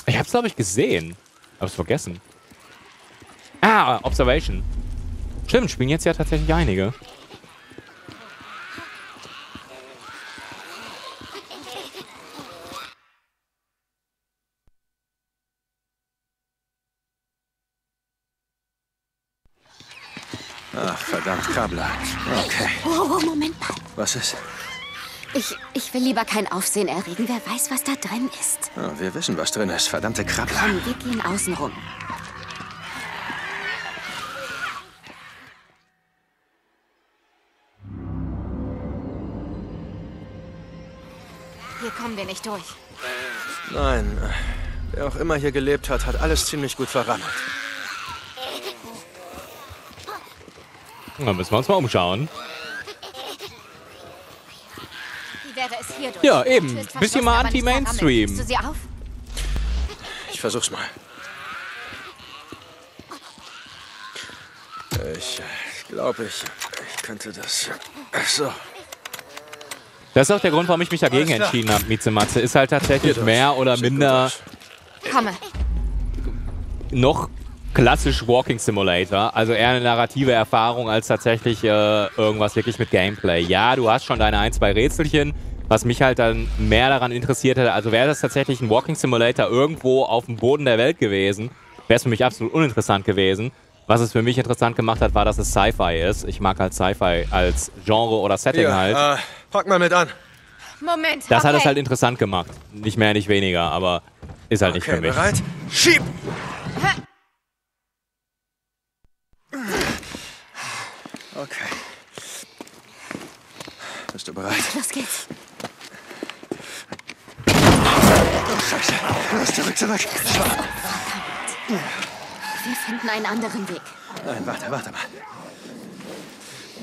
Ich hab's, glaube ich, gesehen. Hab's vergessen. Ah, Observation. Stimmt, spielen jetzt ja tatsächlich einige. Ach, verdammt, Kabel. Okay. Oh, oh, Moment mal. Was ist? Ich, ich will lieber kein Aufsehen erregen. Wer weiß, was da drin ist. Oh, wir wissen, was drin ist. Verdammte Krabbler. Komm, wir gehen außen rum. Hier kommen wir nicht durch. Nein, wer auch immer hier gelebt hat, hat alles ziemlich gut verrammelt. Dann müssen wir uns mal umschauen. Wie wäre es hier durch? Ja, eben. Bisschen mal Anti-Mainstream. Ich versuch's mal. Ich glaube, ich, ich könnte das. Ach so. Das ist auch der Grund, warum ich mich dagegen entschieden habe, Mizematze. Ist halt tatsächlich mehr oder minder. Komme. noch klassisch Walking Simulator. Also eher eine narrative Erfahrung als tatsächlich äh, irgendwas wirklich mit Gameplay. Ja, du hast schon deine ein, zwei Rätselchen, was mich halt dann mehr daran interessiert hätte. Also wäre das tatsächlich ein Walking Simulator irgendwo auf dem Boden der Welt gewesen, wäre es für mich absolut uninteressant gewesen. Was es für mich interessant gemacht hat, war, dass es Sci-Fi ist. Ich mag halt Sci-Fi als Genre oder Setting Hier, halt. äh, pack mal mit an. Moment. Das hat okay. es halt interessant gemacht. Nicht mehr, nicht weniger, aber ist halt nicht Okay, für mich. bereit? Schieb! Okay. Bist du bereit? Los geht's. Oh, Scheiße. Los, zurück, zurück. Wir finden einen anderen Weg. Nein, warte, warte mal.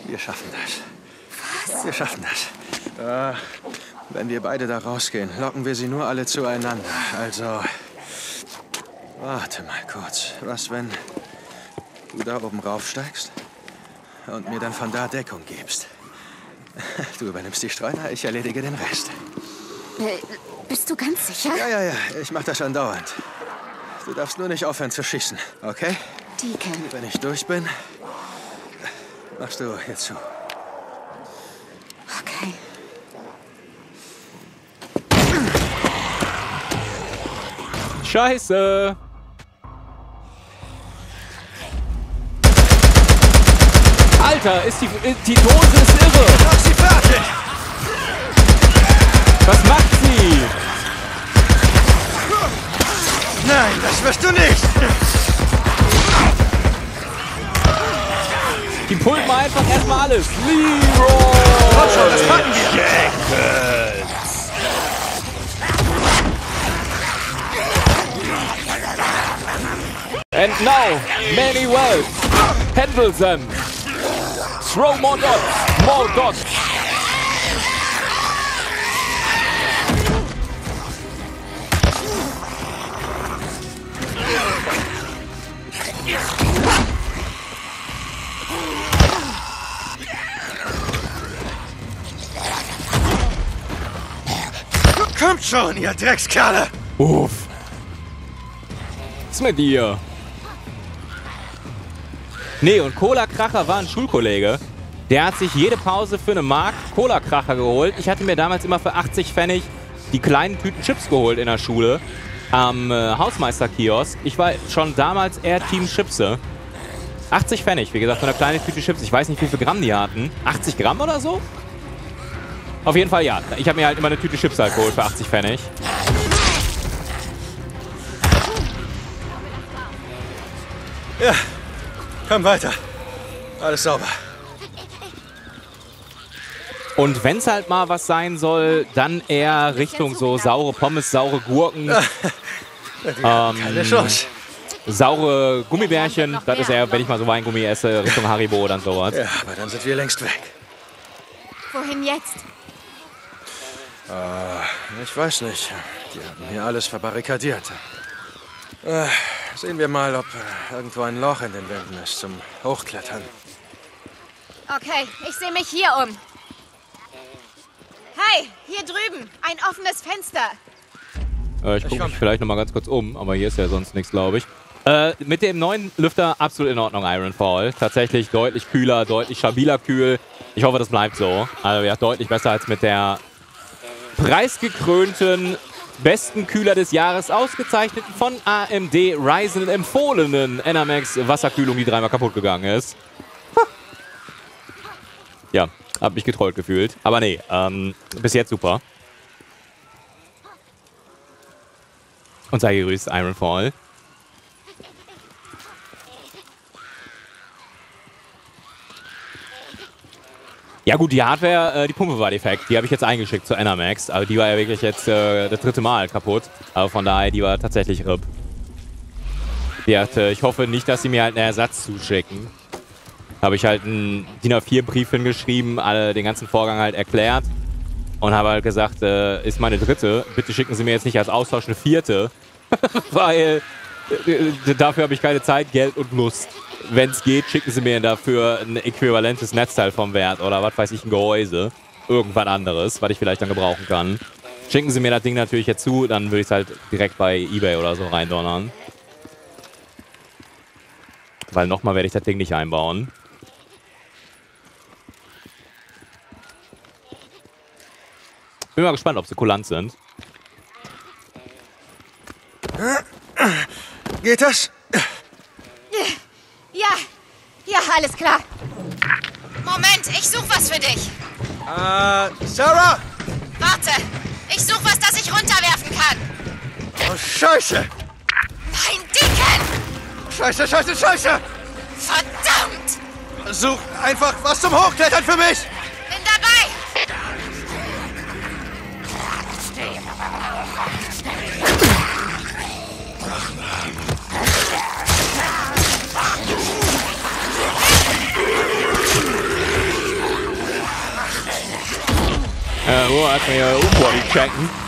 Wir schaffen das. Was? Wir schaffen das. Äh, wenn wir beide da rausgehen, locken wir sie nur alle zueinander. Also, warte mal kurz. Was, wenn du da oben raufsteigst und mir dann von da Deckung gibst? Du übernimmst die Streuner, ich erledige den Rest. Äh, bist du ganz sicher? Ja, ja, ja, ich mach das andauernd. Du darfst nur nicht aufhören zu schießen, okay? Deacon. Wenn ich durch bin, machst du hier zu. Okay. Scheiße! Alter, ist die, ist die Dose ist irre! Mach sie fertig! Was macht sie? Nein, das wirst du nicht! Die pullt mal einfach erstmal alles. Leroy! Komm schon, das packen wir! And now, many wells. Handle them. Throw more dots. More dots. Kommt schon, ihr Dreckskerle! Uff. Was ist mit dir? Nee, und Cola Kracher war ein Schulkollege. Der hat sich jede Pause für eine Mark Cola Kracher geholt. Ich hatte mir damals immer für 80 Pfennig die kleinen Tüten Chips geholt in der Schule. Am äh, Hausmeisterkiosk. Ich war schon damals eher Team Chipse. 80 Pfennig, wie gesagt, für eine kleine Tüte Chips. Ich weiß nicht, wie viel Gramm die hatten. 80 Gramm oder so? Auf jeden Fall ja. Ich habe mir halt immer eine Tüte Chips halt geholt für 80 Pfennig. Ja, komm weiter. Alles sauber. Und wenn es halt mal was sein soll, dann eher Richtung so saure Pommes, saure Gurken, Keine Chance. saure Gummibärchen. Das ist eher, wenn ich mal so Weingummi esse, Richtung Haribo oder sowas. Ja, aber dann sind wir längst weg. Wohin jetzt? Äh, ich weiß nicht. Die haben hier alles verbarrikadiert. Äh, sehen wir mal, ob äh, irgendwo ein Loch in den Wänden ist zum Hochklettern. Okay, ich sehe mich hier um. Hey, hier drüben. Ein offenes Fenster. Äh, ich gucke mich vielleicht noch mal ganz kurz um, aber hier ist ja sonst nichts, glaube ich. Äh, mit dem neuen Lüfter absolut in Ordnung, Ironfall. Tatsächlich deutlich kühler, deutlich stabiler kühl. Ich hoffe, das bleibt so. Also ja, deutlich besser als mit der preisgekrönten besten Kühler des Jahres ausgezeichneten von AMD Ryzen empfohlenen NMAX Wasserkühlung, die dreimal kaputt gegangen ist. Ha. Ja, Hab mich getrollt gefühlt. Aber nee, ähm, bis jetzt super. Und sei gegrüßt, Ironfall. Ja gut, die Hardware, äh, die Pumpe war defekt. Die habe ich jetzt eingeschickt zu Enermax. Aber die war ja wirklich jetzt äh, das dritte Mal kaputt. Aber von daher, die war tatsächlich RIP. Die hat, äh, ich hoffe nicht, dass sie mir halt einen Ersatz zuschicken. Habe ich halt einen DIN A4-Brief hingeschrieben, alle, den ganzen Vorgang halt erklärt. Und habe halt gesagt, äh, ist meine dritte. Bitte schicken Sie mir jetzt nicht als Austausch eine vierte. Weil dafür habe ich keine Zeit, Geld und Lust wenn es geht, schicken sie mir dafür ein äquivalentes Netzteil vom Wert oder was weiß ich, ein Gehäuse. Irgendwas anderes, was ich vielleicht dann gebrauchen kann. Schicken sie mir das Ding natürlich jetzt zu, dann würde ich es halt direkt bei Ebay oder so reindonnern. Weil nochmal werde ich das Ding nicht einbauen. Bin mal gespannt, ob sie kulant sind. Geht das? Ja, ja, alles klar. Moment, ich such was für dich. Äh, Sarah? Warte, ich such was, das ich runterwerfen kann. Oh, Scheiße! Nein, Deacon! Scheiße, scheiße, scheiße! Verdammt! Such einfach was zum Hochklettern für mich! Bin dabei! Äh, wo hat mir ja Umbody checken?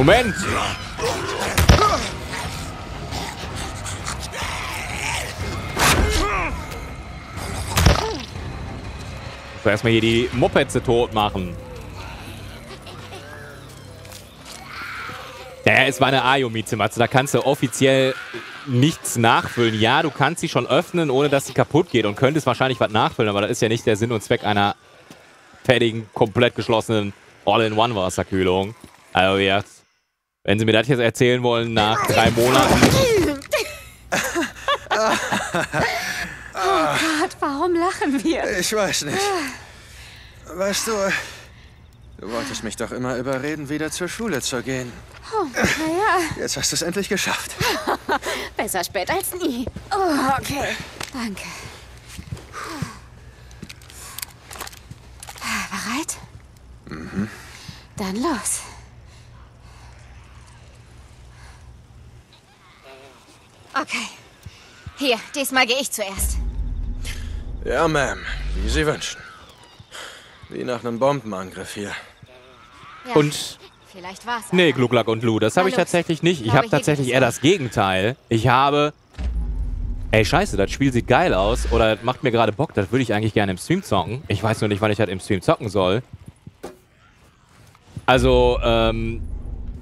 Moment! So, erstmal hier die Mopeds tot machen. Ja, es war eine Ayumi-Zimmer. Da kannst du offiziell nichts nachfüllen. Ja, du kannst sie schon öffnen, ohne dass sie kaputt geht und könntest wahrscheinlich was nachfüllen, aber das ist ja nicht der Sinn und Zweck einer fertigen, komplett geschlossenen All-in-One-Wasserkühlung. Also jetzt, wenn sie mir das jetzt erzählen wollen nach drei Monaten. Oh Gott, warum lachen wir? Ich weiß nicht. Weißt du, du wolltest mich doch immer überreden, wieder zur Schule zu gehen. Oh, naja. Jetzt hast du es endlich geschafft. Besser spät als nie. Oh, okay. Danke. Bereit? Mhm. Dann los. Okay. Hier, diesmal gehe ich zuerst. Ja, Ma'am, wie Sie wünschen. Wie nach einem Bombenangriff hier. Ja, Und Vielleicht war's. Nee, Glucklack und Lu, das habe ich tatsächlich nicht. Ich Glaube, habe tatsächlich eher das Gegenteil. Ich habe... Ey, scheiße, das Spiel sieht geil aus. Oder das macht mir gerade Bock. Das würde ich eigentlich gerne im Stream zocken. Ich weiß nur nicht, wann ich das im Stream zocken soll. Also, ähm...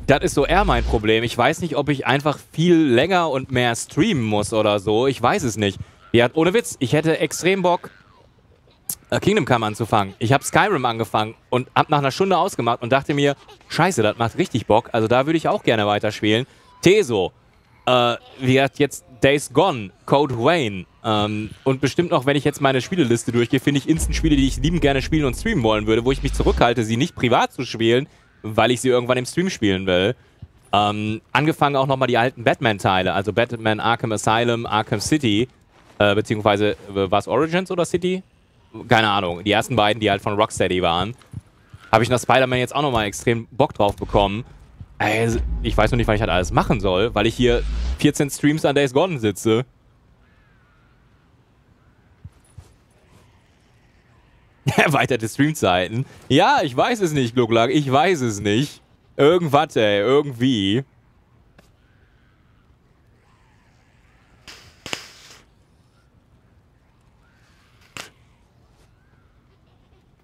Das ist so eher mein Problem. Ich weiß nicht, ob ich einfach viel länger und mehr streamen muss oder so. Ich weiß es nicht. Ja, ohne Witz, ich hätte extrem Bock, äh, Kingdom Come anzufangen. Ich habe Skyrim angefangen und habe nach einer Stunde ausgemacht und dachte mir, scheiße, das macht richtig Bock. Also da würde ich auch gerne weiterspielen. Teso, äh, wie gesagt, jetzt Days Gone, Code Wayne ähm, und bestimmt noch, wenn ich jetzt meine Spieleliste durchgehe, finde ich Instant-Spiele, die ich liebend gerne spielen und streamen wollen würde, wo ich mich zurückhalte, sie nicht privat zu spielen, weil ich sie irgendwann im Stream spielen will. Ähm, angefangen auch nochmal die alten Batman-Teile, also Batman Arkham Asylum, Arkham City, äh, beziehungsweise äh, war es Origins oder City? Keine Ahnung. Die ersten beiden, die halt von Rocksteady waren. Habe ich nach Spider-Man jetzt auch nochmal extrem Bock drauf bekommen. Also, ich weiß noch nicht, wann ich halt alles machen soll, weil ich hier 14 Streams an Days Gone sitze. Erweiterte Streamzeiten. Ja, ich weiß es nicht, Glucklag. Ich weiß es nicht. Irgendwas, ey. Irgendwie.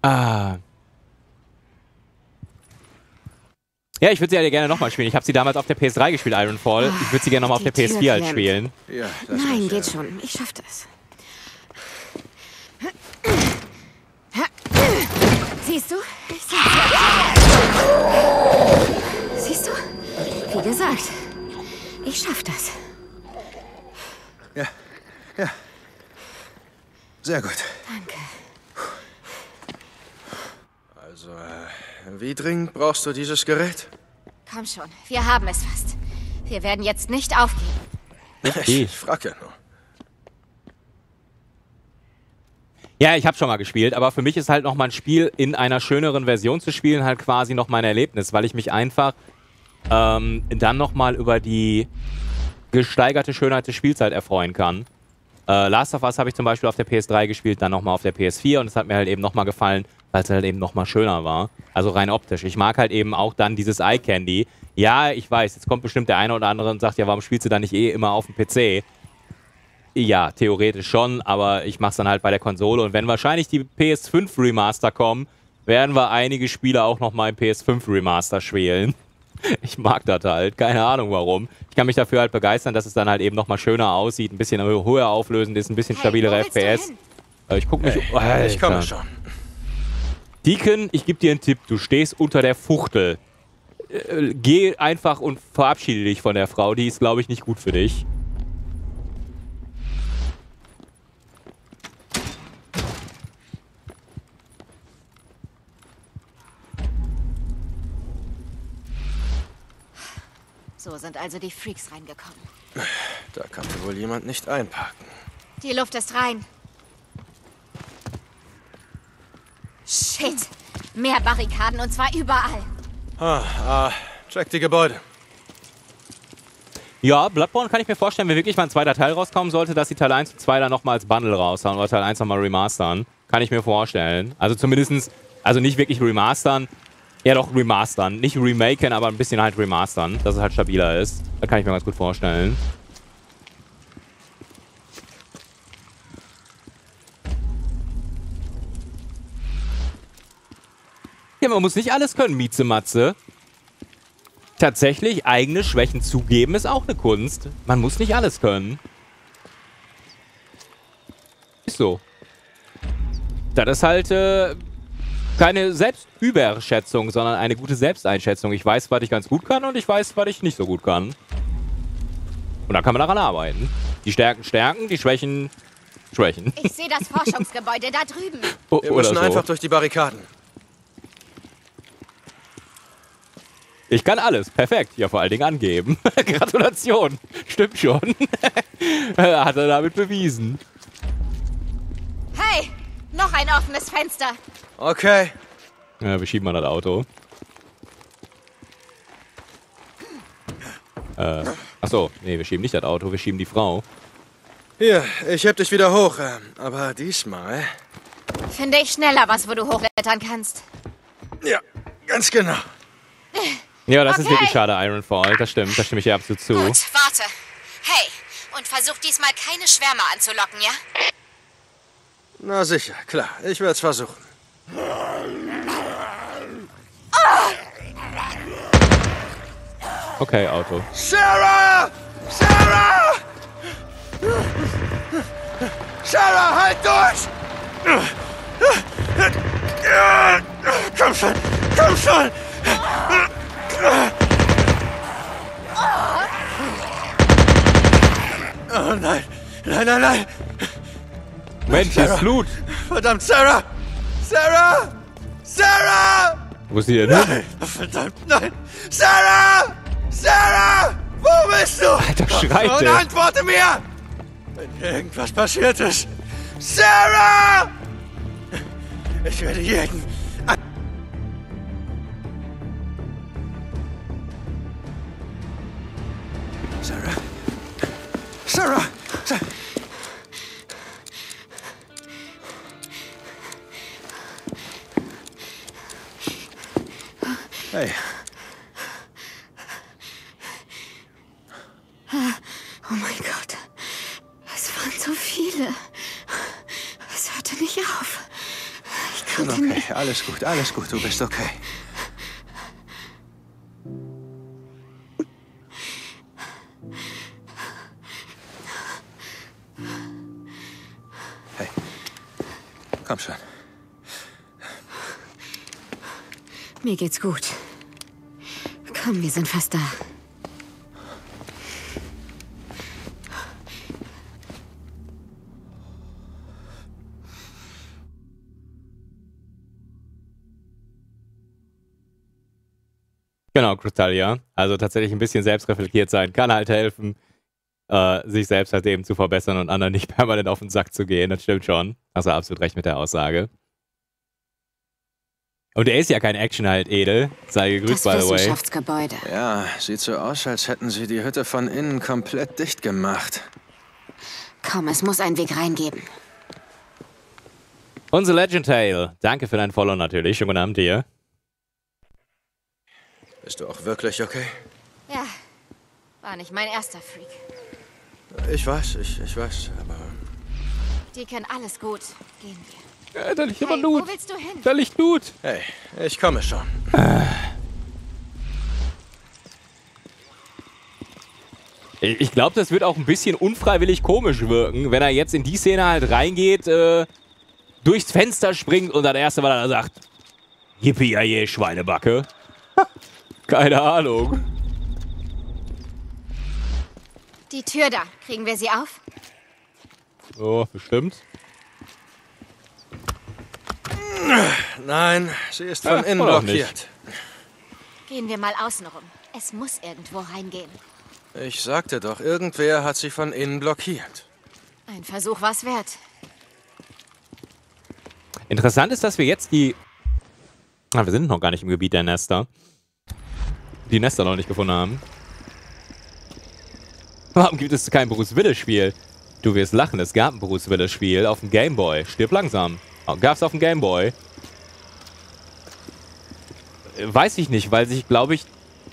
Ah. Ja, ich würde sie ja gerne nochmal spielen. Ich habe sie damals auf der PS3 gespielt, Ironfall. Ich würde sie gerne nochmal auf der Die Tür PS4 halt spielen. Ja, Nein, geht schon. Ich schaff das. Siehst du? Ich sag's ja. Siehst du? Wie gesagt, ich schaff das. Ja, ja. Sehr gut. Danke. Also, äh, wie dringend brauchst du dieses Gerät? Komm schon, wir haben es fast. Wir werden jetzt nicht aufgeben. Ich frag ja nur. Ja, ich habe schon mal gespielt, aber für mich ist halt noch mal ein Spiel in einer schöneren Version zu spielen halt quasi noch mein Erlebnis, weil ich mich einfach ähm, dann noch mal über die gesteigerte Schönheit des Spiels halt erfreuen kann. Äh, Last of Us habe ich zum Beispiel auf der PS3 gespielt, dann noch mal auf der PS4 und es hat mir halt eben noch mal gefallen, weil es halt eben noch mal schöner war. Also rein optisch. Ich mag halt eben auch dann dieses Eye Candy. Ja, ich weiß, jetzt kommt bestimmt der eine oder andere und sagt, ja, warum spielst du dann nicht eh immer auf dem PC? Ja, theoretisch schon, aber ich mach's dann halt bei der Konsole. Und wenn wahrscheinlich die PS5 Remaster kommen, werden wir einige Spiele auch noch mal im PS5 Remaster schwelen. Ich mag das halt, keine Ahnung warum. Ich kann mich dafür halt begeistern, dass es dann halt eben noch mal schöner aussieht, ein bisschen höher auflösend ist, ein bisschen stabilere du FPS. Äh, Ich guck mich. Hey, ich komme Alter. schon. Deacon, ich gebe dir einen Tipp. Du stehst unter der Fuchtel. Äh, geh einfach und verabschiede dich von der Frau. Die ist, glaube ich, nicht gut für dich. So sind also die Freaks reingekommen. Da kann wohl jemand nicht einparken. Die Luft ist rein. Shit. Mehr Barrikaden und zwar überall. Ah, ah, check die Gebäude. Ja, Bloodborne kann ich mir vorstellen, wenn wirklich mal ein zweiter Teil rauskommen sollte, dass die Teil 1 und 2 dann nochmal als Bundle raushauen oder Teil 1 nochmal remastern. Kann ich mir vorstellen. Also zumindestens, also nicht wirklich remastern, ja doch remastern. Nicht remaken, aber ein bisschen halt remastern, dass es halt stabiler ist. Da kann ich mir ganz gut vorstellen. Ja, man muss nicht alles können, Mieze-Matze. Tatsächlich, eigene Schwächen zugeben ist auch eine Kunst. Man muss nicht alles können. Ist so. Das ist halt äh, keine Selbstüberschätzung, sondern eine gute Selbsteinschätzung. Ich weiß, was ich ganz gut kann und ich weiß, was ich nicht so gut kann. Und da kann man daran arbeiten. Die Stärken stärken, die Schwächen schwächen. Ich sehe das Forschungsgebäude da drüben. O- Wir oder müssen so. einfach durch die Barrikaden. Ich kann alles. Perfekt. Ja, vor allen Dingen angeben. Gratulation. Stimmt schon. Hat er damit bewiesen. Hey, noch ein offenes Fenster. Okay. Ja, wir schieben mal das Auto. Äh, achso, nee, wir schieben nicht das Auto, wir schieben die Frau. Hier, ich heb dich wieder hoch. ähm, Aber diesmal. Finde ich schneller was, wo du hochklettern kannst. Ja, ganz genau. Ja, das ist Okay. wirklich schade, Ironfall. Das stimmt, da stimme ich dir absolut zu. Gut, warte. Hey, und versuch diesmal keine Schwärme anzulocken, ja? Na sicher, klar. Ich werde es versuchen. Okay, Auto. Sarah! Sarah! Sarah, halt durch! Komm schon! Komm schon! Oh nein! Nein, nein, nein! Mensch, hier ist Flut. Verdammt, Sarah! Sarah! Sarah! Wo ist die denn? Nein! Verdammt, nein! Sarah! Sarah! Wo bist du? Alter, schreit Und antworte mir! Wenn hier irgendwas passiert ist. Sarah! Ich werde jeden. an- Sarah! Sarah! Hey. Ah, oh mein Gott. Es waren so viele. Es hörte nicht auf. Ich kann okay, nicht. alles gut, alles gut. Du bist okay. Hey. Komm schon. Mir geht's gut. Komm, wir sind fast da. Genau, Crystalia. Also tatsächlich ein bisschen selbstreflektiert sein kann halt helfen, äh, sich selbst halt eben zu verbessern und anderen nicht permanent auf den Sack zu gehen. Das stimmt schon. Hast du absolut recht mit der Aussage. Und er ist ja kein Action halt edel. Sei gegrüßt, by the way. Wissenschaftsgebäude. Ja, sieht so aus, als hätten sie die Hütte von innen komplett dicht gemacht. Komm, es muss einen Weg reingeben. Unsere Legend Tale. Danke für dein Follow natürlich. Schönen guten Abend dir. Bist du auch wirklich okay? Ja, war nicht mein erster Freak. Ich weiß, ich, ich weiß, aber Deacon, alles gut. Gehen wir. Äh, da liegt hey, immer Loot. wo willst du hin? Da liegt Loot. hey, ich komme schon. Ich ich glaube, das wird auch ein bisschen unfreiwillig komisch wirken, wenn er jetzt in die Szene halt reingeht, äh, durchs Fenster springt und das erste Mal dann sagt, Yippie, je Schweinebacke. Keine Ahnung. Die Tür da. Kriegen wir sie auf? Oh, bestimmt. Nein, sie ist von Ah, innen blockiert. Gehen wir mal außen rum. Es muss irgendwo reingehen. Ich sagte doch, irgendwer hat sie von innen blockiert. Ein Versuch war's wert. Interessant ist, dass wir jetzt die... Ah, wir sind noch gar nicht im Gebiet der Nester. Die Nester noch nicht gefunden haben. Warum gibt es kein Bruce Willis-Spiel? Du wirst lachen, es gab ein Bruce Willis-Spiel auf dem Gameboy. Stirb langsam. Oh, Gab's auf dem Gameboy. Weiß ich nicht, weil sich, glaube ich,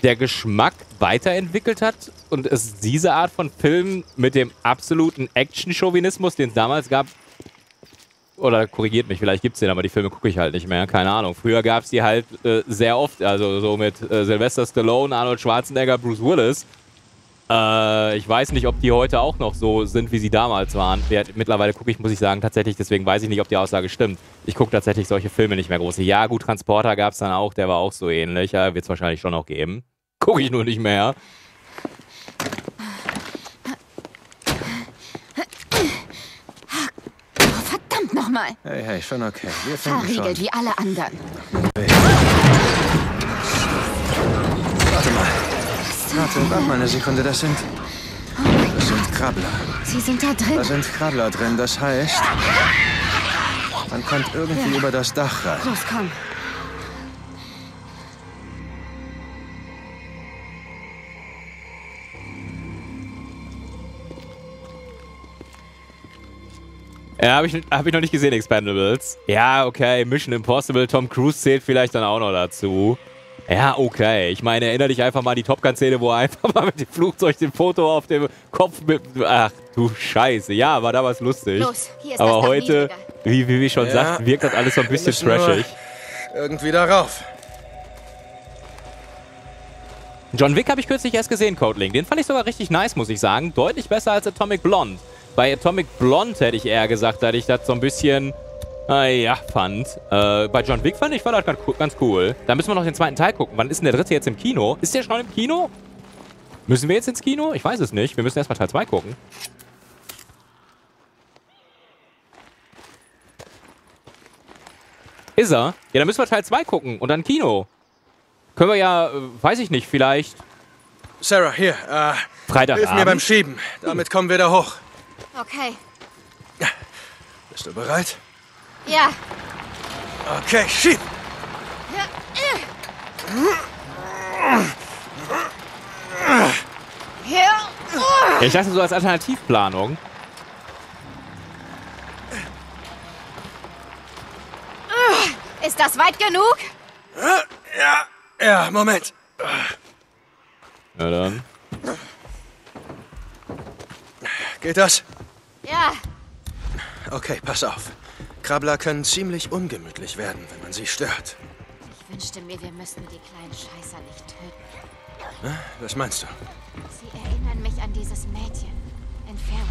der Geschmack weiterentwickelt hat und es diese Art von Film mit dem absoluten Action-Chauvinismus, den es damals gab, oder korrigiert mich, vielleicht gibt es den, aber die Filme gucke ich halt nicht mehr, keine Ahnung. Früher gab es die halt äh, sehr oft, also so mit äh, Sylvester Stallone, Arnold Schwarzenegger, Bruce Willis. Äh, ich weiß nicht, ob die heute auch noch so sind, wie sie damals waren. Mittlerweile gucke ich, muss ich sagen, tatsächlich, deswegen weiß ich nicht, ob die Aussage stimmt. Ich gucke tatsächlich solche Filme nicht mehr groß. Ja, gut, Transporter gab es dann auch, der war auch so ähnlich. Ja, Wird es wahrscheinlich schon noch geben. Gucke ich nur nicht mehr. Verdammt nochmal. Hey, hey, schon okay. Wir finden schon. Verriegelt wie alle anderen. Warte mal. Warte, warte mal eine Sekunde. Das sind... Das sind Krabbler. Sie sind da drin. Da sind Krabbler drin. Das heißt... Man kommt irgendwie Ja. über das Dach rein. Los, komm. Ja, habe ich, hab ich noch nicht gesehen, Expendables. Ja, okay, Mission Impossible, Tom Cruise zählt vielleicht dann auch noch dazu. Ja, okay. Ich meine, erinnere dich einfach mal an die Top Gun-Szene, wo er einfach mal mit dem Flugzeug den Foto auf dem Kopf mit. Ach du Scheiße. Ja, war damals lustig. Los, hier ist Aber heute, wie, wie wir schon Ja, sagten, wirkt das alles so ein bisschen trashig. Irgendwie darauf. John Wick habe ich kürzlich erst gesehen, Codeling. Den fand ich sogar richtig nice, muss ich sagen. Deutlich besser als Atomic Blonde. Bei Atomic Blonde hätte ich eher gesagt, dass ich das so ein bisschen, äh, ja, fand. Äh, bei John Wick fand ich, war das ganz, cool- ganz cool. Da müssen wir noch den zweiten Teil gucken. Wann ist denn der dritte jetzt im Kino? Ist der schon im Kino? Müssen wir jetzt ins Kino? Ich weiß es nicht. Wir müssen erstmal Teil 2 gucken. Ist er? Ja, dann müssen wir Teil 2 gucken und dann Kino. Können wir ja, äh, weiß ich nicht, vielleicht Sarah, hier. Äh, Freitagabend. hilf mir beim Schieben. Damit kommen wir da hoch. Okay. Bist du bereit? Ja. Okay, schieb. Ja, ich dachte so als Alternativplanung. Ist das weit genug? Ja, ja, Moment. Na dann. Geht das? Ja. Okay, pass auf. Krabbler können ziemlich ungemütlich werden, wenn man sie stört. Ich wünschte mir, wir müssten die kleinen Scheißer nicht töten. Na, was meinst du? Sie erinnern mich an dieses Mädchen. Entfernung.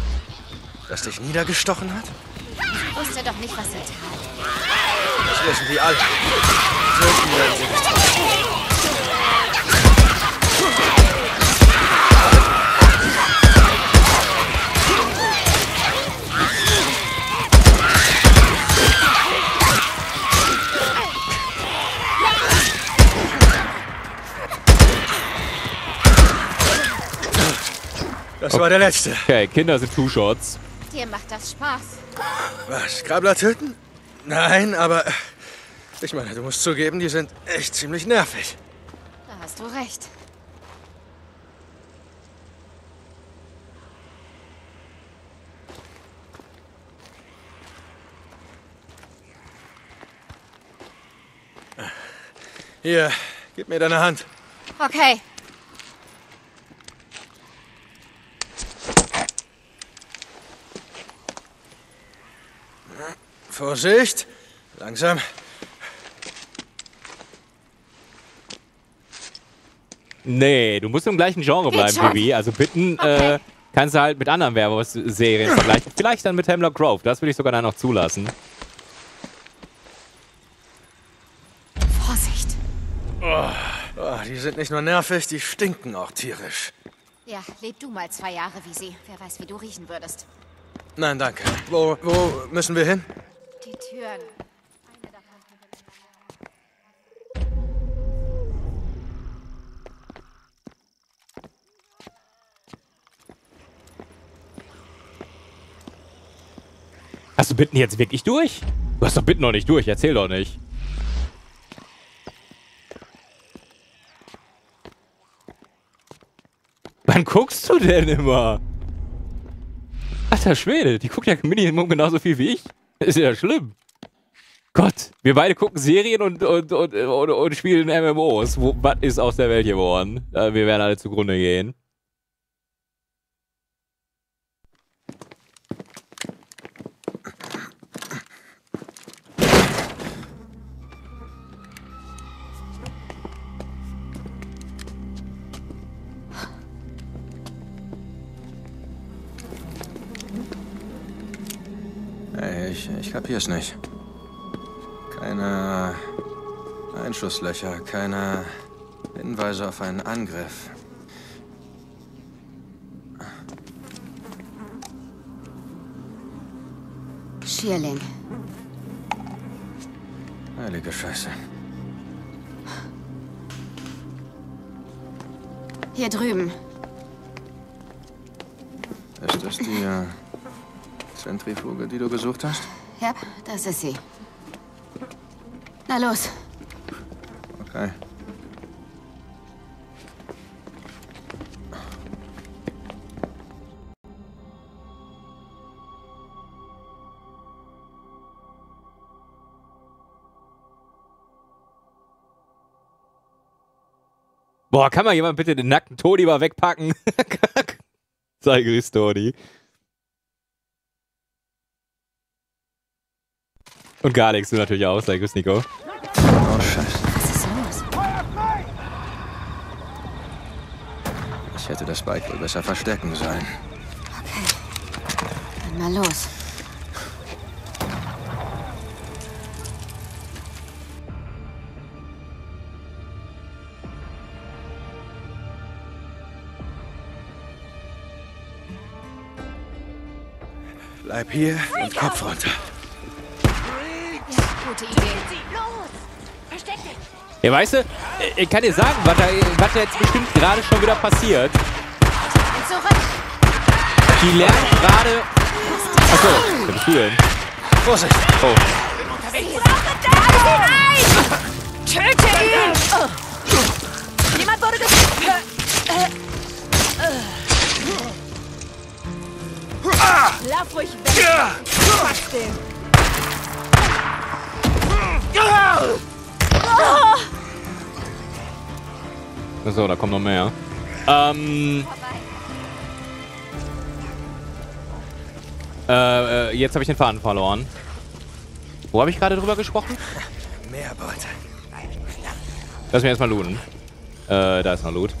Das dich niedergestochen hat? Ich wusste doch nicht, was sie tat. Das wissen die alle. Töten werden sie nicht. Das war der letzte. Okay, Kinder sind Two-Shots. Dir macht das Spaß. Was? Krabbler töten? Nein, aber ich meine, du musst zugeben, die sind echt ziemlich nervig. Da hast du recht. Hier, gib mir deine Hand. Okay. Vorsicht. Langsam. Nee, du musst im gleichen Genre Geht bleiben. Bibi. Also bitten Okay. äh, kannst du halt mit anderen Werbeserien vergleichen. Vielleicht dann mit Hemlock Grove. Das würde ich sogar dann noch zulassen. Vorsicht. Oh, die sind nicht nur nervig, die stinken auch tierisch. Ja, leb du mal zwei Jahre wie sie. Wer weiß, wie du riechen würdest. Nein, danke. Wo, wo müssen wir hin? Die Türen. Hast du Bitten jetzt wirklich durch? Du hast doch Bitten noch nicht durch. Erzähl doch nicht. Wann guckst du denn immer? Alter Schwede, die guckt ja Minimum genauso viel wie ich. Ist ja schlimm. Gott, wir beide gucken Serien und, und, und, und, und spielen MMOs. Was ist aus der Welt geworden? Äh, Wir werden alle zugrunde gehen. Ich, kapier's nicht. Keine Einschusslöcher, keine Hinweise auf einen Angriff. Schierling. Heilige Scheiße. Hier drüben. Ist das die äh, Zentrifuge, die du gesucht hast? Ja, das ist sie. Na los. Okay. Boah, kann mal jemand bitte den nackten Toni mal wegpacken? Sei grüß, Toni. Und Garlix, du natürlich auch. Sei grüß, Nico. Oh, Scheiße. Was ist los? Ich hätte das Bike wohl besser verstecken sollen. Dann mal los. Bleib hier und Kopf runter. Gute Idee. Los! Versteck dich! Ja, weißt du, äh, ich kann dir sagen, was da, was da jetzt bestimmt gerade schon wieder passiert. Und zurück. Die lernen gerade. Achso, wer bist du denn? Vorsicht! Oh. Töte ihn! Jemand wurde Lauf ruhig weg! Mach Achso, da kommt noch mehr. Ähm. Äh, äh, jetzt habe ich den Faden verloren. Wo habe ich gerade drüber gesprochen? Mehr Beute. Lass mich erstmal looten. Äh, da ist noch Loot.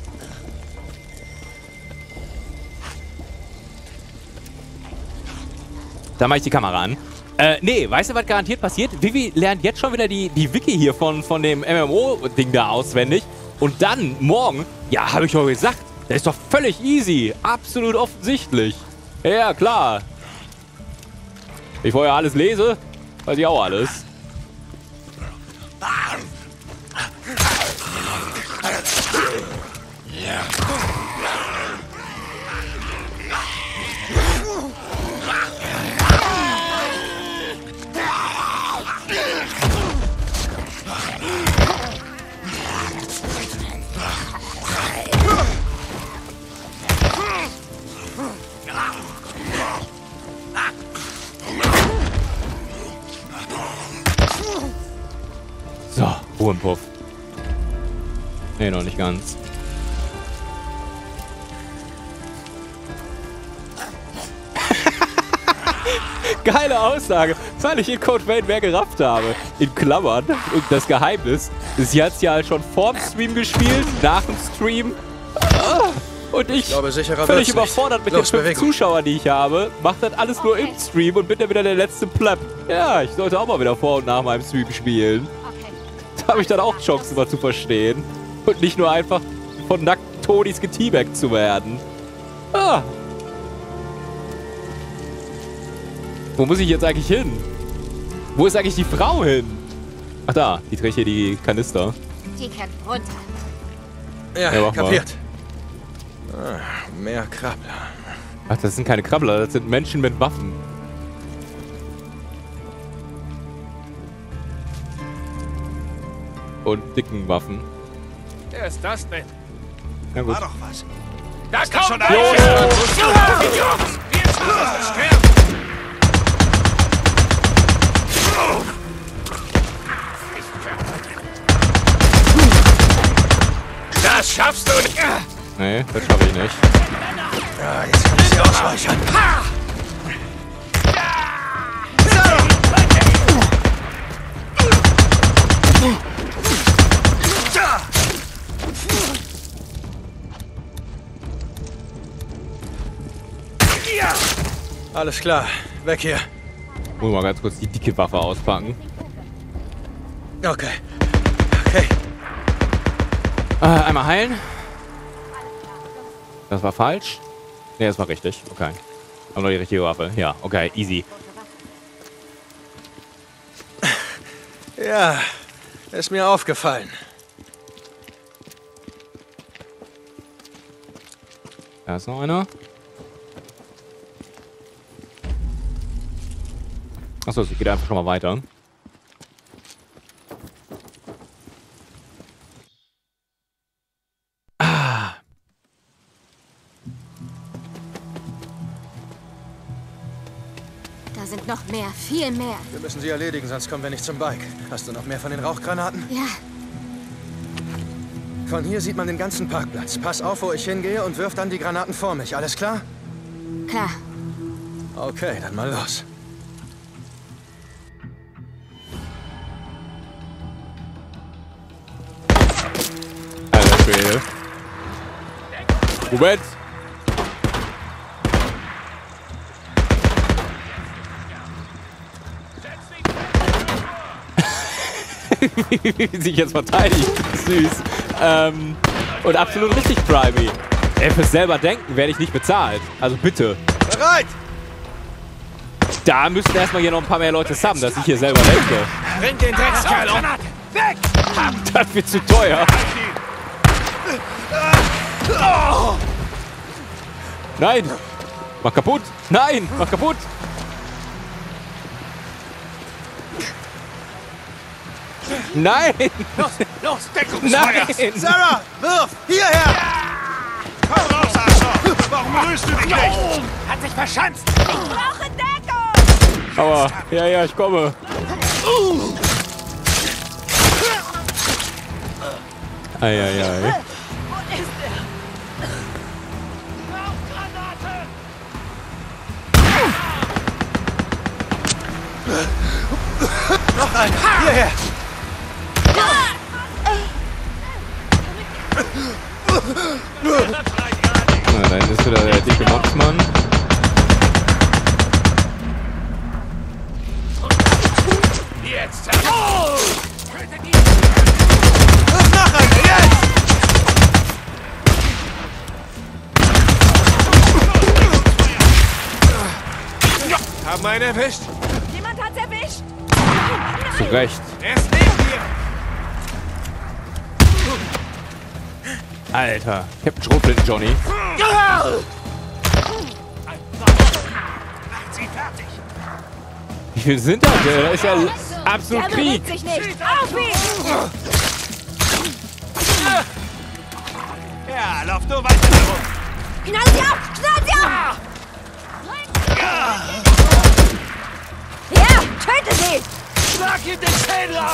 Da mache ich die Kamera an. Äh, nee, weißt du, was garantiert passiert? Vivi lernt jetzt schon wieder die, die Wiki hier von, von dem MMO-Ding da auswendig. Und dann, morgen, ja, habe ich doch gesagt, das ist doch völlig easy. Absolut offensichtlich. Ja, klar. Ich vorher alles lese, weiß ich auch alles. Im Puff. Nee, noch nicht ganz. Geile Aussage, weil ich in Code Vein mehr gerafft habe. In Klammern. Und das Geheimnis, sie hat es ja schon vorm Stream gespielt, nach dem Stream. Ah, Und ich, glaube, sicherer völlig wird's nicht. überfordert mit Los, den fünf Bewegung. Zuschauern, die ich habe, macht das alles nur im Stream und bin dann wieder der letzte Plapp. Ja, ich sollte auch mal wieder vor und nach meinem Stream spielen. Da habe ich dann auch Chancen, mal zu verstehen. Und nicht nur einfach von nackten Tonis geteabagt zu werden. Ah. Wo muss ich jetzt eigentlich hin? Wo ist eigentlich die Frau hin? Ach da, die trägt hier die Kanister. Die kennt runter. Ja, Ja, kapiert. Ah, mehr Krabbler. Ach, das sind keine Krabbler, das sind Menschen mit Waffen. Und dicken Waffen. Wer ist das denn? Na gut. War doch was. Da kommt kommt schon ein Junge! Jungs! Jetzt muss es sterben! Das schaffst du nicht! Nee, das schaffe ich nicht. Ja, jetzt kann ich sie ausräuchern. Alles klar, weg hier. Muss mal ganz kurz die dicke Waffe auspacken. Okay. Okay. Äh, einmal heilen. Das war falsch. Ne, das war richtig. Okay. Aber noch die richtige Waffe. Ja, okay, easy. Ja, ist mir aufgefallen. Da ist noch einer. Achso, sie geht einfach schon mal weiter. Da sind noch mehr, viel mehr. Wir müssen sie erledigen, sonst kommen wir nicht zum Bike. Hast du noch mehr von den Rauchgranaten? Ja, Von hier sieht man den ganzen Parkplatz. Pass auf, wo ich hingehe und wirf dann die Granaten vor mich. Alles klar? klar. Okay, dann mal los. Schwede. Moment! Wie sich jetzt verteidigt. Süß. Ähm, und absolut richtig, Primey. Ey, fürs selber denken werde ich nicht bezahlt. Also bitte. Bereit! Da müssen erstmal hier noch ein paar mehr Leute haben, dass ich hier selber denke. Bring den Dreckskerl um! Weg! Das wird zu teuer. Nein! Mach kaputt! Nein! Mach kaputt! Nein! Los, los, Deckungsfeuer! Nein! Sarah, wirf! Hierher! Komm raus, Arschloch! Warum rührst du dich nicht? Hat sich verschanzt! Ich brauche Deckung! Aua, ja, ja, ich komme. Eieiei. Noch ein! Hierher! Na, da ist wieder der dicke Motzmann. Bastard! Oh! Nach, Alter, jetzt! Haben einen erwischt? Zu Recht. Er! Alter. Captain Schrotflinten, Johnny. Macht sie fertig! Wie viele sind das? denn? Da ist ja absolut Der Krieg. bewegt sich nicht! Auf ihn! Ja, lauf nur weiter herum! Knall sie ab! Knall sie ab! Ja, töte sie! Schlag ihm den Schädel ein!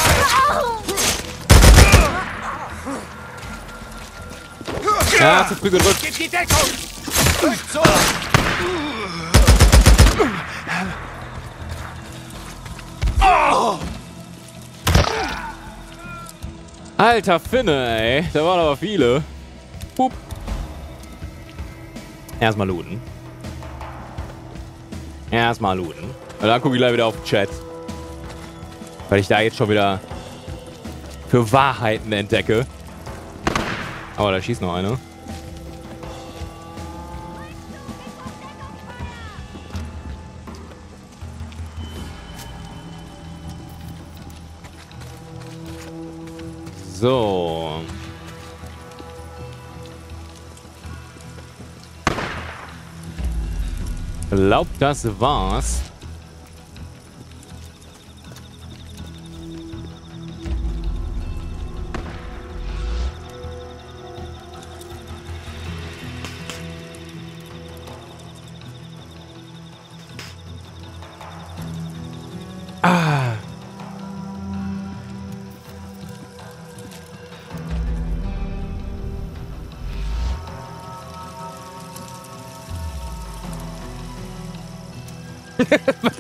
Ja, zu früh gedrückt. Gib die Deckung! Rückt so! Oh! Alter Finne, ey. Da waren aber viele. Pup. Erstmal looten. Erstmal looten. Und dann gucke ich gleich wieder auf den Chat. Weil ich da jetzt schon wieder für Wahrheiten entdecke. Aber da schießt noch einer. So. Glaub, das war's.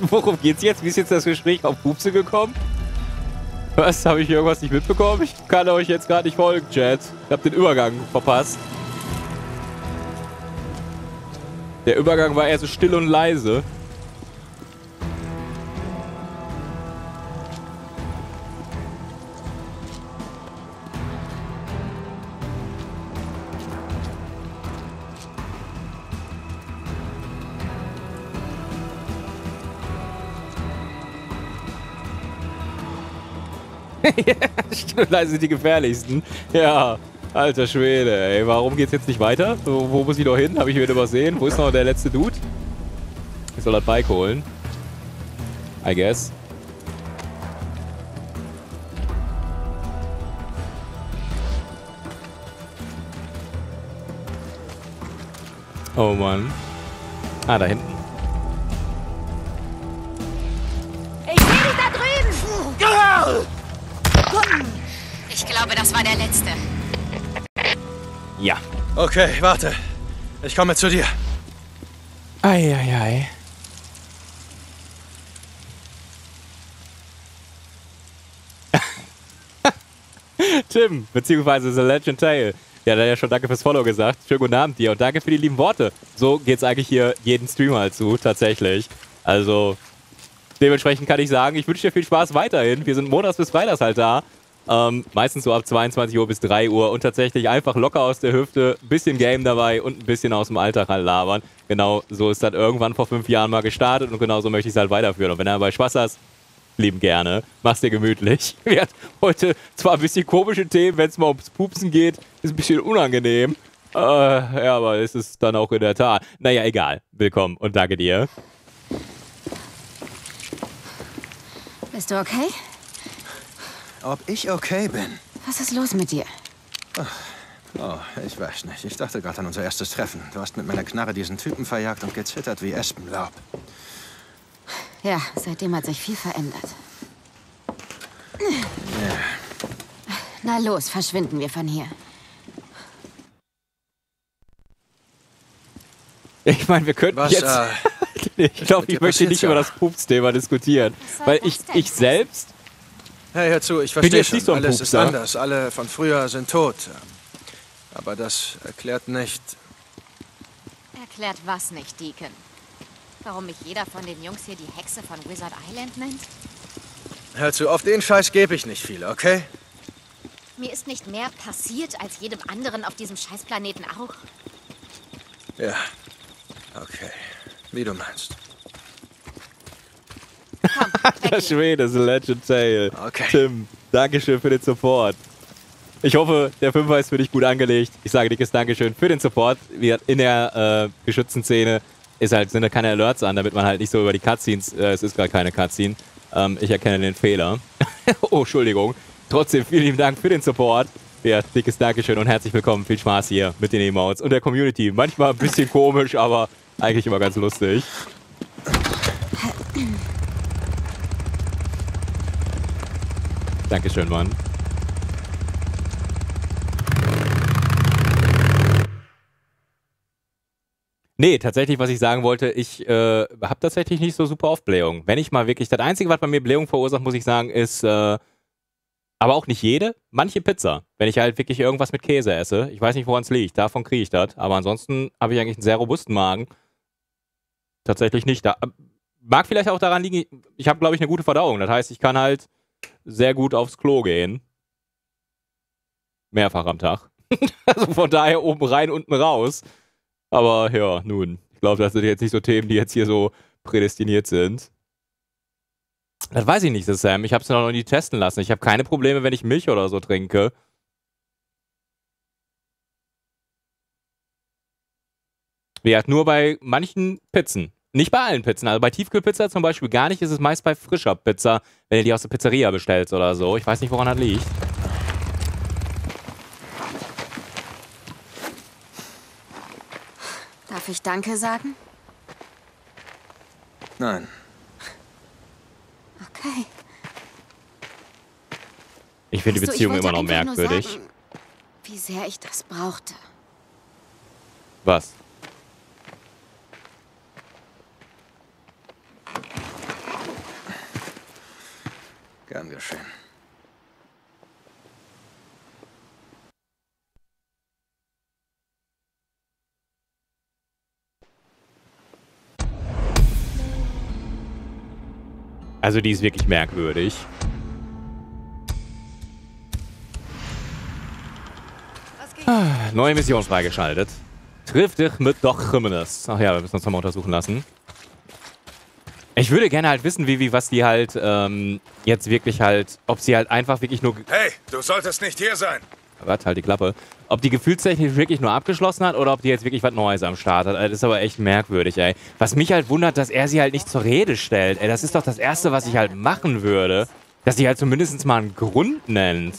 Worum geht's jetzt? Wie ist jetzt das Gespräch auf Pupse gekommen? Was? Habe ich irgendwas nicht mitbekommen? Ich kann euch jetzt gerade nicht folgen, Chat. Ich habe den Übergang verpasst. Der Übergang war eher so still und leise. Still und leise sind die gefährlichsten. Ja, alter Schwede, ey. Warum geht's jetzt nicht weiter? Wo, wo muss ich noch hin? Habe ich wieder übersehen? Wo ist noch der letzte Dude? Ich soll das Bike holen. I guess. Oh Mann. Ah, da hinten. War der letzte. Ja. Okay, warte. Ich komme zu dir. Eieiei. Tim, beziehungsweise The Legend Tale. Der hat ja schon Danke fürs Follow gesagt. Schönen guten Abend dir und danke für die lieben Worte. So geht's eigentlich hier jeden Streamer halt zu, tatsächlich. Also, dementsprechend kann ich sagen, ich wünsche dir viel Spaß weiterhin. Wir sind montags bis freitags halt da. Ähm, meistens so ab 22 Uhr bis 3 Uhr und tatsächlich einfach locker aus der Hüfte, bisschen Game dabei und ein bisschen aus dem Alltag halt labern. Genau so ist das irgendwann vor fünf Jahren mal gestartet und genau so möchte ich es halt weiterführen. Und wenn du dabei Spaß hast, lieben gerne. Mach's dir gemütlich. Wir hatten heute zwar ein bisschen komische Themen, wenn es mal ums Pupsen geht, ist ein bisschen unangenehm. Äh, ja, aber es ist dann auch in der Tat. Naja, egal. Willkommen und danke dir. Bist du okay? Ob ich okay bin? Was ist los mit dir? Oh, ich weiß nicht. Ich dachte gerade an unser erstes Treffen. Du hast mit meiner Knarre diesen Typen verjagt und gezittert wie Espenlaub. Ja, seitdem hat sich viel verändert. Ja. Na los, verschwinden wir von hier. Ich meine, wir könnten Was, jetzt. äh, ich glaube, ich möchte nicht über das Pups-Thema diskutieren. Weil ich, ich selbst. Hey, hör zu, ich verstehe schon. so Alles ist Pupser. anders. Alle von früher sind tot. Aber das erklärt nicht... Erklärt was nicht, Deacon? Warum mich jeder von den Jungs hier die Hexe von Wizard Island nennt? Hör zu, auf den Scheiß gebe ich nicht viel, okay? Mir ist nicht mehr passiert als jedem anderen auf diesem Scheißplaneten auch. Ja. Okay. Wie du meinst. Der Schwede ist ein Legend Tale. Okay. Tim, Dankeschön für den Support. Ich hoffe, der Fünfer ist für dich gut angelegt. Ich sage dickes Dankeschön für den Support. In der äh, geschützten Szene ist halt, sind da keine Alerts an, damit man halt nicht so über die Cutscenes, äh, es ist gerade keine Cutscene. Ähm, ich erkenne den Fehler. oh, Entschuldigung. Trotzdem vielen lieben Dank für den Support. Ja, dickes Dankeschön und herzlich willkommen. Viel Spaß hier mit den Emotes und der Community. Manchmal ein bisschen komisch, aber eigentlich immer ganz lustig. Dankeschön, Mann. Nee, tatsächlich, was ich sagen wollte, ich äh, habe tatsächlich nicht so super oft Blähung. Wenn ich mal wirklich, das Einzige, was bei mir Blähung verursacht, muss ich sagen, ist, äh, aber auch nicht jede, manche Pizza. Wenn ich halt wirklich irgendwas mit Käse esse. Ich weiß nicht, woran es liegt, davon kriege ich das. Aber ansonsten habe ich eigentlich einen sehr robusten Magen. Tatsächlich nicht. Da, mag vielleicht auch daran liegen, ich habe, glaube ich, eine gute Verdauung. Das heißt, ich kann halt sehr gut aufs Klo gehen. Mehrfach am Tag. also von daher oben rein, unten raus. Aber ja, nun. Ich glaube, das sind jetzt nicht so Themen, die jetzt hier so prädestiniert sind. Das weiß ich nicht, Sam. Ich habe es noch nie testen lassen. Ich habe keine Probleme, wenn ich Milch oder so trinke. Ja, nur bei manchen Pizzen. Nicht bei allen Pizzen. Also bei Tiefkühlpizza zum Beispiel gar nicht. Ist es meist bei frischer Pizza, wenn du die aus der Pizzeria bestellst oder so. Ich weiß nicht, woran das liegt. Darf ich Danke sagen? Nein. Okay. Ich finde die du, Beziehung wollte immer noch merkwürdig. Sagen, wie sehr ich das brauchte. Was? Gern geschehen. Also die ist wirklich merkwürdig. Ah, neue Mission freigeschaltet. Triff dich mit Doc Jimenez. Ach ja, wir müssen uns nochmal untersuchen lassen. Ich würde gerne halt wissen, wie, wie was die halt ähm, jetzt wirklich halt, ob sie halt einfach wirklich nur, Hey, du solltest nicht hier sein. warte, halt die Klappe, ob die gefühlstechnisch wirklich nur abgeschlossen hat oder ob die jetzt wirklich was Neues am Start hat. Das ist aber echt merkwürdig, ey. Was mich halt wundert, dass er sie halt nicht zur Rede stellt. Ey, das ist doch das Erste, was ich halt machen würde. Dass sie halt zumindest mal einen Grund nennt.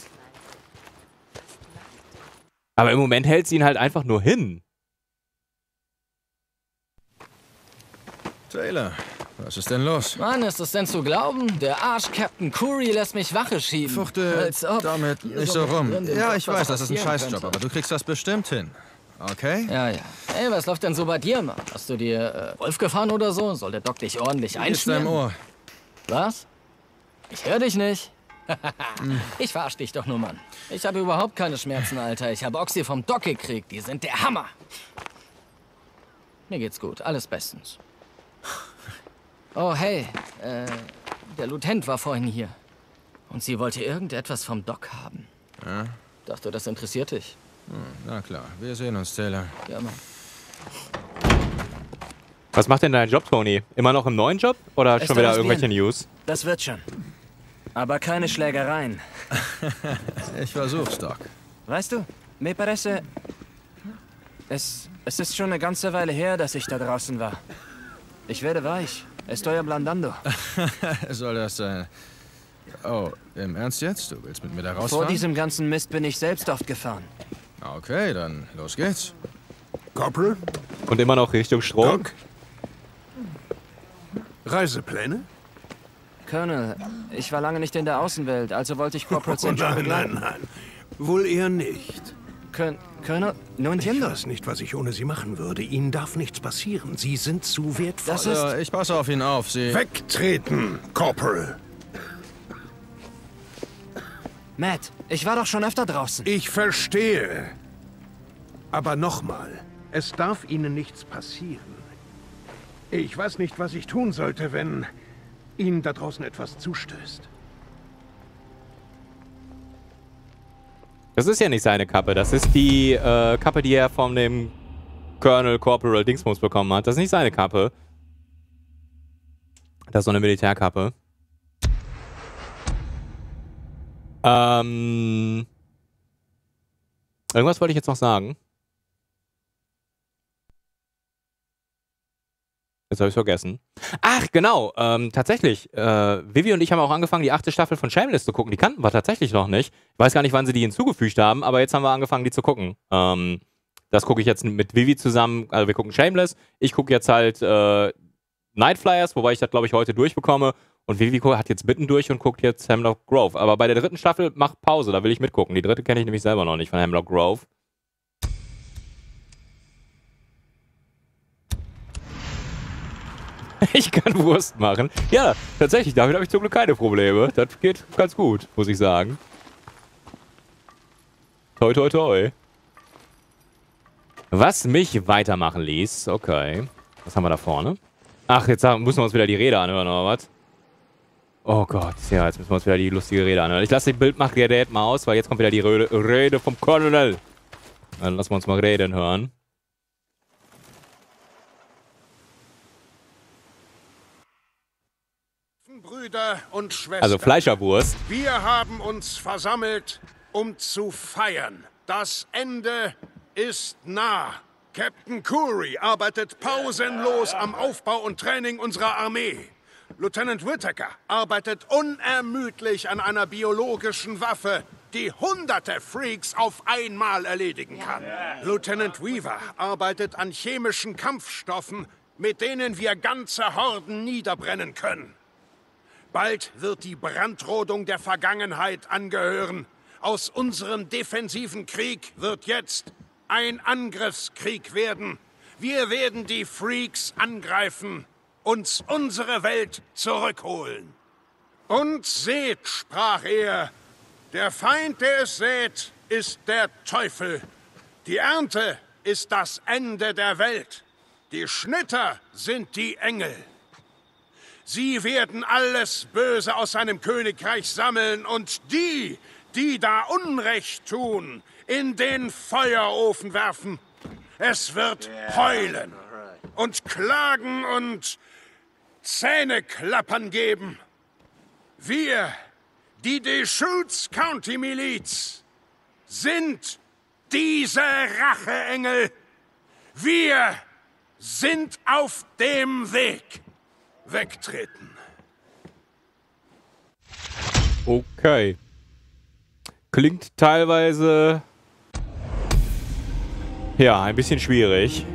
Aber im Moment hält sie ihn halt einfach nur hin. Taylor, was ist denn los? Mann, ist es denn zu glauben? Der Arsch Captain Curry lässt mich Wache schieben. Fuchte damit nicht so rum. Ja, ich weiß, das ist ein Scheißjob, aber du kriegst das bestimmt hin. Okay? Ja, ja. Ey, was läuft denn so bei dir, Mann? Hast du dir äh, Wolf gefahren oder so? Soll der Doc dich ordentlich Wie ist deinem einschmieren? Ohr? Was? Ich höre dich nicht. Ich verarsch dich doch nur, Mann. Ich habe überhaupt keine Schmerzen, Alter. Ich habe Oxy vom Doc gekriegt. Die sind der Hammer. Mir geht's gut. Alles bestens. Oh, hey. Äh, der Lieutenant war vorhin hier. Und sie wollte irgendetwas vom Doc haben. Ja? Dachte, das interessiert dich. Hm, na klar, wir sehen uns, Taylor. Ja, Mann. Was macht denn dein Job, Tony? Immer noch im neuen Job? Oder Es schon wieder irgendwelche bien. News? Das wird schon. Aber keine Schlägereien. ich versuch's, Doc. Weißt du, me parece... Es, es ist schon eine ganze Weile her, dass ich da draußen war. Ich werde weich. Estoy ablandando. Soll das sein? Oh, im Ernst jetzt? Du willst mit mir da Vor rausfahren? diesem ganzen Mist bin ich selbst oft gefahren. Okay, dann los geht's. Corporal? Und immer noch Richtung Strom? Reisepläne? Colonel, ich war lange nicht in der Außenwelt, also wollte ich Corporal St. Oh, nein, nein, nein. Wohl eher nicht. Colonel, Colonel, no Ich entiendo. weiß nicht, was ich ohne Sie machen würde. Ihnen darf nichts passieren. Sie sind zu wertvoll. Das ist- Ja, ich passe auf ihn auf. Sie. Wegtreten, Corporal. Matt, ich war doch schon öfter draußen. Ich verstehe. Aber nochmal, es darf Ihnen nichts passieren. Ich weiß nicht, was ich tun sollte, wenn Ihnen da draußen etwas zustößt. Das ist ja nicht seine Kappe. Das ist die äh, Kappe, die er von dem Colonel Corporal Dingsbums bekommen hat. Das ist nicht seine Kappe. Das ist so eine Militärkappe. Ähm. Irgendwas wollte ich jetzt noch sagen. Jetzt habe ich vergessen. Ach, genau. Ähm, tatsächlich. Äh, Vivi und ich haben auch angefangen, die achte Staffel von Shameless zu gucken. Die kannten wir tatsächlich noch nicht. Ich weiß gar nicht, wann sie die hinzugefügt haben, aber jetzt haben wir angefangen, die zu gucken. Ähm, das gucke ich jetzt mit Vivi zusammen. Also wir gucken Shameless. Ich gucke jetzt halt äh, Night Flyers, wobei ich das, glaube ich, heute durchbekomme. Und Vivi hat jetzt Bitten durch und guckt jetzt Hemlock Grove. Aber bei der dritten Staffel mach Pause, da will ich mitgucken. Die dritte kenne ich nämlich selber noch nicht von Hemlock Grove. ich kann Wurst machen. Ja, tatsächlich, damit habe ich zum Glück keine Probleme. Das geht ganz gut, muss ich sagen. Toi, toi, toi. Was mich weitermachen ließ, okay. Was haben wir da vorne? Ach, jetzt müssen wir uns wieder die Rede anhören, oder was? Oh Gott, ja, jetzt müssen wir uns wieder die lustige Rede anhören. Ich lasse die Bildmachgerät mal aus, weil jetzt kommt wieder die Rede vom Colonel. Dann lassen wir uns mal reden hören. Brüder und Schwestern. Also Fleischerwurst. Wir haben uns versammelt, um zu feiern. Das Ende ist nah. Captain Curry arbeitet pausenlos am Aufbau und Training unserer Armee. Lieutenant Whittaker arbeitet unermüdlich an einer biologischen Waffe, die hunderte Freaks auf einmal erledigen kann. Lieutenant Weaver arbeitet an chemischen Kampfstoffen, mit denen wir ganze Horden niederbrennen können. Bald wird die Brandrodung der Vergangenheit angehören. Aus unserem defensiven Krieg wird jetzt ein Angriffskrieg werden. Wir werden die Freaks angreifen, uns unsere Welt zurückholen. Und seht, sprach er, der Feind, der es sät, ist der Teufel. Die Ernte ist das Ende der Welt. Die Schnitter sind die Engel. Sie werden alles Böse aus seinem Königreich sammeln und die, die da Unrecht tun, in den Feuerofen werfen. Es wird heulen und klagen und Zähneklappern geben. Wir, die Deschutes County Miliz, sind diese Racheengel. Wir sind auf dem Weg wegtreten. Okay. Klingt teilweise... Ja, ein bisschen schwierig.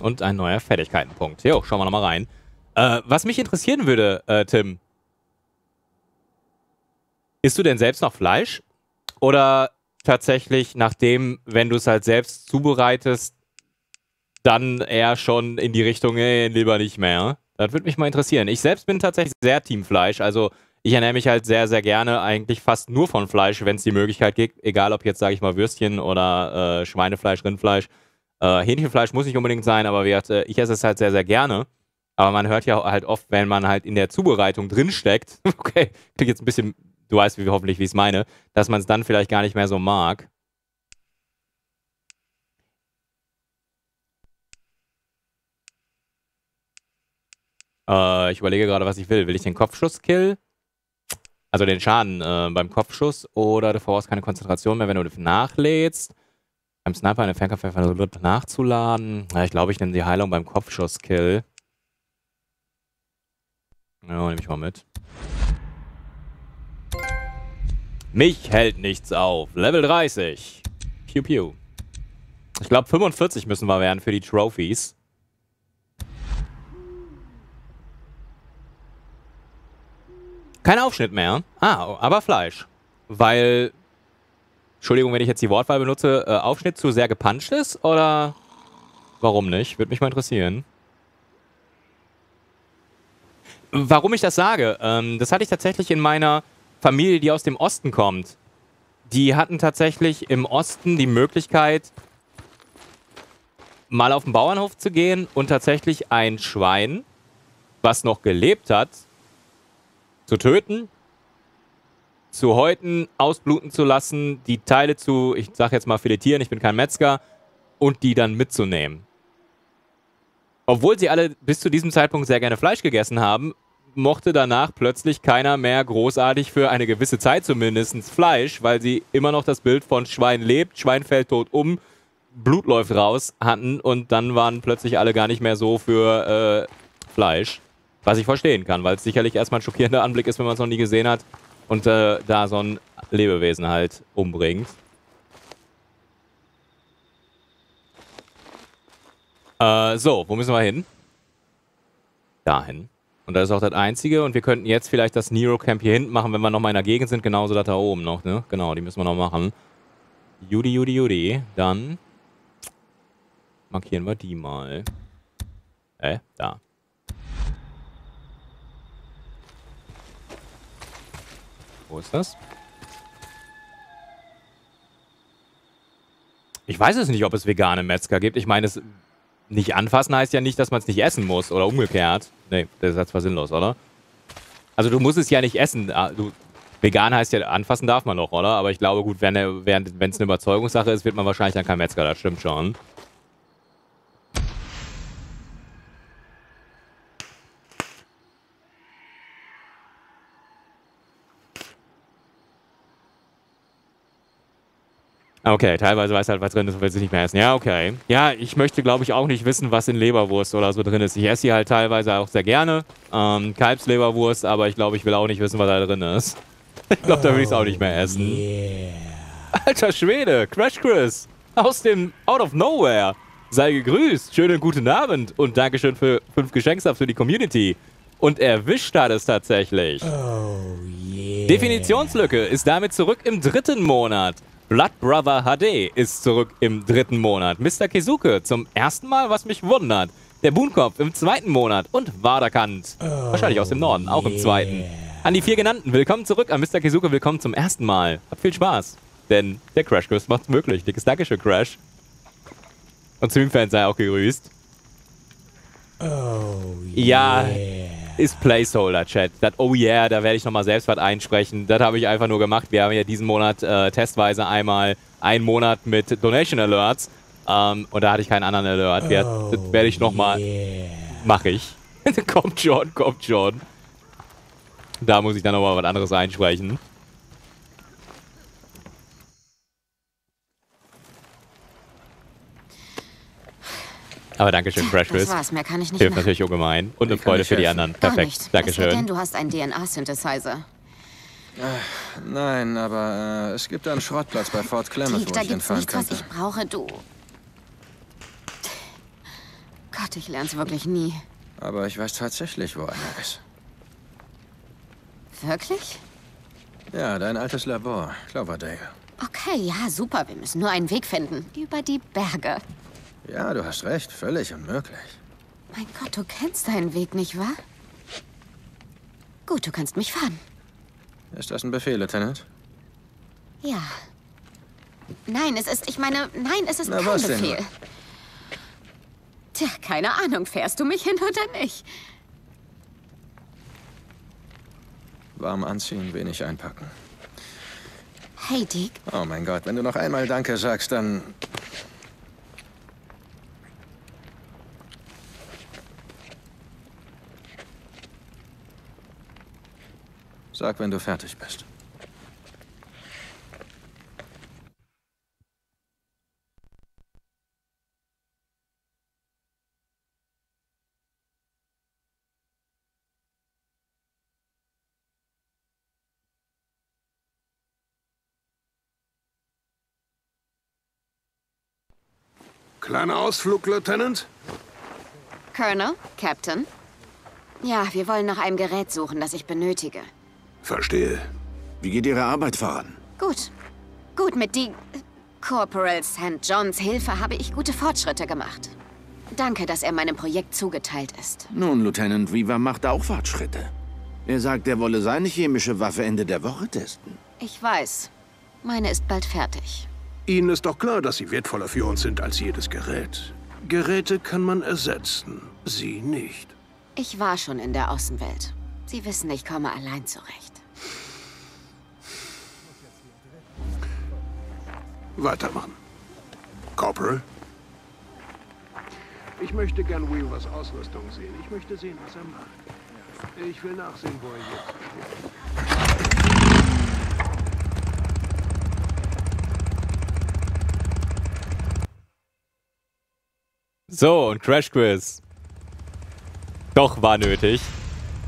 Und ein neuer Fertigkeitenpunkt. Jo, schauen wir nochmal rein. Äh, was mich interessieren würde, äh, Tim. Isst du denn selbst noch Fleisch? Oder tatsächlich, nachdem, wenn du es halt selbst zubereitest, dann eher schon in die Richtung, ey, lieber nicht mehr. Das würde mich mal interessieren. Ich selbst bin tatsächlich sehr Teamfleisch, also ich ernähre mich halt sehr, sehr gerne eigentlich fast nur von Fleisch, wenn es die Möglichkeit gibt. Egal ob jetzt, sage ich mal, Würstchen oder äh, Schweinefleisch, Rindfleisch. Äh, Hähnchenfleisch muss nicht unbedingt sein, aber wie gesagt, äh, ich esse es halt sehr, sehr gerne. Aber man hört ja halt oft, wenn man halt in der Zubereitung drinsteckt, okay, klingt jetzt ein bisschen du weißt wie, hoffentlich, wie ich es meine, dass man es dann vielleicht gar nicht mehr so mag. Äh, ich überlege gerade, was ich will. Will ich den Kopfschuss-Kill? Also den Schaden äh, beim Kopfschuss oder du brauchst keine Konzentration mehr, wenn du nachlädst. Beim Sniper eine Fernkampfwaffe nachzuladen. Ja, ich glaube, ich nehme die Heilung beim Kopfschuss-Kill. Ja, nehme ich mal mit. Mich hält nichts auf. Level 30. Pew pew. Ich glaube 45 müssen wir werden für die Trophies. Kein Aufschnitt mehr. Ah, aber Fleisch. Weil, Entschuldigung, wenn ich jetzt die Wortwahl benutze, äh, Aufschnitt zu sehr gepuncht ist? Oder warum nicht? Würde mich mal interessieren. Warum ich das sage, ähm, das hatte ich tatsächlich in meiner Familie, die aus dem Osten kommt, die hatten tatsächlich im Osten die Möglichkeit, mal auf den Bauernhof zu gehen und tatsächlich ein Schwein was noch gelebt hat, zu töten, zu häuten, ausbluten zu lassen, die Teile zu, ich sag jetzt mal filetieren, ich bin kein Metzger, und die dann mitzunehmen. Obwohl sie alle bis zu diesem Zeitpunkt sehr gerne Fleisch gegessen haben, mochte danach plötzlich keiner mehr großartig für eine gewisse Zeit zumindest Fleisch, weil sie immer noch das Bild von Schwein lebt, Schwein fällt tot um, Blut läuft raus hatten und dann waren plötzlich alle gar nicht mehr so für äh, Fleisch. Was ich verstehen kann, weil es sicherlich erstmal ein schockierender Anblick ist, wenn man es noch nie gesehen hat und äh, da so ein Lebewesen halt umbringt. Äh, so, wo müssen wir hin? Dahin. Und das ist auch das Einzige. Und wir könnten jetzt vielleicht das Nero Camp hier hinten machen, wenn wir nochmal in der Gegend sind. Genauso das da oben noch, ne? Genau, die müssen wir noch machen. Judy, Judy, Judy. Dann markieren wir die mal. Äh, da. Wo ist das? Ich weiß es nicht, ob es vegane Metzger gibt. Ich meine, es nicht anfassen heißt ja nicht, dass man es nicht essen muss oder umgekehrt. Nee, der Satz war sinnlos, oder? Also du musst es ja nicht essen. Ah, du, vegan heißt ja, anfassen darf man doch, oder? Aber ich glaube, gut, wenn es eine Überzeugungssache ist, wird man wahrscheinlich dann kein Metzger. Das stimmt schon. Okay, teilweise weiß halt, was drin ist und will sie nicht mehr essen. Ja, okay. Ja, ich möchte, glaube ich, auch nicht wissen, was in Leberwurst oder so drin ist. Ich esse sie halt teilweise auch sehr gerne. Ähm, Kalbsleberwurst, aber ich glaube, ich will auch nicht wissen, was da drin ist. Ich glaube, da will ich es auch nicht mehr essen. Yeah. Alter Schwede, Crash Chris. Aus dem Out of Nowhere. Sei gegrüßt. Schönen guten Abend. Und Dankeschön für fünf Geschenksabs für die Community. Und erwischt hat es tatsächlich. Oh, yeah. Definitionslücke ist damit zurück im dritten Monat. Blood Brother HD ist zurück im dritten Monat. Mr. Kesuke zum ersten Mal, was mich wundert. Der Boonkopf im zweiten Monat und Waderkant. Oh, Wahrscheinlich aus dem Norden, auch im zweiten. An die vier genannten, willkommen zurück. An Mr. Kesuke, willkommen zum ersten Mal. Habt viel Spaß. Denn der Crash Kurs macht's möglich. Dickes Dankeschön, Crash. Und Streamfans sei auch gegrüßt. Oh, yeah. Ja, ist Placeholder-Chat. Das Oh yeah, da werde ich nochmal selbst was einsprechen. Das habe ich einfach nur gemacht. Wir haben ja diesen Monat äh, testweise einmal einen Monat mit Donation Alerts. Ähm, und da hatte ich keinen anderen Alert. Oh, das werde ich nochmal. Yeah. Mache ich. kommt schon, kommt schon. Da muss ich dann nochmal was anderes einsprechen. Aber Dankeschön, Crash Das war's, mehr kann ich nicht Hilft machen. natürlich ungemein. Und eine Freude für die anderen. Perfekt. Dankeschön. Denn, du hast einen DNA-Synthesizer. Äh, nein, aber äh, es gibt einen Schrottplatz bei Fort Klamath, wo da ich gibt's hinfahren nichts, was könnte. ich brauche, du. Gott, ich lern's wirklich nie. Aber ich weiß tatsächlich, wo einer ist. Wirklich? Ja, dein altes Labor, Cloverdale. Okay, ja, super. Wir müssen nur einen Weg finden. Über die Berge. Ja, du hast recht. Völlig unmöglich. Mein Gott, du kennst deinen Weg, nicht wahr? Gut, du kannst mich fahren. Ist das ein Befehl, Lieutenant? Ja. Nein, es ist, ich meine, nein, es ist Na, kein was denn Befehl. Tja, keine Ahnung, fährst du mich hin oder nicht? Warm anziehen, wenig einpacken. Hey, Dick. Oh mein Gott, wenn du noch einmal Danke sagst, dann... Sag, wenn du fertig bist. Kleiner Ausflug, Lieutenant? Colonel, Captain. Ja, wir wollen nach einem Gerät suchen, das ich benötige. Verstehe. Wie geht Ihre Arbeit voran? Gut. Gut, mit die Corporal St. Johns Hilfe habe ich gute Fortschritte gemacht. Danke, dass er meinem Projekt zugeteilt ist. Nun, Lieutenant Weaver macht auch Fortschritte. Er sagt, er wolle seine chemische Waffe Ende der Woche testen. Ich weiß. Meine ist bald fertig. Ihnen ist doch klar, dass sie wertvoller für uns sind als jedes Gerät. Geräte kann man ersetzen, sie nicht. Ich war schon in der Außenwelt. Sie wissen, ich komme allein zurecht. Weitermachen. Corporal? Ich möchte gern Weavers Ausrüstung sehen. Ich möchte sehen, was er macht. Ich will nachsehen, wo er jetzt steht. So, und Crash Quiz. Doch, war nötig.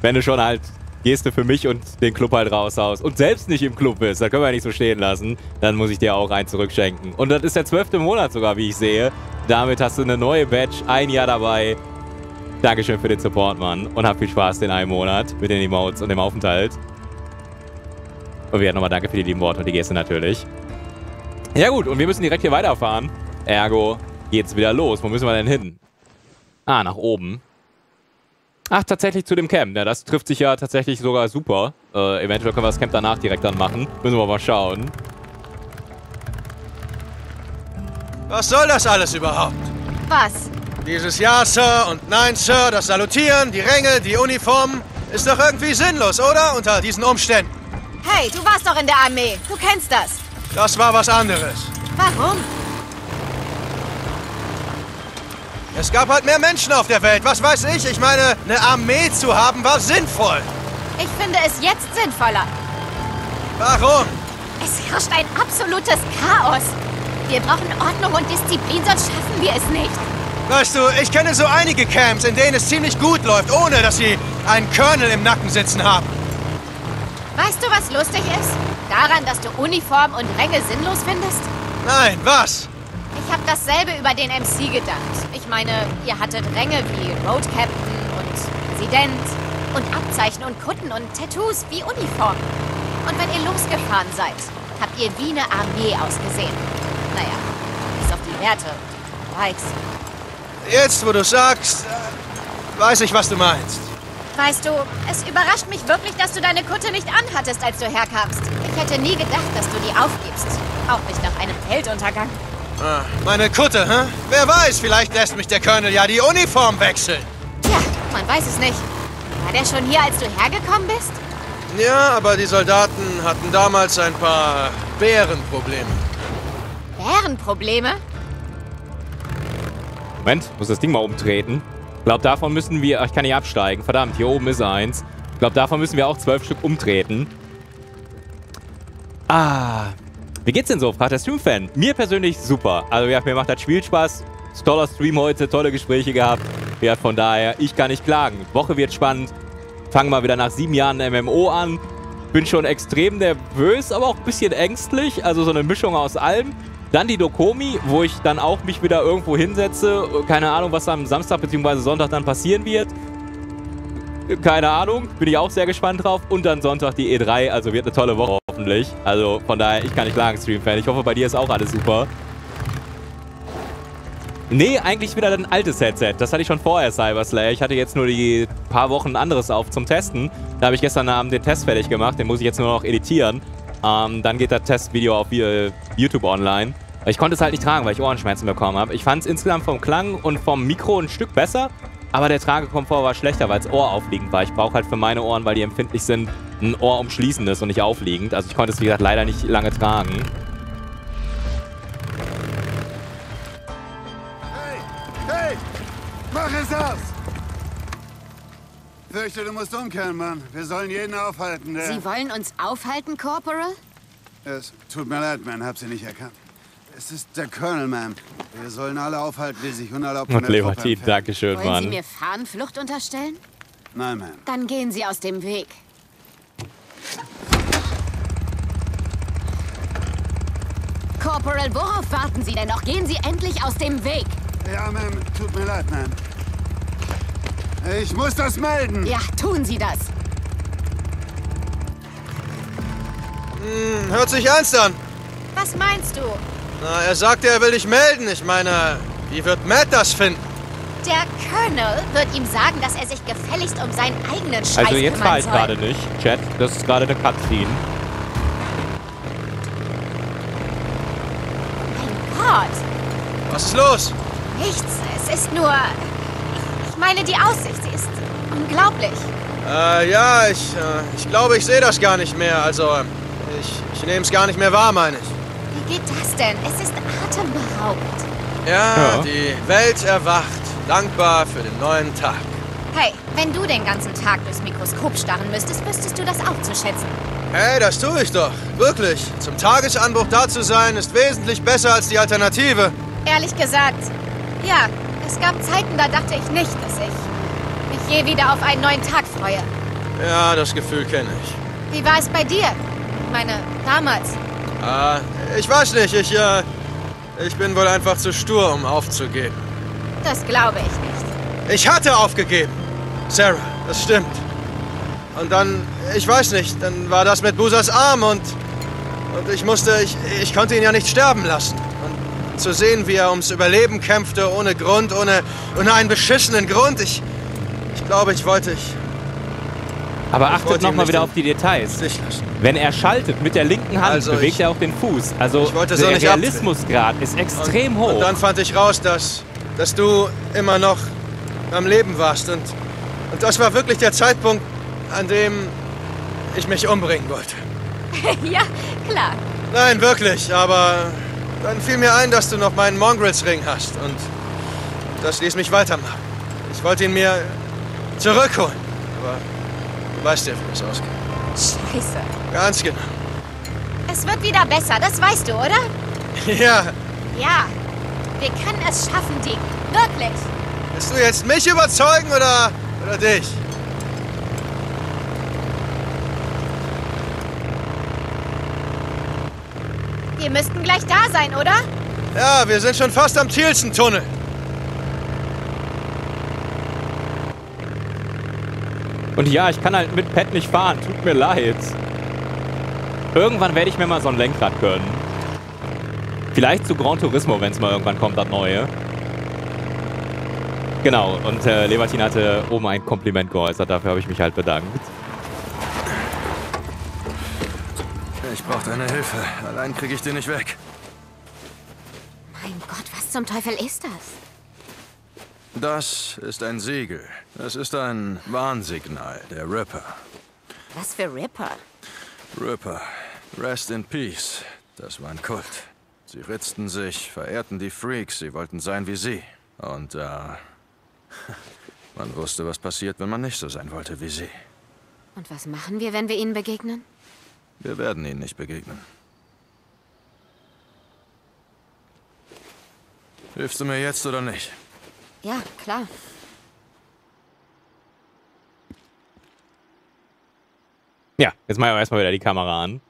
Wenn du schon halt gehst du für mich und den Club halt raus aus und selbst nicht im Club bist, das können wir ja nicht so stehen lassen, dann muss ich dir auch einen zurückschenken. Und das ist der zwölfte Monat sogar, wie ich sehe. Damit hast du eine neue Badge, ein Jahr dabei. Dankeschön für den Support, Mann. Und hab viel Spaß den einen Monat mit den Emotes und dem Aufenthalt. Und wieder nochmal danke für die lieben Worte und die Geste natürlich. Ja gut, und wir müssen direkt hier weiterfahren. Ergo geht's wieder los. Wo müssen wir denn hin? Ah, nach oben. Ach, tatsächlich zu dem Camp. Ja, das trifft sich ja tatsächlich sogar super. Äh, eventuell können wir das Camp danach direkt dann machen. Müssen wir mal schauen. Was soll das alles überhaupt? Was? Dieses Ja, Sir und Nein, Sir, das Salutieren, die Ränge, die Uniformen, ist doch irgendwie sinnlos, oder? Unter diesen Umständen. Hey, du warst doch in der Armee. Du kennst das. Das war was anderes. Warum? Es gab halt mehr Menschen auf der Welt, was weiß ich. Ich meine, eine Armee zu haben war sinnvoll. Ich finde es jetzt sinnvoller. Warum? Es herrscht ein absolutes Chaos. Wir brauchen Ordnung und Disziplin, sonst schaffen wir es nicht. Weißt du, ich kenne so einige Camps, in denen es ziemlich gut läuft, ohne dass sie einen Colonel im Nacken sitzen haben. Weißt du, was lustig ist? Daran, dass du Uniform und Ränge sinnlos findest? Nein, was? Ich habe dasselbe über den MC gedacht. Ich meine, ihr hattet Ränge wie Road Captain und Präsident und Abzeichen und Kutten und Tattoos wie Uniform. Und wenn ihr losgefahren seid, habt ihr wie eine Armee ausgesehen. Naja, bis auf die Werte und Bikes. Jetzt, wo du sagst, äh, weiß ich, was du meinst. Weißt du, es überrascht mich wirklich, dass du deine Kutte nicht anhattest, als du herkamst. Ich hätte nie gedacht, dass du die aufgibst. Auch nicht nach einem Felduntergang. Ah, meine Kutte, hä? Wer weiß, vielleicht lässt mich der Colonel ja die Uniform wechseln. Tja, man weiß es nicht. War der schon hier, als du hergekommen bist? Ja, aber die Soldaten hatten damals ein paar Bärenprobleme. Bärenprobleme? Moment, muss das Ding mal umtreten. Ich glaube, davon müssen wir... Ich kann nicht absteigen. Verdammt, hier oben ist eins. Ich glaube, davon müssen wir auch zwölf Stück umtreten. Ah. Wie geht's denn so, fragt der Stream-Fan? Mir persönlich super. Also ja, mir macht das Spiel Spaß. Ist toller Stream heute, tolle Gespräche gehabt. Ja, von daher, ich kann nicht klagen. Woche wird spannend. Fangen mal wieder nach sieben Jahren MMO an. Bin schon extrem nervös, aber auch ein bisschen ängstlich. Also so eine Mischung aus allem. Dann die Dokomi, wo ich dann auch mich wieder irgendwo hinsetze. Keine Ahnung, was am Samstag bzw. Sonntag dann passieren wird. Keine Ahnung, bin ich auch sehr gespannt drauf. Und dann Sonntag die E3, also wird eine tolle Woche hoffentlich. Also von daher, ich kann nicht klagen, Stream-Fan. Ich hoffe, bei dir ist auch alles super. Nee, eigentlich wieder ein altes Headset. Das hatte ich schon vorher, Cyberslayer. Ich hatte jetzt nur die paar Wochen ein anderes auf zum Testen. Da habe ich gestern Abend den Test fertig gemacht. Den muss ich jetzt nur noch editieren. Ähm, dann geht das Testvideo auf YouTube online. Ich konnte es halt nicht tragen, weil ich Ohrenschmerzen bekommen habe. Ich fand es insgesamt vom Klang und vom Mikro ein Stück besser. Aber der Tragekomfort war schlechter, weil es Ohr aufliegend war. Ich brauche halt für meine Ohren, weil die empfindlich sind, ein Ohr umschließendes und nicht aufliegend. Also ich konnte es, wie gesagt, leider nicht lange tragen. Hey! Mach es aus! Fürchte, du musst umkehren, Mann. Wir sollen jeden aufhalten, der... Sie wollen uns aufhalten, Corporal? Es tut mir leid, man, hab sie nicht erkannt. Es ist der Colonel, Ma'am. Wir sollen alle aufhalten, die sich unerlaubt Und der Truppe Leontine, entfernen. Dankeschön, Wollen Sie Mann. mir Fahnenflucht unterstellen? Nein, Ma'am. Dann gehen Sie aus dem Weg. Corporal, worauf warten Sie denn noch? Gehen Sie endlich aus dem Weg. Ja, Ma'am, tut mir leid, Ma'am. Ich muss das melden. Ja, tun Sie das. Hm, hört sich ernst an. Was meinst du? Na, er sagte, er will dich melden. Ich meine, wie wird Matt das finden? Der Colonel wird ihm sagen, dass er sich gefälligst um seinen eigenen Scheiß Also jetzt war ich gerade nicht. Chat, das ist gerade eine Cutscene. Gott, Was ist los? nichts. Es ist nur... Ich meine die Aussicht. Sie ist Unglaublich. Äh, ja, ich, äh, ich glaube, ich sehe das gar nicht mehr. Also, ich, ich nehme es gar nicht mehr wahr, meine ich. Wie geht das denn? Es ist atemberaubend. Ja, Ja. die Welt erwacht, dankbar für den neuen Tag. Hey, wenn du den ganzen Tag durchs Mikroskop starren müsstest, wüsstest du das auch zu schätzen. Hey, das tue ich doch. Wirklich. Zum Tagesanbruch da zu sein, ist wesentlich besser als die Alternative. Ehrlich gesagt, ja, es gab Zeiten, da dachte ich nicht, dass ich mich je wieder auf einen neuen Tag freue. Ja, das Gefühl kenne ich. Wie war es bei dir? Ich meine, damals. Ah, ich weiß nicht, ich, äh, ich bin wohl einfach zu stur, um aufzugeben. Das glaube ich nicht. Ich hatte aufgegeben. Sarah, das stimmt. Und dann, ich weiß nicht, dann war das mit Busas Arm und, und ich musste, ich, ich konnte ihn ja nicht sterben lassen. Und zu sehen, wie er ums Überleben kämpfte, ohne Grund, ohne, ohne einen beschissenen Grund, ich, ich glaube, ich wollte, ich, Aber Ich achtet nochmal wieder auf die Details. Wenn er schaltet mit der linken Hand, Also bewegt ich- er auch den Fuß. Also Ich wollte so der nicht Realismusgrad ist extrem und, hoch. Und dann fand ich raus, dass, dass du immer noch am Leben warst. Und, und das war wirklich der Zeitpunkt, an dem ich mich umbringen wollte. ja, klar. Nein, wirklich, aber dann fiel mir ein, dass du noch meinen Mongrels-Ring hast. Und das ließ mich weitermachen. Ich wollte ihn mir zurückholen. Aber weißt ja, wie das ausgeht. Scheiße. Ganz genau. Es wird wieder besser, das weißt du, oder? Ja, Ja. Wir können es schaffen, Dick. Wirklich. willst du jetzt mich überzeugen oder, oder dich? Wir müssten gleich da sein, oder? Ja, wir sind schon fast am Thielsen-Tunnel. Und ja, ich kann halt mit Pet nicht fahren. Tut mir leid. Irgendwann werde ich mir mal so ein Lenkrad gönnen. Vielleicht zu Gran Turismo, wenn es mal irgendwann kommt, das neue. Genau, und äh, Levertin hatte oben ein Kompliment geäußert. Dafür habe ich mich halt bedankt. Ich brauche deine Hilfe. Allein kriege ich den nicht weg. Mein Gott, was zum Teufel ist das? Das ist ein Siegel. Das ist ein Warnsignal, der Ripper. Was für Ripper? Ripper, rest in peace. Das war ein Kult. Sie ritzten sich, verehrten die Freaks, sie wollten sein wie sie. Und, äh, man wusste, was passiert, wenn man nicht so sein wollte wie sie. Und was machen wir, wenn wir ihnen begegnen? Wir werden ihnen nicht begegnen. Hilfst du mir jetzt oder nicht? Ja, klar. Ja, jetzt machen wir erstmal wieder die Kamera an.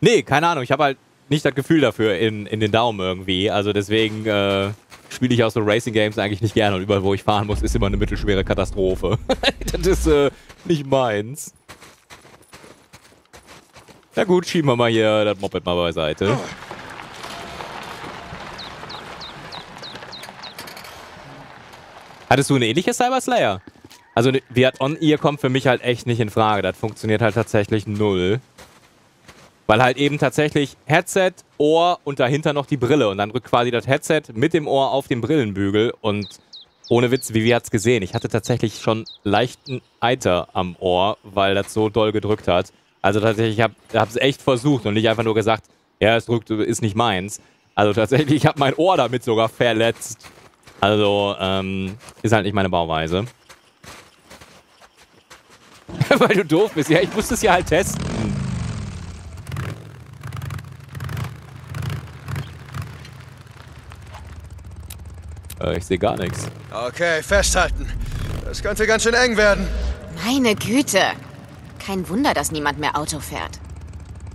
Nee, keine Ahnung. Ich habe halt nicht das Gefühl dafür in, in den Daumen irgendwie. Also deswegen äh, spiele ich auch so Racing Games eigentlich nicht gerne. Und überall, wo ich fahren muss, ist immer eine mittelschwere Katastrophe. das ist äh, nicht meins. Na gut, schieben wir mal hier das Moped mal beiseite. Hattest du ein ähnliches Cyber Slayer? Also ne, Viat On-Ear kommt für mich halt echt nicht in Frage. Das funktioniert halt tatsächlich null. Weil halt eben tatsächlich Headset, Ohr und dahinter noch die Brille. Und dann rückt quasi das Headset mit dem Ohr auf den Brillenbügel. Und ohne Witz, wie wir hat's gesehen. Ich hatte tatsächlich schon leichten Eiter am Ohr, weil das so doll gedrückt hat. Also tatsächlich, ich habe es echt versucht und nicht einfach nur gesagt, ja, es drückt, ist nicht meins. Also tatsächlich, ich habe mein Ohr damit sogar verletzt. Also, ähm, ist halt nicht meine Bauweise. Weil du doof bist. Ja, ich musste es ja halt testen. Äh, ich sehe gar nichts. Okay, festhalten. Das könnte ganz schön eng werden. Meine Güte. Kein Wunder, dass niemand mehr Auto fährt.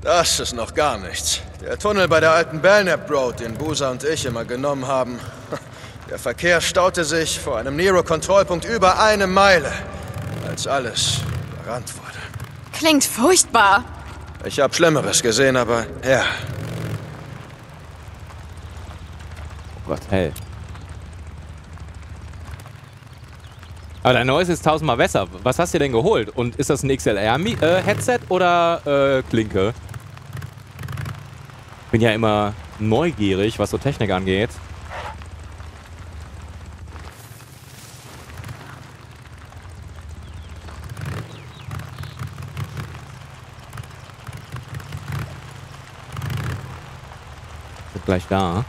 Das ist noch gar nichts. Der Tunnel bei der alten Belknap Road, den Busa und ich immer genommen haben. Der Verkehr staute sich vor einem Nero-Kontrollpunkt über eine Meile, als alles überrannt wurde. Klingt furchtbar. Ich habe Schlimmeres gesehen, aber ja, Oh Gott, hell. Aber dein neues ist tausendmal besser. Was hast du denn geholt? Und ist das ein XLR-Headset oder äh, Klinke? Bin ja immer neugierig, was so Technik angeht. Gleich da.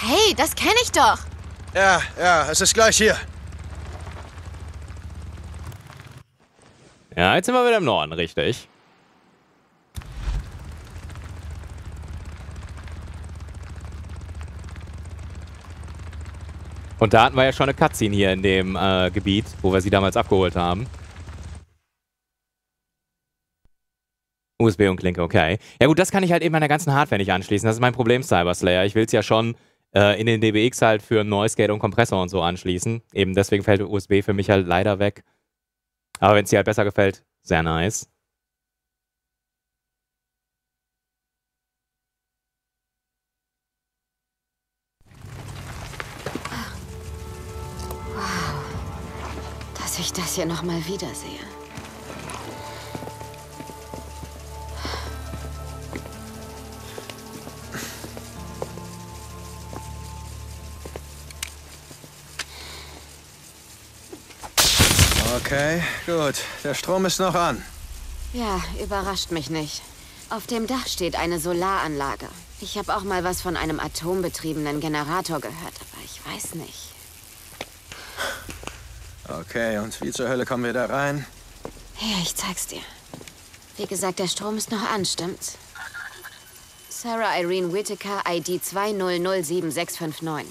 Hey, das kenne ich doch. Ja, ja, es ist gleich hier. Ja, jetzt sind wir wieder im Norden, richtig. Und da hatten wir ja schon eine Cutscene hier in dem äh, Gebiet, wo wir sie damals abgeholt haben. USB und Klinke, okay. Ja gut, das kann ich halt eben der ganzen Hardware nicht anschließen. Das ist mein Problem, Cyber Slayer. Ich will es ja schon äh, in den DBX halt für Noise Gate und Kompressor und so anschließen. Eben deswegen fällt USB für mich halt leider weg. Aber wenn es dir halt besser gefällt, sehr nice. Wow. Dass ich das hier nochmal wiedersehe. Okay, gut. Der Strom ist noch an. Ja, überrascht mich nicht. Auf dem Dach steht eine Solaranlage. Ich habe auch mal was von einem atombetriebenen Generator gehört, aber ich weiß nicht. Okay, und wie zur Hölle kommen wir da rein? Hier, ich zeig's dir. Wie gesagt, der Strom ist noch an, stimmt's? Sarah Irene Whittaker, ID 2007659.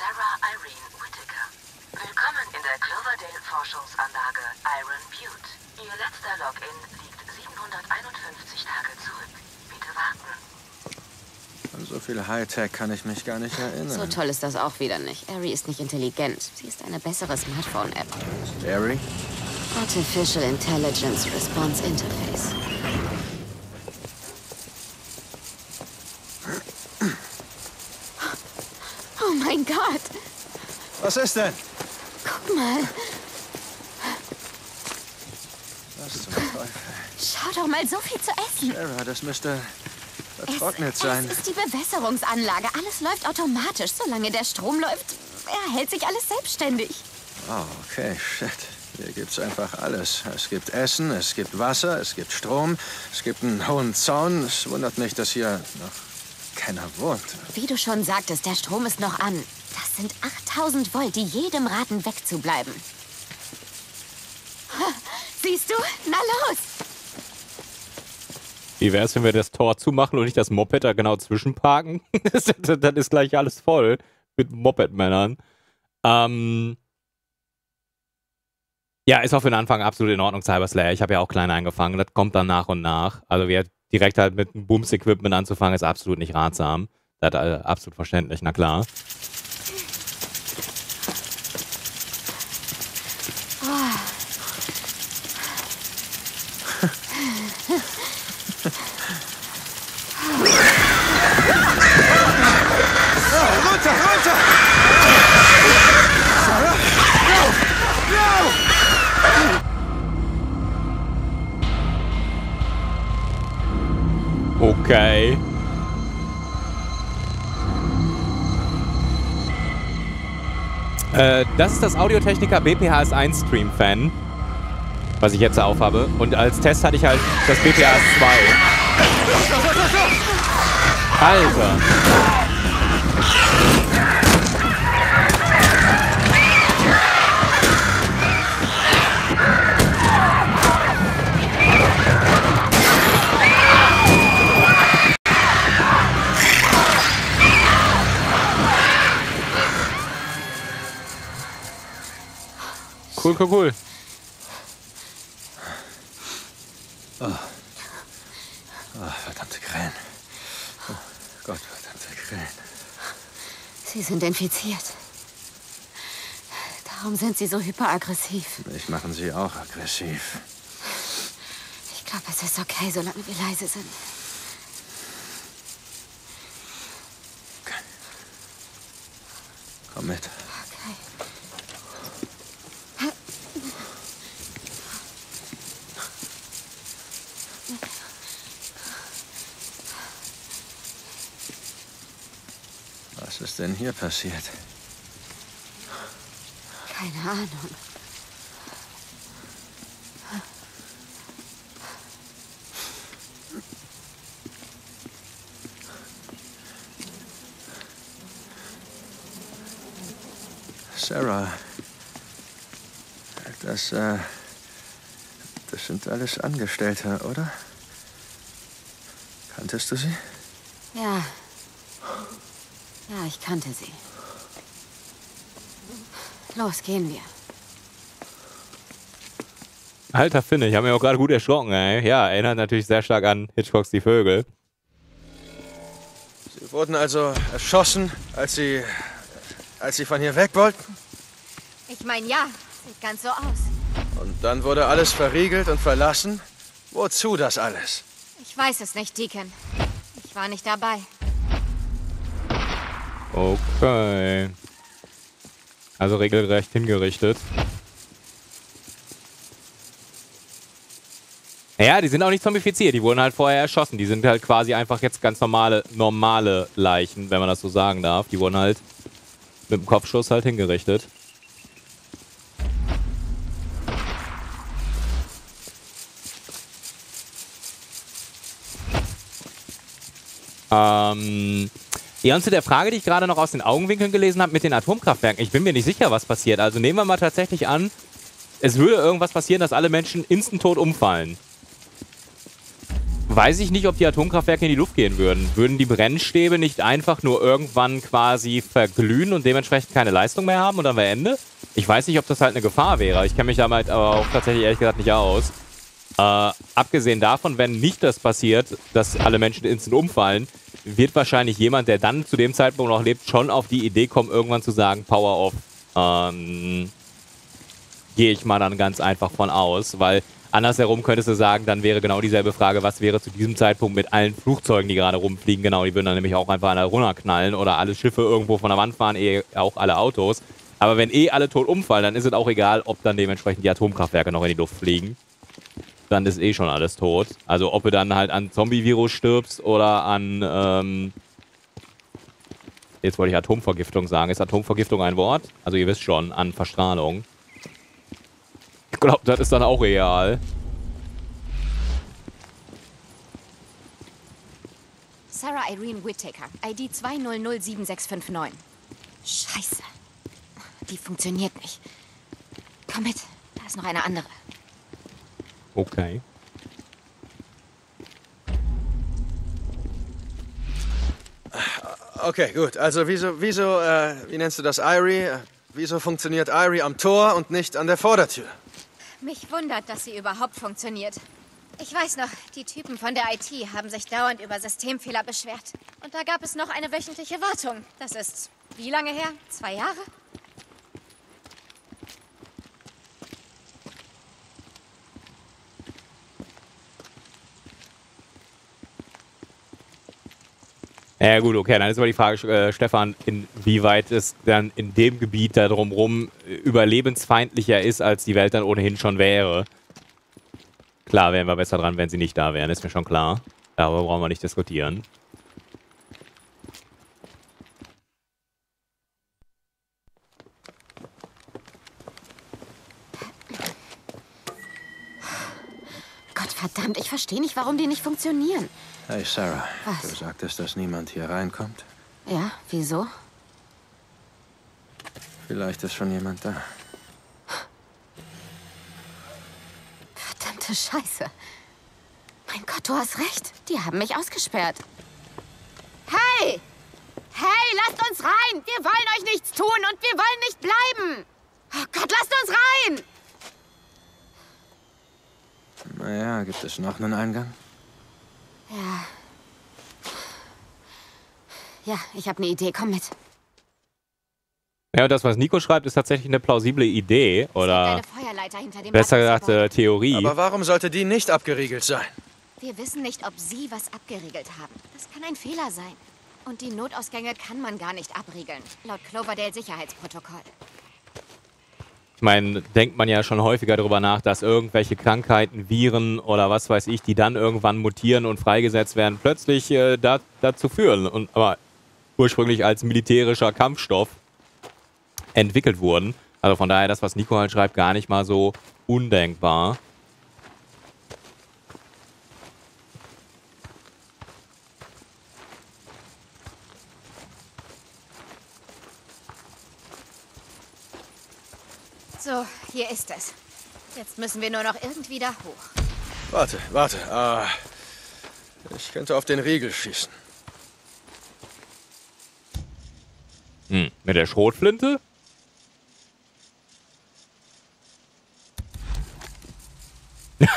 Sarah Irene Whittaker. Willkommen in der Cloverdale Forschungsanlage Iron Butte. Ihr letzter Login liegt 751 Tage zurück. Bitte warten. An so viel Hightech kann ich mich gar nicht erinnern. So toll ist das auch wieder nicht. Ari ist nicht intelligent. Sie ist eine bessere Smartphone-App. Harry? Artificial Intelligence Response Interface. Oh mein Gott! Was ist denn? Guck mal. Was zum Teufel? Schau doch mal, so viel zu essen. Sarah, das müsste vertrocknet sein. Es ist die Bewässerungsanlage. Alles läuft automatisch. Solange der Strom läuft, erhält sich alles selbstständig. Oh, okay, shit. Hier gibt's einfach alles. Es gibt Essen, es gibt Wasser, es gibt Strom, es gibt einen hohen Zaun. Es wundert mich, dass hier noch keiner wohnt. Wie du schon sagtest, der Strom ist noch an. Das sind 8000 Volt, die jedem raten, wegzubleiben. Siehst du? Na los! Wie wäre es, wenn wir das Tor zumachen und nicht das Moped da genau zwischenparken? Dann ist gleich alles voll mit Moped-Männern. Ähm ja, ist auch für den Anfang absolut in Ordnung, Cyberslayer. Ich habe ja auch klein eingefangen. Das kommt dann nach und nach. Also wir direkt halt mit einem Booms-Equipment anzufangen, ist absolut nicht ratsam. Das ist äh, absolut verständlich, na klar. Okay. Äh, das ist das Audiotechniker BPHS1 Stream Fan, was ich jetzt aufhabe. Und als Test hatte ich halt das BPHS2. Alter. Cool, cool, cool. Oh. oh, verdammte Krähen. Oh Gott, verdammte Krähen. Sie sind infiziert. Darum sind sie so hyperaggressiv. Mich machen sie auch aggressiv. Ich glaube, es ist okay, solange wir leise sind. Komm mit. Was ist denn hier passiert? Keine Ahnung. Sarah, das, äh, das sind alles Angestellte, oder? Kanntest du sie? Ja. Ja, ich kannte sie. Los, gehen wir. Alter Finne, ich habe mich auch gerade gut erschrocken, ey. Ja, erinnert natürlich sehr stark an Hitchcocks Die Vögel. Sie wurden also erschossen, als sie. als sie von hier weg wollten? Ich meine, ja, sieht ganz so aus. Und dann wurde alles verriegelt und verlassen? Wozu das alles? Ich weiß es nicht, Deacon. Ich war nicht dabei. Okay. Also regelrecht hingerichtet. Ja, die sind auch nicht zombifiziert, die wurden halt vorher erschossen. Die sind halt quasi einfach jetzt ganz normale, normale Leichen, wenn man das so sagen darf. Die wurden halt mit dem Kopfschuss halt hingerichtet. Ähm, ja, und zu der Frage, die ich gerade noch aus den Augenwinkeln gelesen habe mit den Atomkraftwerken. Ich bin mir nicht sicher, was passiert. Also nehmen wir mal tatsächlich an, es würde irgendwas passieren, dass alle Menschen instant tot umfallen. Weiß ich nicht, ob die Atomkraftwerke in die Luft gehen würden. Würden die Brennstäbe nicht einfach nur irgendwann quasi verglühen und dementsprechend keine Leistung mehr haben und dann wäre Ende? Ich weiß nicht, ob das halt eine Gefahr wäre. Ich kenne mich damit aber auch tatsächlich ehrlich gesagt nicht aus. Äh, abgesehen davon, wenn nicht das passiert, dass alle Menschen instant umfallen, wird wahrscheinlich jemand, der dann zu dem Zeitpunkt noch lebt, schon auf die Idee kommen, irgendwann zu sagen, Power off. Ähm, Gehe ich mal dann ganz einfach von aus, weil andersherum könntest du sagen, dann wäre genau dieselbe Frage, was wäre zu diesem Zeitpunkt mit allen Flugzeugen, die gerade rumfliegen, genau, die würden dann nämlich auch einfach der runterknallen oder alle Schiffe irgendwo von der Wand fahren, eh auch alle Autos. Aber wenn eh alle tot umfallen, dann ist es auch egal, ob dann dementsprechend die Atomkraftwerke noch in die Luft fliegen dann ist eh schon alles tot. Also ob du dann halt an Zombie-Virus stirbst oder an, ähm, jetzt wollte ich Atomvergiftung sagen. Ist Atomvergiftung ein Wort? Also ihr wisst schon, an Verstrahlung. Ich glaube, das ist dann auch real. Sarah Irene Whittaker, ID 2007659. Scheiße. Die funktioniert nicht. Komm mit, da ist noch eine andere. Okay. Okay, gut. Also wieso, wieso, äh, wie nennst du das, Irie? Äh, Wieso funktioniert Irie am Tor und nicht an der Vordertür? Mich wundert, dass sie überhaupt funktioniert. Ich weiß noch, die Typen von der IT haben sich dauernd über Systemfehler beschwert. Und da gab es noch eine wöchentliche Wartung. Das ist wie lange her? Zwei Jahre? Ja gut, okay, dann ist aber die Frage, äh, Stefan, inwieweit es dann in dem Gebiet da drumherum überlebensfeindlicher ist, als die Welt dann ohnehin schon wäre. Klar wären wir besser dran, wenn sie nicht da wären, ist mir schon klar. Darüber brauchen wir nicht diskutieren. Gott verdammt, ich verstehe nicht, warum die nicht funktionieren. Hey Sarah, Was? du sagtest, dass niemand hier reinkommt. Ja, wieso? Vielleicht ist schon jemand da. Verdammte Scheiße. Mein Gott, du hast recht. Die haben mich ausgesperrt. Hey! Hey, lasst uns rein! Wir wollen euch nichts tun und wir wollen nicht bleiben! Oh Gott, lasst uns rein! Naja, gibt es noch einen Eingang? Ja. Ja, ich habe eine Idee. Komm mit. Ja, und das, was Nico schreibt, ist tatsächlich eine plausible Idee oder besser gesagt äh, Theorie. Aber warum sollte die nicht abgeriegelt sein? Wir wissen nicht, ob sie was abgeriegelt haben. Das kann ein Fehler sein. Und die Notausgänge kann man gar nicht abriegeln. Laut Cloverdale Sicherheitsprotokoll. Ich meine, denkt man ja schon häufiger darüber nach, dass irgendwelche Krankheiten, Viren oder was weiß ich, die dann irgendwann mutieren und freigesetzt werden, plötzlich äh, da, dazu führen. Und aber ursprünglich als militärischer Kampfstoff entwickelt wurden. Also von daher, das, was Nico halt schreibt, gar nicht mal so undenkbar. So, hier ist es. Jetzt müssen wir nur noch irgendwie da hoch. Warte, warte. Ah, ich könnte auf den Riegel schießen. Hm, mit der Schrotflinte? das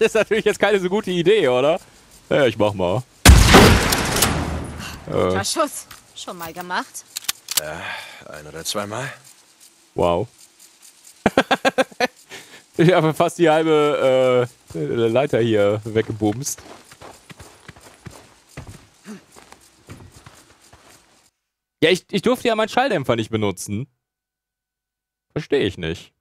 ist natürlich jetzt keine so gute Idee, oder? Ja, ich mach mal. Guter Äh, Schuss. Schon mal gemacht? Ja, ein oder zweimal. Wow. ich habe fast die halbe äh, Leiter hier weggebumst. Ja, ich, ich durfte ja meinen Schalldämpfer nicht benutzen. Verstehe ich nicht.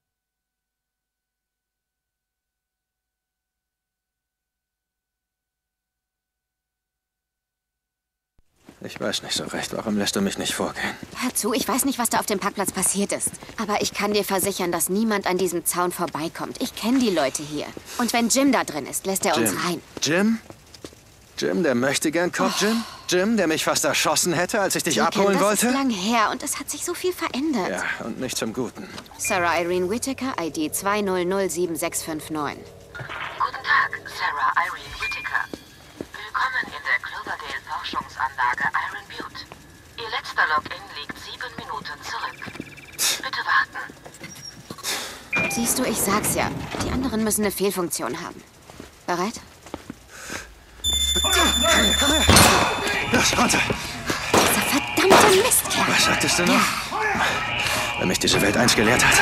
Ich weiß nicht so recht, warum lässt du mich nicht vorgehen? Hör zu, ich weiß nicht, was da auf dem Parkplatz passiert ist. Aber ich kann dir versichern, dass niemand an diesem Zaun vorbeikommt. Ich kenne die Leute hier. Und wenn Jim da drin ist, lässt er uns Jim. rein. Jim? Jim, der möchte gern Cop Jim? Jim, der mich fast erschossen hätte, als ich dich Deacon, abholen das wollte? ist lang her und es hat sich so viel verändert. Ja, und nicht zum Guten. Sarah Irene Whittaker, ID 2007659. Guten Tag, Sarah Irene Whittaker. Willkommen in Forschungsanlage Iron Butte. Ihr letzter Login liegt sieben Minuten zurück. Bitte warten. Siehst du, ich sag's ja. Die anderen müssen eine Fehlfunktion haben. Bereit? Runter! Verdammter Mistkerl! Was sagtest du noch? Wenn mich diese Welt eins gelehrt hat.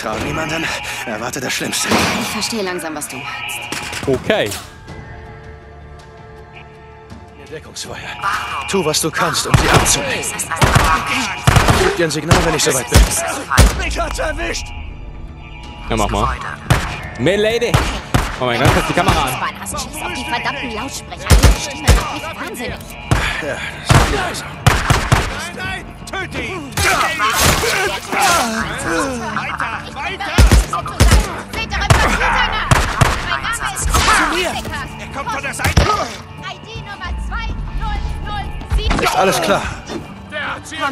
Trau niemanden, erwarte das Schlimmste. Ich verstehe langsam, was du meinst. Okay. Deckungsfeuer. Tu, was du kannst, um sie abzulenken. Gib dir ein Signal, wenn ich soweit bin. Mich hat's erwischt! Ja, mach mal. Milady! Oh mein Gott, fass die Kamera an. Hast Schieß auf die verdammten Lautsprecher. Die Stimme macht mich wahnsinnig. Ja, das ist wieder so. Nein, nein! Töte ihn! Weiter, weiter! Spätere Vertreter! Mein Name ist Zu mir! Er kommt von der Seite! ID Nummer 2007. Ist alles klar. Der hat sie! Ist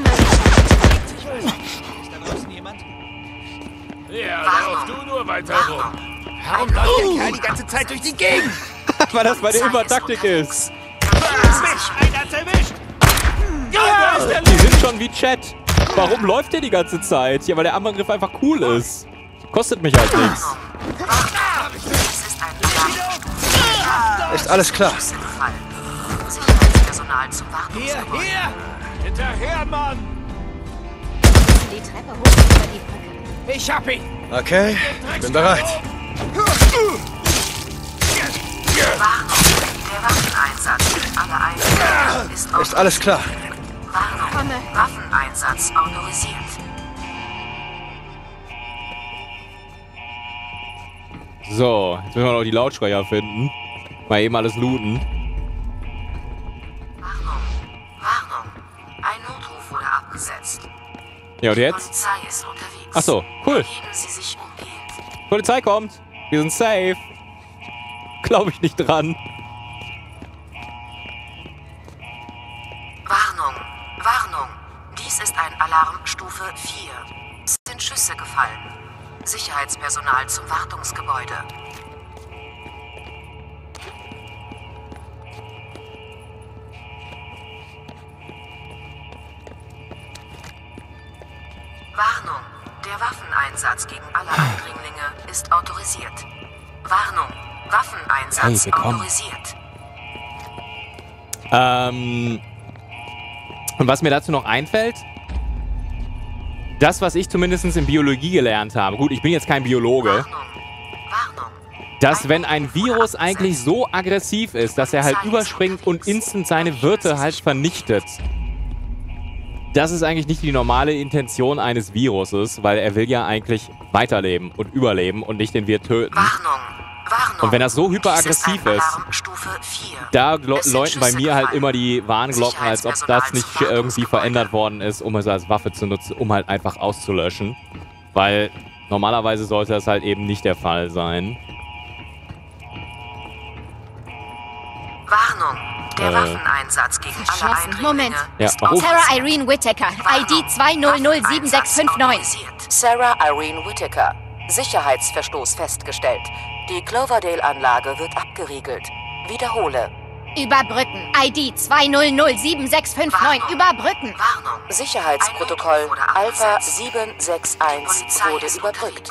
da draußen jemand? Ja, lauf du nur weiter rum. Warum läuft der Kerl die ganze Zeit durch die Gegend? Weil das meine immer Taktik ist. Einer hat's erwischt! Ja, Die sind schon wie Chat. Warum läuft der die ganze Zeit? Ja, weil der Angriff einfach cool ist. Kostet mich halt nichts. Ist alles klar. Sicherheitspersonal zum Hier, Wartungsgebäude. hier! Hinterher, Mann! Die Treppe hoch über die Brücke. Ich hab ihn! Okay, ich bin bereit. Warnung. Der Waffeneinsatz alle Einheiten ist Ist alles klar. Warnung. Waffeneinsatz autorisiert. So, jetzt müssen wir noch die Lautsprecher finden. Mal eben alles looten. Ja, und jetzt? Polizei ist unterwegs. Ach so, cool. Polizei kommt. Wir sind safe. Glaube ich nicht dran. Warnung. Warnung. Dies ist ein Alarm Stufe 4. Es sind Schüsse gefallen. Sicherheitspersonal zum Wartungsgebäude. Warnung. Der Waffeneinsatz gegen alle Eindringlinge ist autorisiert. Warnung. Waffeneinsatz Hey, autorisiert. Ähm, und was mir dazu noch einfällt, das, was ich zumindest in Biologie gelernt habe, gut, ich bin jetzt kein Biologe, dass wenn ein Virus eigentlich so aggressiv ist, dass er halt überspringt und instant seine Wirte halt vernichtet, das ist eigentlich nicht die normale Intention eines Viruses, weil er will ja eigentlich weiterleben und überleben und nicht den Wirt töten. Und wenn das so hyperaggressiv ist, da läuten bei mir halt immer die Warnglocken, als ob das nicht irgendwie verändert worden ist, um es als Waffe zu nutzen, um halt einfach auszulöschen. Weil normalerweise sollte das halt eben nicht der Fall sein. Warnung. Der Äh. Waffeneinsatz gegen alle. Eindringlinge Moment. Ja. Sarah Irene Whittaker, ID 2007659. Sarah Irene Whittaker. Sicherheitsverstoß festgestellt. Die Cloverdale-Anlage wird abgeriegelt. Wiederhole. Überbrücken. ID 2007659. Überbrücken. Sicherheitsprotokoll Alpha 761 wurde überbrückt.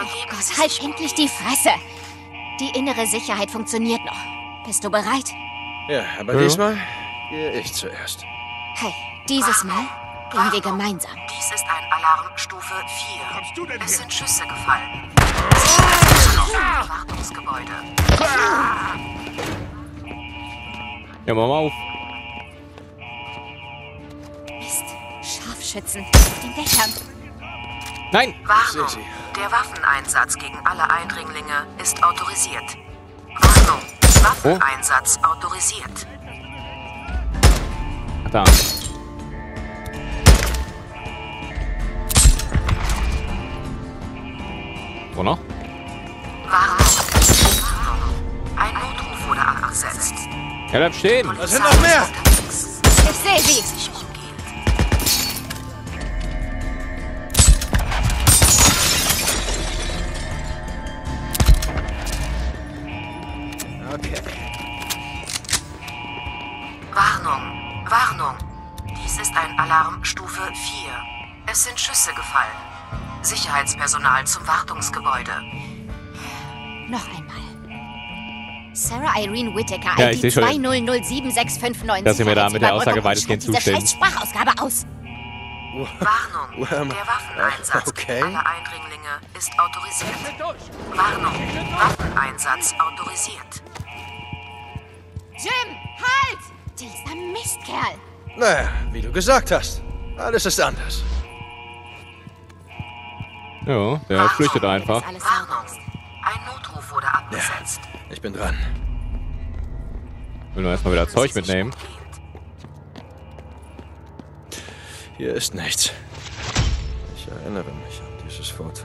Oh Gott, halt endlich die Fresse. Die innere Sicherheit funktioniert noch. Bist du bereit? Ja, aber Ja. diesmal gehe ich zuerst. Hey, dieses Mal gehen wir gemeinsam. Dies ist ein Alarm Stufe 4. es sind Schüsse gefallen. Wartungsgebäude. Ja, mach mal auf. Mist. Scharfschützen. Auf den Dächern. Nein! Warnung. Der Waffeneinsatz gegen alle Eindringlinge ist autorisiert. Warnung. Waffeneinsatz autorisiert. Ach, da. Wo noch? Warnung. Ein Notruf wurde abgesetzt. Ja, bleib stehen. Da sind noch mehr. Ich sehe sie. Okay. Warnung. Warnung. Dies ist ein Alarm Stufe 4. Es sind Schüsse gefallen. Sicherheitspersonal zum Wartungsgebäude. Noch einmal. Sarah Irene Whittaker, Ja, ID schon. 2007659. Dass ihr mir da mit der Aussage weitestgehend zustimmt. scheiß Sprachausgabe aus. Warnung. Der Waffeneinsatz okay. gegen alle Eindringlinge ist autorisiert. Warnung. Waffeneinsatz autorisiert. Jim, halt! Dieser Mistkerl. Naja, wie du gesagt hast. Alles ist anders. Ja, der flüchtet einfach. Warnung. Ein Notruf wurde abgesetzt. Ich bin dran. Will nur erstmal wieder Zeug mitnehmen. Hier ist nichts. Ich erinnere mich an dieses Foto.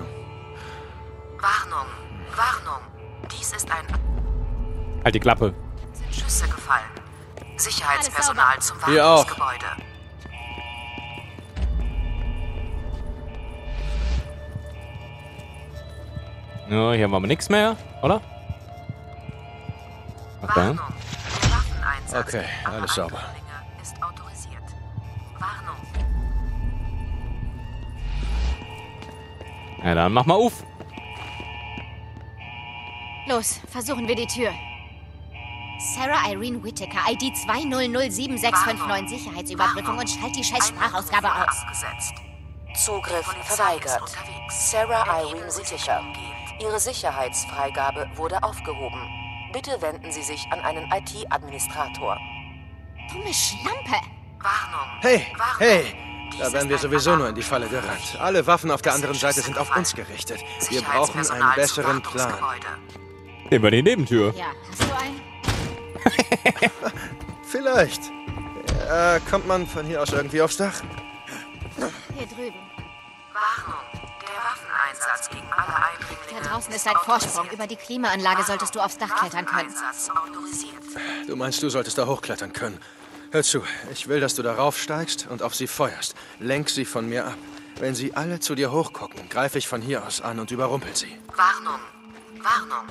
Warnung. Warnung. Dies ist ein Halt die Klappe. Schüsse gefallen. Sicherheitspersonal zum Hier auch. Wartungsgebäude. Ja, hier haben wir nichts mehr, oder? Dann. Okay, alles sauber. Ja, dann mach mal auf. Los, versuchen wir die Tür. Sarah Irene Whittaker, ID 2007659, Sicherheitsüberbrückung und schalt die scheiß Sprachausgabe aus. Abgesetzt. Zugriff verweigert. Sarah Irene Whittaker. Ihre Sicherheitsfreigabe wurde aufgehoben. Bitte wenden Sie sich an einen IT-Administrator. Dumme Schlampe. Warnung. Hey, hey! Da wären wir sowieso nur in die Falle gerannt. Alle Waffen auf der anderen Seite sind auf uns gerichtet. Wir brauchen einen besseren Plan. Nehmen wir die Nebentür. Ja, hast du einen? Vielleicht. Äh, kommt man von hier aus irgendwie aufs Dach? Hier drüben. Warnung. Der Waffeneinsatz gegen alle Eindringlinge. Da draußen ist ein Vorsprung. Über die Klimaanlage solltest du aufs Dach klettern können. Du meinst, du solltest da hochklettern können. Hör zu, ich will, dass du darauf steigst und auf sie feuerst. Lenk sie von mir ab. Wenn sie alle zu dir hochgucken, greife ich von hier aus an und überrumpel sie. Warnung. Warnung.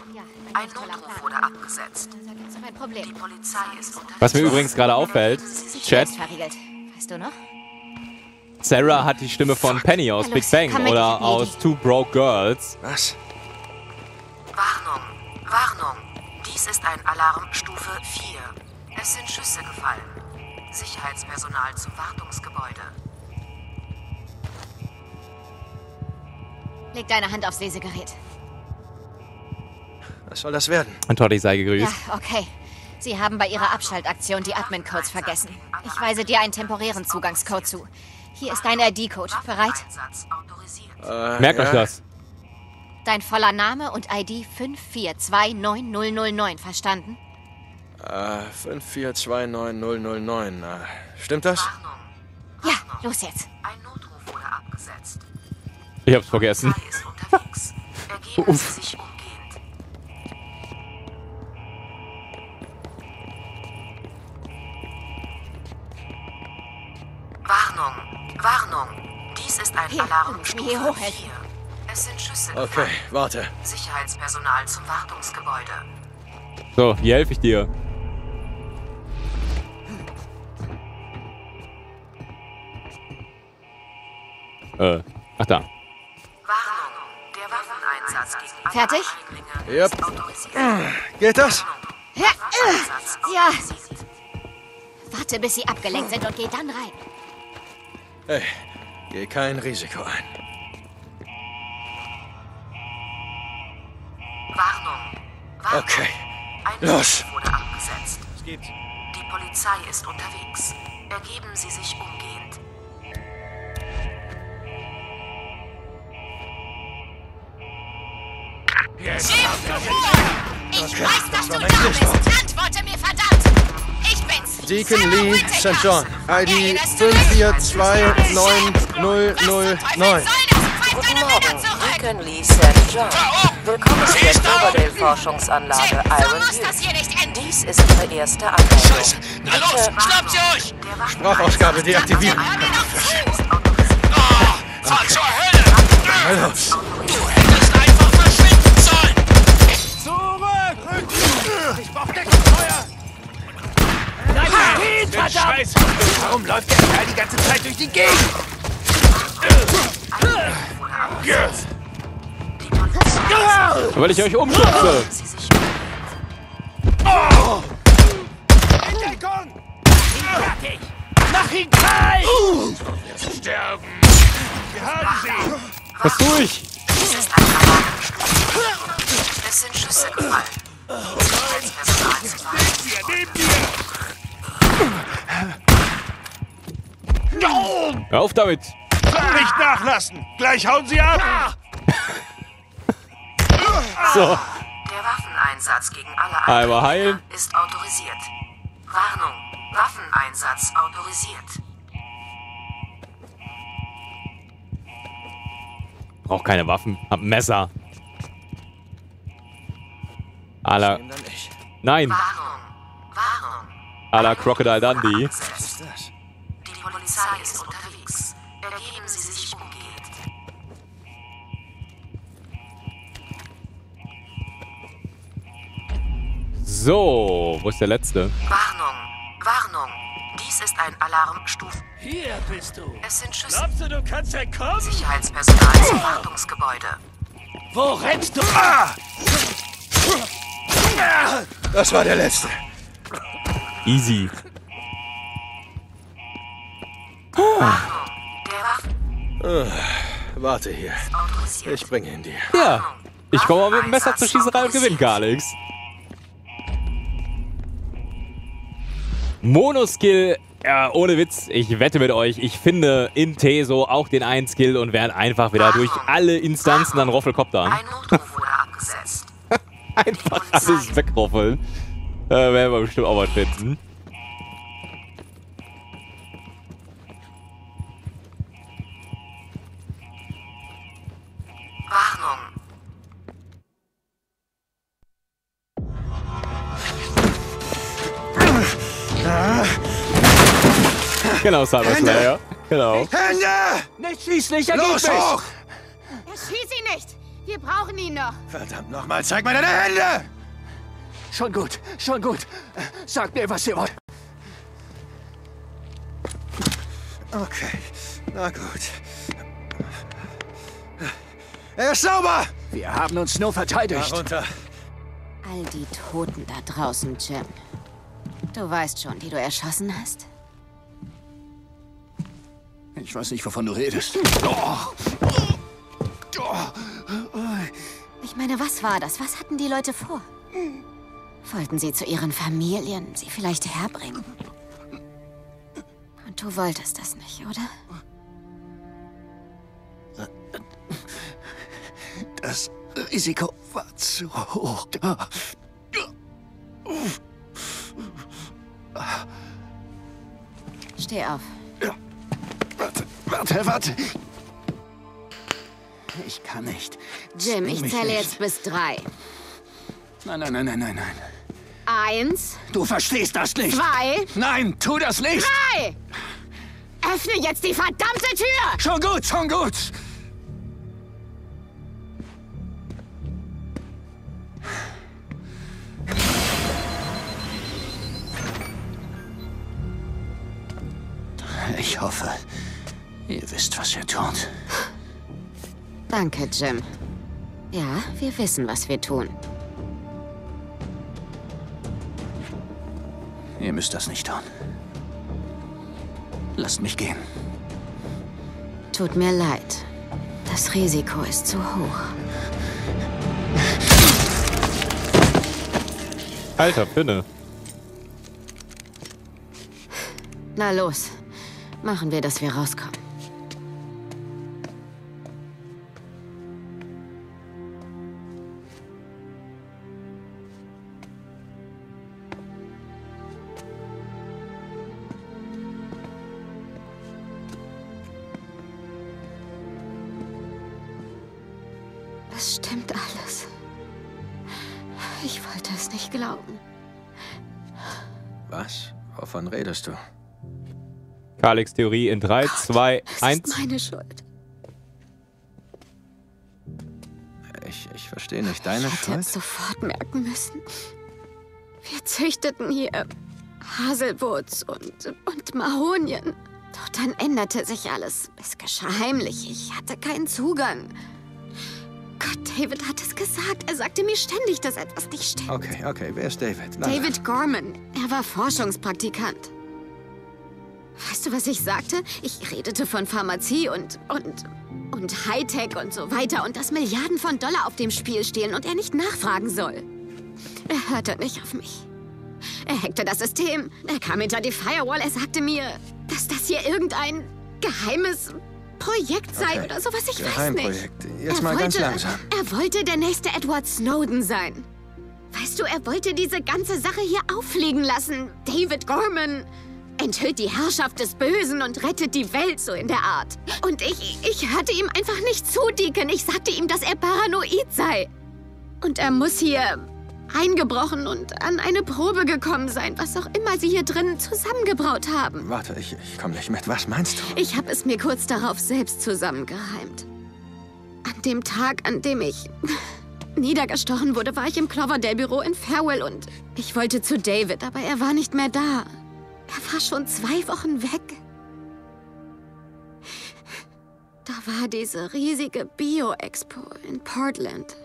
Ein Notruf wurde abgesetzt. Die Polizei ist unterwegs. Was mir übrigens gerade auffällt, Chat. Weißt du noch? Sarah hat die Stimme von Penny aus Big Bang oder aus Two Broke Girls. Was? Warnung. Warnung. Dies ist ein Alarm Stufe 4. Es sind Schüsse gefallen. Sicherheitspersonal zum Wartungsgebäude. Leg deine Hand aufs Lesegerät. Was soll das werden? Und Toddy sei gegrüßt. Ja, okay. Sie haben bei Ihrer Abschaltaktion die Admin-Codes vergessen. Ich weise dir einen temporären Zugangscode zu. Hier ist dein ID-Code. Bereit? Äh, Merkt ja. euch das. Dein voller Name und ID 5429009. Verstanden? Äh, 5429009. Äh, stimmt das? Ja, los jetzt. Ein Notruf wurde abgesetzt. Ich hab's vergessen. Ist ein Hier, Alarm hier, hier Stufe hochhelfen. 4. Es sind Schüsse Okay, gefallen. warte. Sicherheitspersonal zum Wartungsgebäude. So, wie helfe ich dir? Äh, ach da. Der Waffeneinsatz gegen Fertig? Yep. ist autorisiert. Geht das? Ja, äh, ja. Warte, bis sie abgelenkt sind und geh dann rein. Hey, geh kein Risiko ein. Warnung. Okay, Ein los. Schiff wurde abgesetzt. Die Polizei ist unterwegs. Ergeben Sie sich umgehend. Ich Okay, weiß, dass das du da bist. Antworte mir, verdammt! Ich bin's. Deacon Sarah Lee. St. John. ID Erinnerst du dich? 5429009. Guten Morgen, Deacon Lee St. John. Willkommen in der Cloverdale-Forschungsanlage Iron Butte. Dies ist Ihre erste Anmeldung. Na los, schnappt sie euch! Sprachausgabe deaktivieren. Fahr zur Hölle! Stehen, verdammt! Scheiße! Warum läuft der Kerl die ganze Zeit durch die Gegend? Weil ich euch umschubse. Oh! In Deckung! Fertig! Mach ihn kalt! Sterben! Wir haben sie! Was tue ich? Es sind Schüsse gefallen. Wartungsgebäude. Neben dir! Hör auf damit. Nicht nachlassen! Gleich hauen sie ab! So. Der Waffeneinsatz gegen alle Einmal heilen. Ist autorisiert. Warnung. Waffeneinsatz autorisiert. Brauch keine Waffen. Hab ein Messer. Alla. Nein. Alla Crocodile Dundee. Die Polizei ist unterwegs. Ergeben Sie sich umgehend. So, wo ist der letzte? Warnung. Warnung. Dies ist ein Alarmstufe. Hier bist du! Es sind Schüsse. Glaubst du, du kannst entkommen? Sicherheitspersonal zum Wartungsgebäude. Wo rennst du? Ah! Das war der letzte. Easy. Äh, warte hier. Ich bringe ihn dir. Ja. Ich komme mal mit dem Messer zur Schießerei und gewinne gar nichts. Monoskill, ja, ohne Witz, ich wette mit euch, ich finde in Teso auch den einen Skill und werde einfach wieder durch alle Instanzen dann Roffelkoptern. Ein Notruf wurde abgesetzt. Einfach alles wegroffeln. Äh, werden wir bestimmt auch was finden. Warnung. Genau, Cyber Slayer. Genau. Hände! Nicht schießen, ich Los, hoch! Erschieß ihn nicht! Wir brauchen ihn noch! Verdammt nochmal, zeig mir deine Hände! Schon gut, schon gut. Sagt mir, was ihr wollt. Okay, na gut. Er ist sauber! Wir haben uns nur verteidigt. Darunter. All die Toten da draußen, Jim. Du weißt schon, die du erschossen hast? Ich weiß nicht, wovon du redest. Oh. Ich meine, was war das? Was hatten die Leute vor? Wollten sie zu ihren Familien sie vielleicht herbringen? Und du wolltest das nicht, oder? Das Risiko war zu hoch. Steh auf. Warte, warte, warte. Ich kann nicht. Jim, ich zähle jetzt bis drei. Nein, nein, nein, nein, nein, nein. Eins, Du verstehst das nicht. zwei, Nein, tu das nicht. drei! Öffne jetzt die verdammte Tür! Schon gut, schon gut. Ich hoffe, ihr wisst, was ihr tut. Danke, Jim. Ja, wir wissen, was wir tun. Ihr müsst das nicht tun. Lasst mich gehen. Tut mir leid. Das Risiko ist zu hoch. Alter, Pinne. Na los. Machen wir, dass wir rauskommen. Redest du? Kalix Theorie in 3, 2, Es 1. ist meine Schuld. Ich, ich verstehe nicht deine ich hätte Schuld. es sofort merken müssen. Wir züchteten hier Haselwurz und, und Mahonien. Doch dann änderte sich alles. Es geschah heimlich. Ich hatte keinen Zugang. Gott, David hat es gesagt. Er sagte mir ständig, dass etwas nicht stimmt. Okay, okay, wer ist David? Na, David Gorman. Er war Forschungspraktikant. Weißt du, was ich sagte? Ich redete von Pharmazie und, und, und Hightech und so weiter und dass Milliarden von Dollar auf dem Spiel stehen und er nicht nachfragen soll. Er hörte nicht auf mich. Er hackte das System. Er kam hinter die Firewall. Er sagte mir, dass das hier irgendein geheimes Projekt sei Okay. oder sowas. Ich weiß nicht. Jetzt er mal wollte, ganz langsam. Er wollte der nächste Edward Snowden sein. Weißt du, er wollte diese ganze Sache hier auffliegen lassen. David Gorman enthüllt die Herrschaft des Bösen und rettet die Welt, so in der Art. Und ich, ich hörte ihm einfach nicht zu, Deacon. Ich sagte ihm, dass er paranoid sei. Und er muss hier eingebrochen und an eine Probe gekommen sein, was auch immer sie hier drin zusammengebraut haben. Warte, ich, ich komme nicht mit. Was meinst du? Ich habe es mir kurz darauf selbst zusammengereimt. An dem Tag, an dem ich niedergestochen wurde, war ich im Cloverdale-Büro in Farewell und ich wollte zu David, aber er war nicht mehr da. Er war schon zwei Wochen weg. Da war diese riesige Bio-Expo in Portland.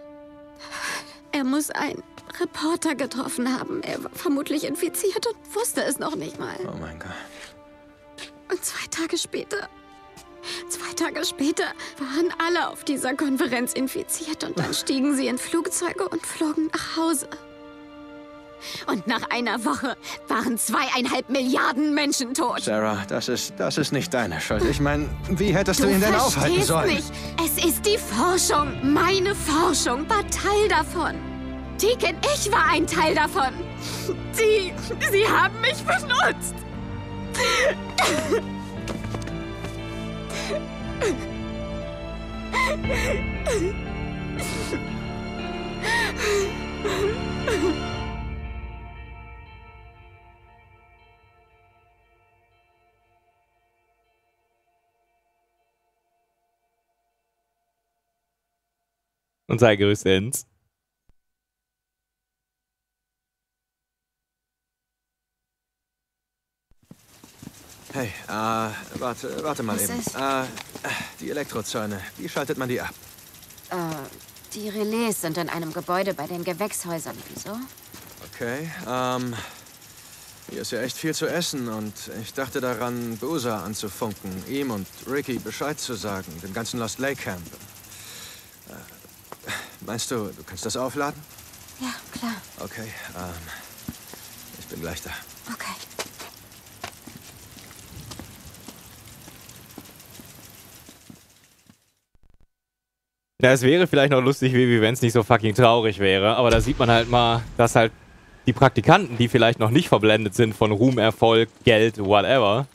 Er muss einen Reporter getroffen haben. Er war vermutlich infiziert und wusste es noch nicht mal. Oh mein Gott. Und zwei Tage später, zwei Tage später waren alle auf dieser Konferenz infiziert und dann stiegen sie in Flugzeuge und flogen nach Hause. Und nach einer Woche waren zweieinhalb Milliarden Menschen tot. Sarah, das ist, das ist nicht deine Schuld. Ich meine, wie hättest du, ihn denn aufhalten verstehst sollen? nicht. Es ist die Forschung. Meine Forschung war Teil davon. Deacon, ich war ein Teil davon. Sie, sie haben mich benutzt. Und sei grüßt ins. Hey, äh, warte, warte mal Was eben. ist? Äh, die Elektrozäune, wie schaltet man die ab? Äh, die Relais sind in einem Gebäude bei den Gewächshäusern. Wieso? Okay, ähm, hier ist ja echt viel zu essen und ich dachte daran, Boozer anzufunken, ihm und Ricky Bescheid zu sagen, dem ganzen Lost Lake Camp. Äh, meinst du, du kannst das aufladen? Ja, klar. Okay, ähm, ich bin gleich da. Okay. Ja, es wäre vielleicht noch lustig, wie wenn es nicht so fucking traurig wäre. Aber da sieht man halt mal, dass halt die Praktikanten, die vielleicht noch nicht verblendet sind von Ruhm, Erfolg, Geld, whatever,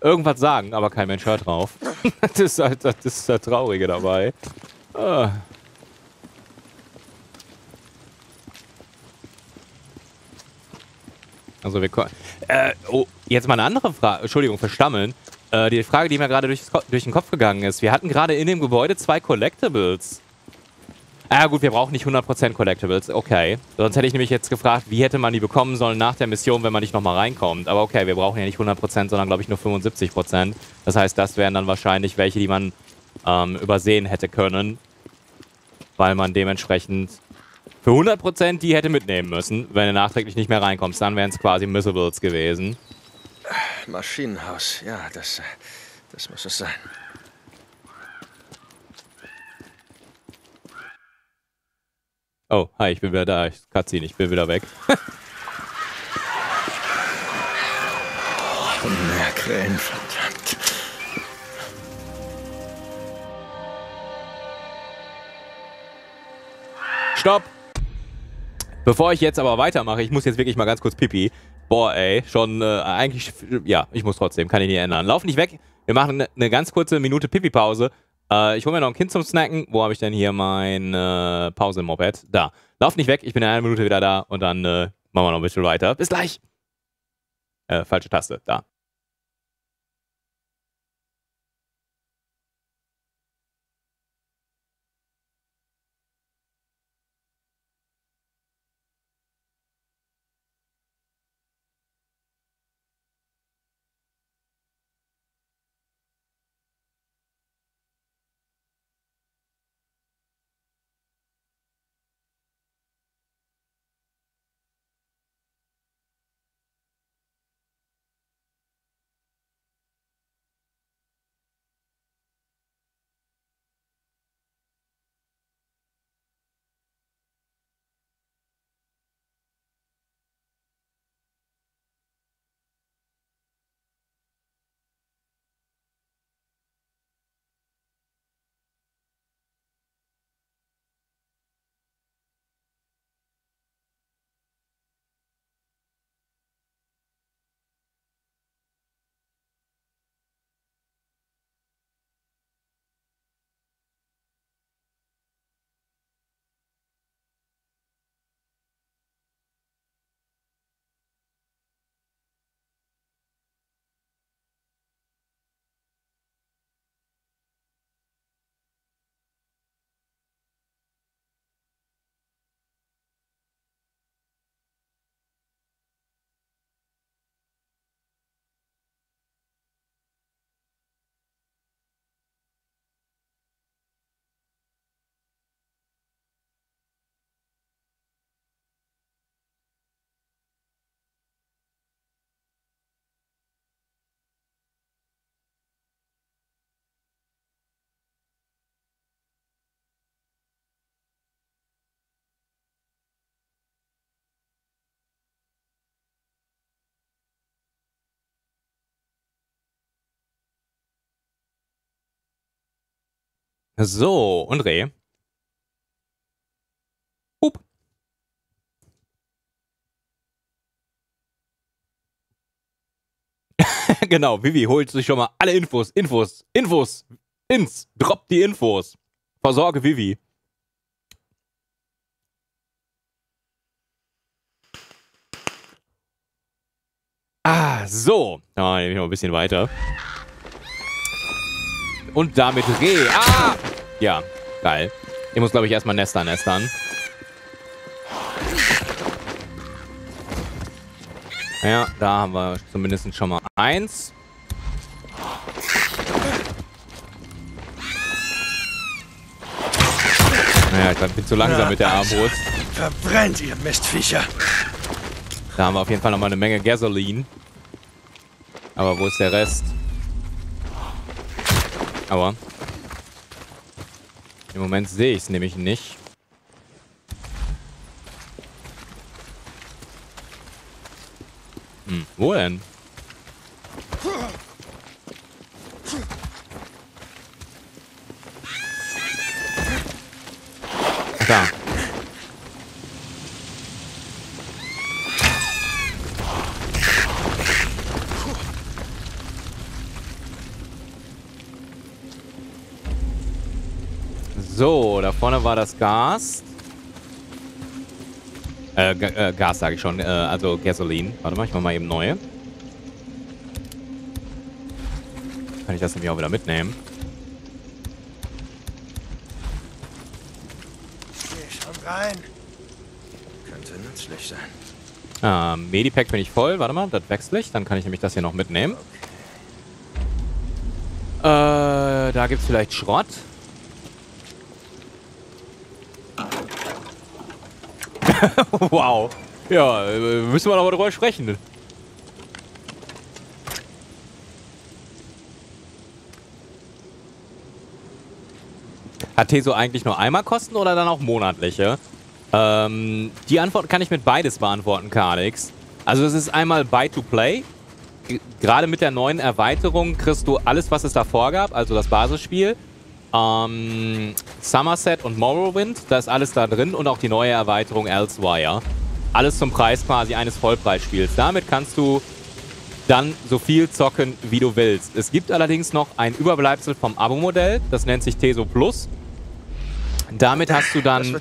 irgendwas sagen, aber kein Mensch hört drauf. das, ist halt, das ist das Traurige dabei. Ah. Also wir ko- äh, oh, Jetzt mal eine andere Frage. Entschuldigung, verstammeln. Äh, die Frage, die mir gerade durch, durch den Kopf gegangen ist. Wir hatten gerade in dem Gebäude zwei Collectibles. Ah gut, wir brauchen nicht 100% Collectibles. Okay. Sonst hätte ich nämlich jetzt gefragt, wie hätte man die bekommen sollen nach der Mission, wenn man nicht nochmal reinkommt. Aber okay, wir brauchen ja nicht 100%, sondern glaube ich nur 75%. Das heißt, das wären dann wahrscheinlich welche, die man ähm, übersehen hätte können. Weil man dementsprechend für 100% die hätte mitnehmen müssen, wenn du nachträglich nicht mehr reinkommst. Dann wären es quasi Missables gewesen. Maschinenhaus, ja, das, das muss es sein. Oh, hi, ich bin wieder da. Ich Cutscene, ich bin wieder weg. oh, mehr Krähen, verdammt. Stopp! Bevor ich jetzt aber weitermache, ich muss jetzt wirklich mal ganz kurz pipi. Boah, ey, schon äh, eigentlich, ja, ich muss trotzdem, kann ich nicht ändern. Lauf nicht weg, wir machen eine ne ganz kurze Minute Pipi-Pause. Äh, ich hole mir noch ein Kind zum Snacken. Wo habe ich denn hier mein äh, Pause-Moped? Da. Lauf nicht weg, ich bin in einer Minute wieder da und dann äh, machen wir noch ein bisschen weiter. Bis gleich. Äh, falsche Taste, da. So, und Reh. Hup. genau, Vivi holt sich schon mal alle Infos, Infos, Infos, ins, droppt die Infos. Versorge Vivi. Ah, so. Da nehme ich noch ein bisschen weiter. Und damit Reh. Ah! Ja, geil. Ich muss, glaube ich, erstmal Nester nestern. Ja, da haben wir zumindest schon mal eins. Naja, ich bin zu langsam Na, mit der also, Armbrust. Verbrennt, ihr Mistviecher. Da haben wir auf jeden Fall nochmal eine Menge Gasoline. Aber wo ist der Rest? Aber im Moment sehe ich es nämlich nicht. Hm, wo denn? So, da vorne war das Gas. Äh, äh Gas sage ich schon, äh, also Gasoline. Warte mal, ich mach mal eben neue. Kann ich das nämlich auch wieder mitnehmen. Schon rein. Könnte nützlich sein. Ähm, Medipack bin ich voll. Warte mal, das wechsle ich. Dann kann ich nämlich das hier noch mitnehmen. Äh, da gibt's vielleicht Schrott. wow. Ja, äh, müssen wir noch mal drüber sprechen. Hat Teso eigentlich nur einmal Kosten oder dann auch monatliche? Ähm, die Antwort kann ich mit beides beantworten, Kalix. Also es ist einmal Buy-to-Play. Gerade mit der neuen Erweiterung kriegst du alles, was es davor gab, also das Basisspiel. Ähm, Somerset und Morrowind, da ist alles da drin und auch die neue Erweiterung Elsewire. Alles zum Preis quasi eines Vollpreisspiels. Damit kannst du dann so viel zocken, wie du willst. Es gibt allerdings noch ein Überbleibsel vom Abo-Modell, das nennt sich Teso Plus. Damit hast du dann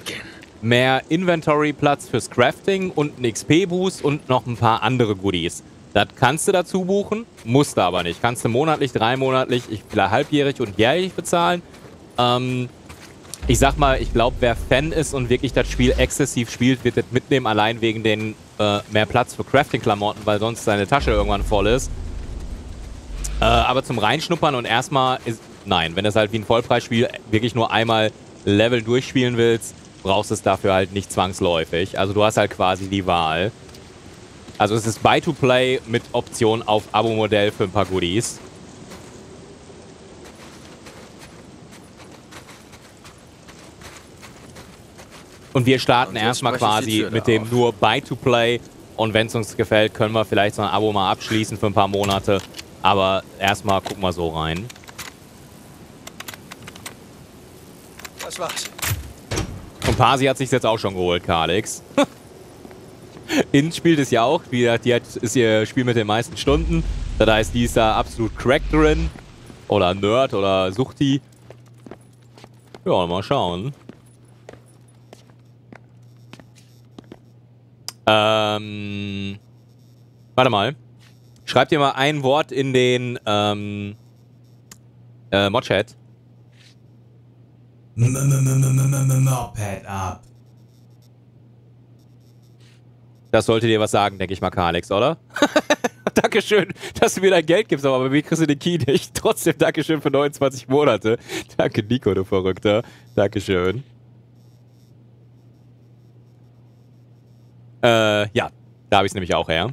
mehr Inventory-Platz fürs Crafting und einen XP-Boost und noch ein paar andere Goodies. Das kannst du dazu buchen, musst du aber nicht. Kannst du monatlich, dreimonatlich, ich will halbjährig und jährlich bezahlen. Ähm, ich sag mal, ich glaube, wer Fan ist und wirklich das Spiel exzessiv spielt, wird das mitnehmen, allein wegen den äh, mehr Platz für Crafting-Klamotten, weil sonst seine Tasche irgendwann voll ist. Äh, aber zum Reinschnuppern und erstmal ist. Nein, wenn du es halt wie ein Vollpreisspiel wirklich nur einmal Level durchspielen willst, brauchst du es dafür halt nicht zwangsläufig. Also du hast halt quasi die Wahl. Also es ist Buy-to-Play mit Option auf Abo-Modell für ein paar Goodies. Und wir starten Und erstmal quasi da mit dem auf. nur Buy-to-Play. Und wenn es uns gefällt, können wir vielleicht so ein Abo mal abschließen für ein paar Monate. Aber erstmal gucken wir so rein. Das war's. Und Pasi hat sich jetzt auch schon geholt, Kalix. In spielt es ja auch. Wie gesagt, die hat, ist ihr Spiel mit den meisten Stunden. Das heißt, die ist da absolut crack drin. Oder Nerd oder Suchti. Ja, mal schauen. Ähm. Warte mal. Schreibt ihr mal ein Wort in den ähm, äh, Mod-Chat. Moped up. Das sollte dir was sagen, denke ich mal, Alex, oder? Dankeschön, dass du mir dein Geld gibst, aber bei mir kriegst du den Key nicht. Trotzdem Dankeschön für 29 Monate. Danke, Nico, du Verrückter. Dankeschön. Äh, ja. Da habe ich es nämlich auch her.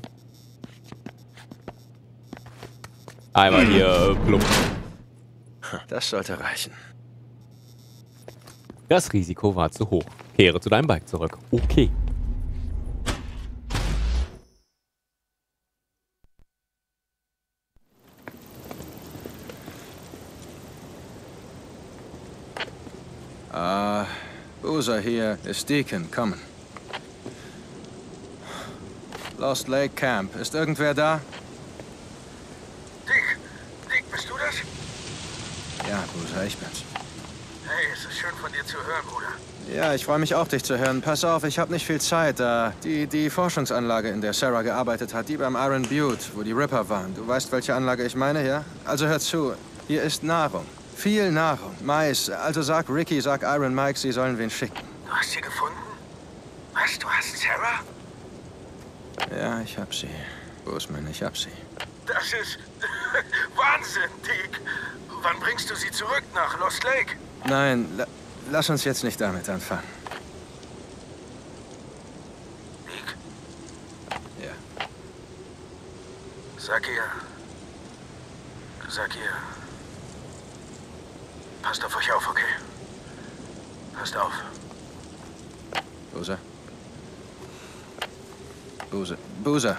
Einmal hier, äh, plump. Das sollte reichen. Das Risiko war zu hoch. Kehre zu deinem Bike zurück. Okay. Ah, Boozer hier ist Deacon. Kommen. Lost Lake Camp. Ist irgendwer da? Dick, Dick, bist du das? Ja, Boozer, ich bin's. Hey, es ist schön von dir zu hören, Bruder. Ja, ich freue mich auch, dich zu hören. Pass auf, ich habe nicht viel Zeit. Äh, die, die Forschungsanlage, in der Sarah gearbeitet hat, die beim Iron Butte, wo die Ripper waren. Du weißt, welche Anlage ich meine, ja? Also hör zu. Hier ist Nahrung. Viel Nahrung. Mais. Also sag Ricky, sag Iron Mike, sie sollen wen schicken. Du hast sie gefunden? Was, du hast Sarah? Ja, ich hab sie. Boseman, ich hab sie. Das ist Wahnsinn, Dick. Wann bringst du sie zurück nach Lost Lake? Nein, la lass uns jetzt nicht damit anfangen. Dick, Ja. sag ihr... Sag ihr... Passt auf euch auf, okay? Passt auf. Boozer. Boozer. Boozer.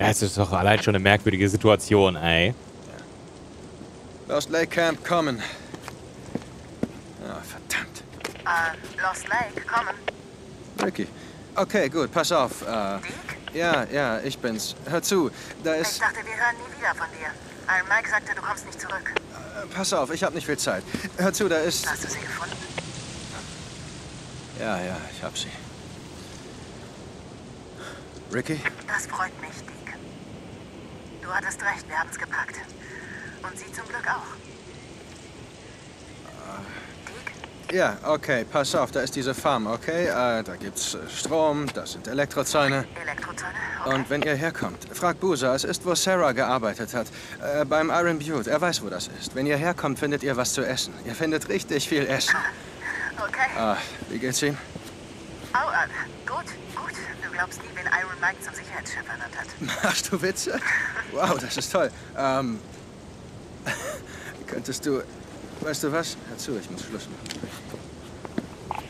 Ja, es ist doch allein schon eine merkwürdige Situation, ey. Lost Lake Camp kommen. Ah, verdammt. Äh, Lost Lake, kommen. Ricky. Okay, gut, pass auf. Äh, ja, ja, ich bin's. Hör zu, da Ich ist... dachte, wir hören nie wieder von dir. Iron Mike sagte, du kommst nicht zurück. Äh, pass auf, ich hab nicht viel Zeit. Hör zu, da ist... Hast du sie gefunden? Ja, ja, ich hab sie. Ricky? Das freut mich, Dick. Du hattest recht, wir haben's gepackt. Und sie zum Glück auch. Ja, okay, pass auf, da ist diese Farm, okay? Äh, da gibt's äh, Strom, das sind Elektrozäune. Elektrozäune? Und wenn ihr herkommt, fragt Busa, es ist, wo Sarah gearbeitet hat. Äh, beim Iron Butte, er weiß, wo das ist. Wenn ihr herkommt, findet ihr was zu essen. Ihr findet richtig viel Essen. Okay. Ah, wie geht's ihm? Oh, äh, gut, glaubst nie, wen Iron Mike zum Sicherheitschef ernannt hat. Machst du Witze? Wow, das ist toll. Ähm, könntest du... Weißt du was? Hör zu, ich muss Schluss machen.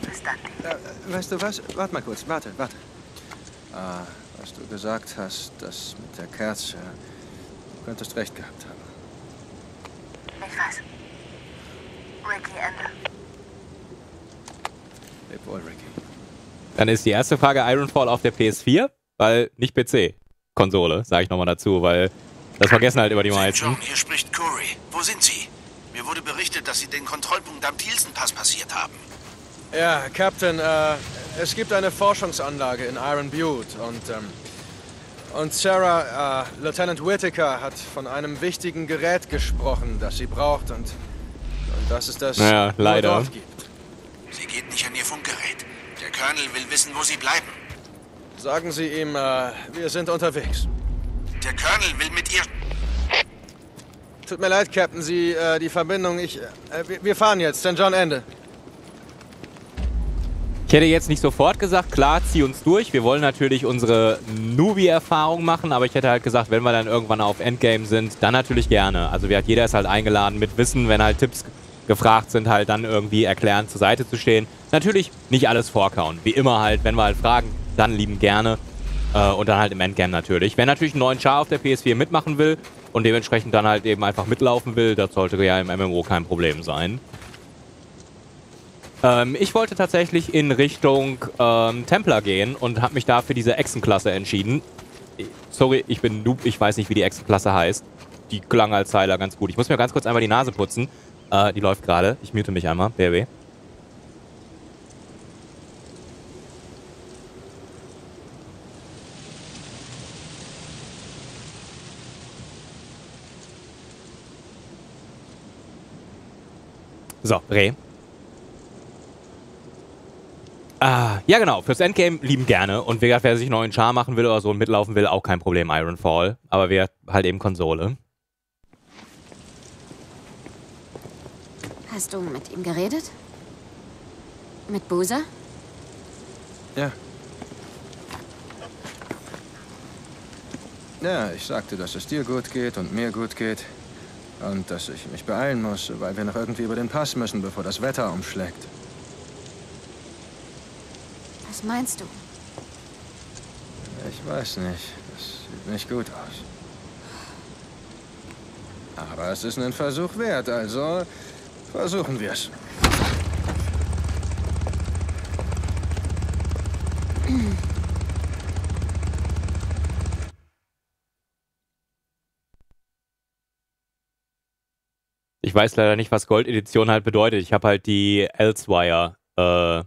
Bis dann. Äh, weißt du was? Warte mal kurz, warte, warte. Ah, was du gesagt hast, das mit der Kerze, du könntest recht gehabt haben. Ich weiß. Ricky, Ende. Leb wohl, Ricky. Dann ist die erste Frage Ironfall auf der PS4, weil nicht PC. Konsole, sage ich nochmal dazu, weil das vergessen halt immer die meisten. John, hier spricht Corey. Wo sind Sie? Mir wurde berichtet, dass Sie den Kontrollpunkt am Thielsen-Pass passiert haben. Ja, Captain, äh, es gibt eine Forschungsanlage in Iron Butte und, ähm, und Sarah, äh, Lieutenant Whittaker hat von einem wichtigen Gerät gesprochen, das sie braucht und, und das ist das Ja, leider. dort gibt. Sie geht nicht an Colonel will wissen, wo Sie bleiben. Sagen Sie ihm, äh, wir sind unterwegs. Der Colonel will mit ihr... Tut mir leid, Captain, Sie, äh, die Verbindung, ich, äh, wir, wir fahren jetzt, St. John Ende. Ich hätte jetzt nicht sofort gesagt, klar, zieh uns durch. Wir wollen natürlich unsere Newbie-Erfahrung machen, aber ich hätte halt gesagt, wenn wir dann irgendwann auf Endgame sind, dann natürlich gerne. Also wir, jeder ist halt eingeladen mit Wissen, wenn halt Tipps gefragt sind, halt dann irgendwie erklärend zur Seite zu stehen. Natürlich nicht alles vorkauen. Wie immer halt, wenn wir halt fragen, dann lieben gerne. Äh, und dann halt im Endgame natürlich. Wer natürlich einen neuen Char auf der PS4 mitmachen will und dementsprechend dann halt eben einfach mitlaufen will, das sollte ja im MMO kein Problem sein. Ähm, ich wollte tatsächlich in Richtung ähm, Templar gehen und habe mich da für diese Echsenklasse entschieden. Sorry, ich bin Noob, ich weiß nicht, wie die Echsenklasse heißt. Die klang als Zeiler ganz gut. Ich muss mir ganz kurz einmal die Nase putzen. Äh, die läuft gerade. Ich mute mich einmal. BRB. So, Reh. Ah, ja genau, fürs Endgame lieben gerne. Und wer sich einen neuen Char machen will oder so und mitlaufen will, auch kein Problem, Ironfall. Aber wer halt eben Konsole. Hast du mit ihm geredet? Mit Busa? Ja. Ja, ich sagte, dass es dir gut geht und mir gut geht. Und dass ich mich beeilen muss, weil wir noch irgendwie über den Pass müssen, bevor das Wetter umschlägt. Was meinst du? Ich weiß nicht. Das sieht nicht gut aus. Aber es ist einen Versuch wert, also versuchen wir es. Ich weiß leider nicht, was Gold-Edition halt bedeutet. Ich habe halt die Elsewire, äh,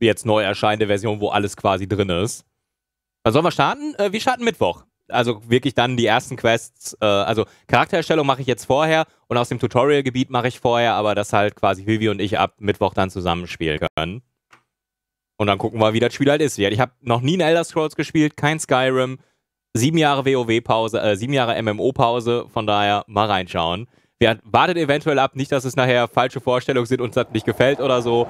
jetzt neu erscheinende Version, wo alles quasi drin ist. Dann sollen wir starten? Äh, wir starten Mittwoch. Also wirklich dann die ersten Quests. Äh, also Charaktererstellung mache ich jetzt vorher und aus dem Tutorial-Gebiet mache ich vorher, aber das halt quasi Vivi und ich ab Mittwoch dann zusammenspielen können. Und dann gucken wir, wie das Spiel halt ist. Ich habe noch nie ein Elder Scrolls gespielt, kein Skyrim, sieben Jahre WoW-Pause, äh, sieben Jahre MMO-Pause, von daher mal reinschauen. Wer wartet eventuell ab, nicht, dass es nachher falsche Vorstellungen sind und das nicht gefällt oder so.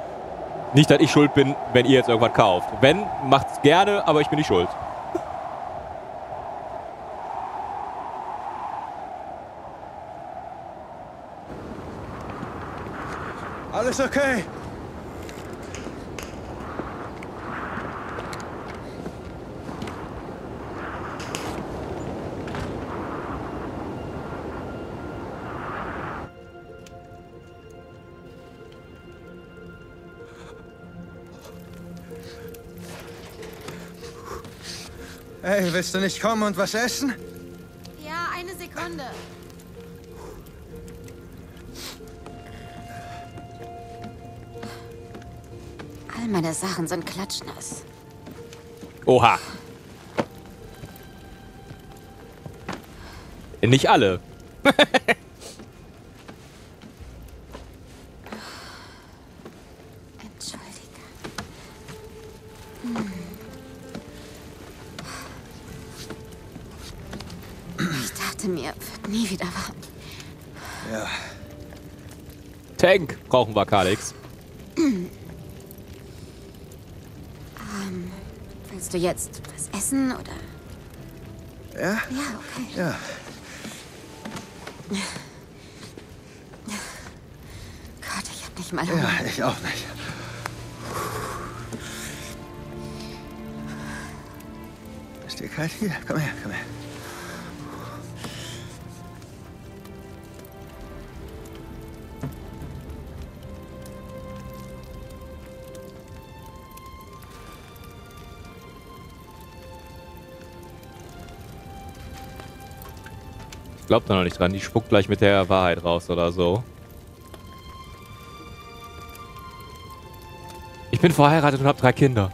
Nicht, dass ich schuld bin, wenn ihr jetzt irgendwas kauft. Wenn, macht's gerne, aber ich bin nicht schuld. Alles okay? Hey, willst du nicht kommen und was essen? Ja, eine Sekunde. All meine Sachen sind klatschnass. Oha. Nicht alle. Entschuldige. Hm. Ich dachte mir wird nie wieder warm. Ja. Tank brauchen wir, Kalix. ähm, willst du jetzt was essen oder? Ja? Ja, okay. Ja. Gott, ich hab nicht mal Hunger. Ja, ich auch nicht. Ist dir kalt hier? Komm her, komm her. Ich glaub da noch nicht dran. Die spuckt gleich mit der Wahrheit raus oder so. Ich bin verheiratet und habe drei Kinder.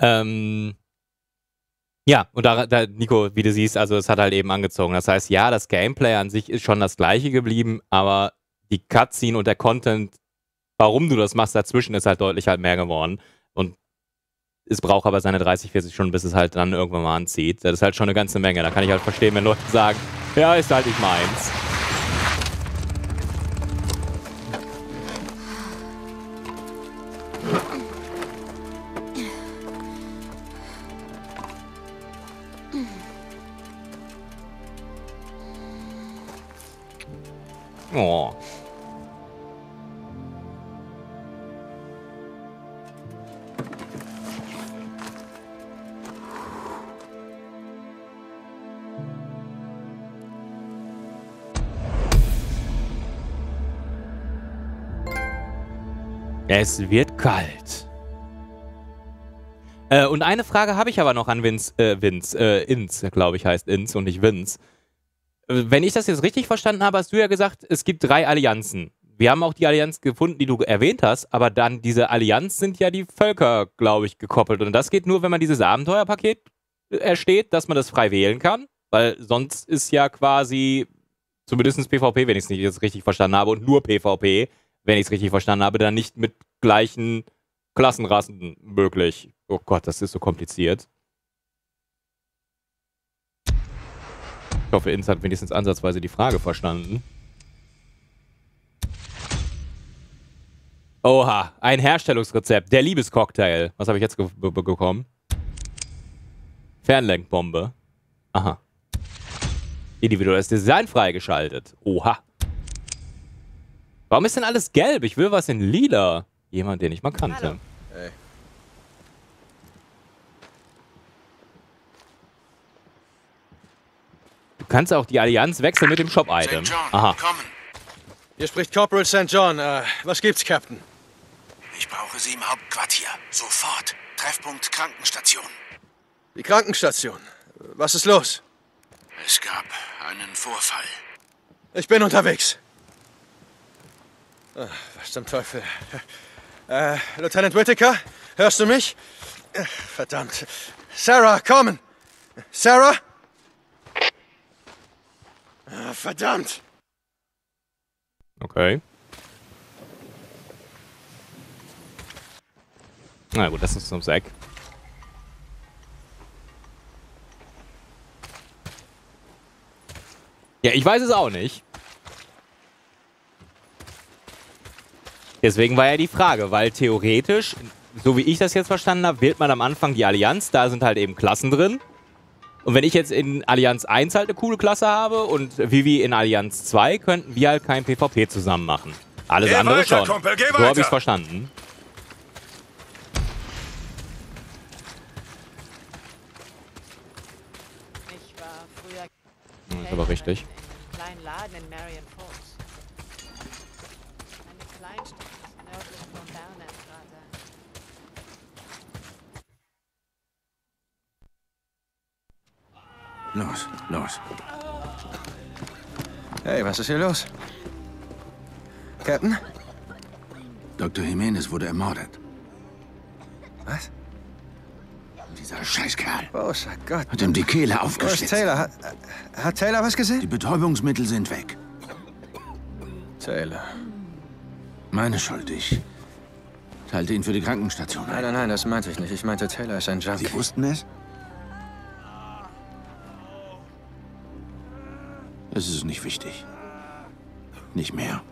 Ähm, ja, und da, da, Nico, wie du siehst, also es hat halt eben angezogen. Das heißt, ja, das Gameplay an sich ist schon das gleiche geblieben, aber die Cutscene und der Content, warum du das machst dazwischen, ist halt deutlich halt mehr geworden. Und es braucht aber seine 30, 40 Stunden, bis es halt dann irgendwann mal anzieht. Das ist halt schon eine ganze Menge. Da kann ich halt verstehen, wenn Leute sagen, ja, ist halt nicht meins. Oh. Es wird kalt. Äh, und eine Frage habe ich aber noch an Vince, äh, Vince, äh, Inz, glaube ich, heißt Inz und nicht Vince. Wenn ich das jetzt richtig verstanden habe, hast du ja gesagt, es gibt drei Allianzen. Wir haben auch die Allianz gefunden, die du erwähnt hast, aber dann diese Allianz sind ja die Völker, glaube ich, gekoppelt. Und das geht nur, wenn man dieses Abenteuerpaket äh, ersteht, dass man das frei wählen kann. Weil sonst ist ja quasi, zumindest PvP, wenn ich es nicht jetzt richtig verstanden habe, und nur PvP, wenn ich es richtig verstanden habe, dann nicht mit gleichen Klassenrassen möglich. Oh Gott, das ist so kompliziert. Ich hoffe, Inz hat wenigstens ansatzweise die Frage verstanden. Oha, ein Herstellungsrezept. Der Liebescocktail. Was habe ich jetzt bekommen? Fernlenkbombe. Aha. Individuelles Design freigeschaltet. Oha. Warum ist denn alles gelb? Ich will was in lila. Jemand, den ich mal kannte. Hey. Kannst auch die Allianz wechseln mit dem Shop-Item. Aha. Hier spricht Corporal St. John. Äh, was gibt's, Captain? Ich brauche Sie im Hauptquartier. Sofort. Treffpunkt Krankenstation. Die Krankenstation. Was ist los? Es gab einen Vorfall. Ich bin unterwegs. Ah, was zum Teufel? Äh, Lieutenant Whittaker, hörst du mich? Äh, Verdammt. Sarah, kommen! Sarah? Ah, verdammt! Okay. Na gut, das ist ums Eck. Ja, ich weiß es auch nicht. Deswegen war ja die Frage, weil theoretisch, so wie ich das jetzt verstanden habe, wählt man am Anfang die Allianz, da sind halt eben Klassen drin. Und wenn ich jetzt in Allianz 1 halt eine coole Klasse habe und Vivi in Allianz 2, könnten wir halt kein PvP zusammen machen. Alles Geh andere weiter, schon. Kumpel, geh so habe ich es verstanden. Ich war früher Das ist aber richtig. im kleinen Laden in Marion Falls. Eine Kleinstadt nördlich von Bernardstraße. Los, los. Hey, was ist hier los? Captain? Dr. Jimenez wurde ermordet. Was? Dieser Scheißkerl. Großer Gott. Hat ihm die Kehle aufgeschlitzt. Taylor? Hat, hat Taylor was gesehen? Die Betäubungsmittel sind weg. Taylor. Meine Schuld, ich teilte ihn für die Krankenstation Nein, nein, nein, das meinte ich nicht. Ich meinte, Taylor ist ein Junkie. Sie wussten es? Es ist nicht wichtig. Nicht mehr.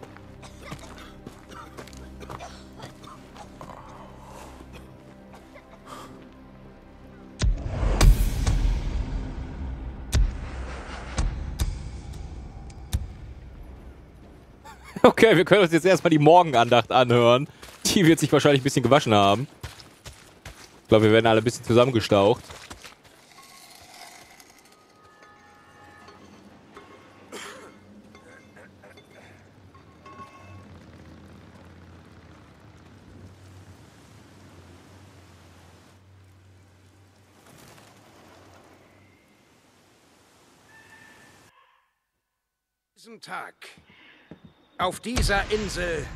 Okay, wir können uns jetzt erstmal die Morgenandacht anhören. Die wird sich wahrscheinlich ein bisschen gewaschen haben. Ich glaube, wir werden alle ein bisschen zusammengestaucht. Tag auf dieser Insel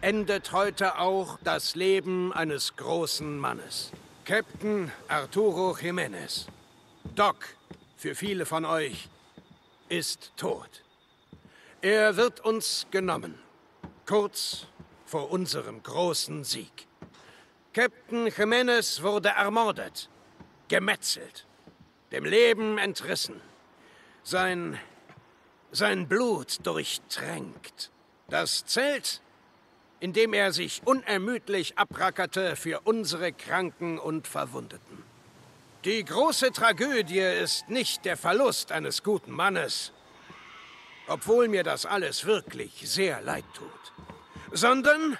endet heute auch das Leben eines großen Mannes. Captain Arturo Jiménez. Doc, für viele von euch, ist tot. Er wird uns genommen, kurz vor unserem großen Sieg. Captain Jiménez wurde ermordet, gemetzelt, dem Leben entrissen. Sein sein Blut durchtränkt. Das Zelt, in dem er sich unermüdlich abrackerte für unsere Kranken und Verwundeten. Die große Tragödie ist nicht der Verlust eines guten Mannes, obwohl mir das alles wirklich sehr leid tut, sondern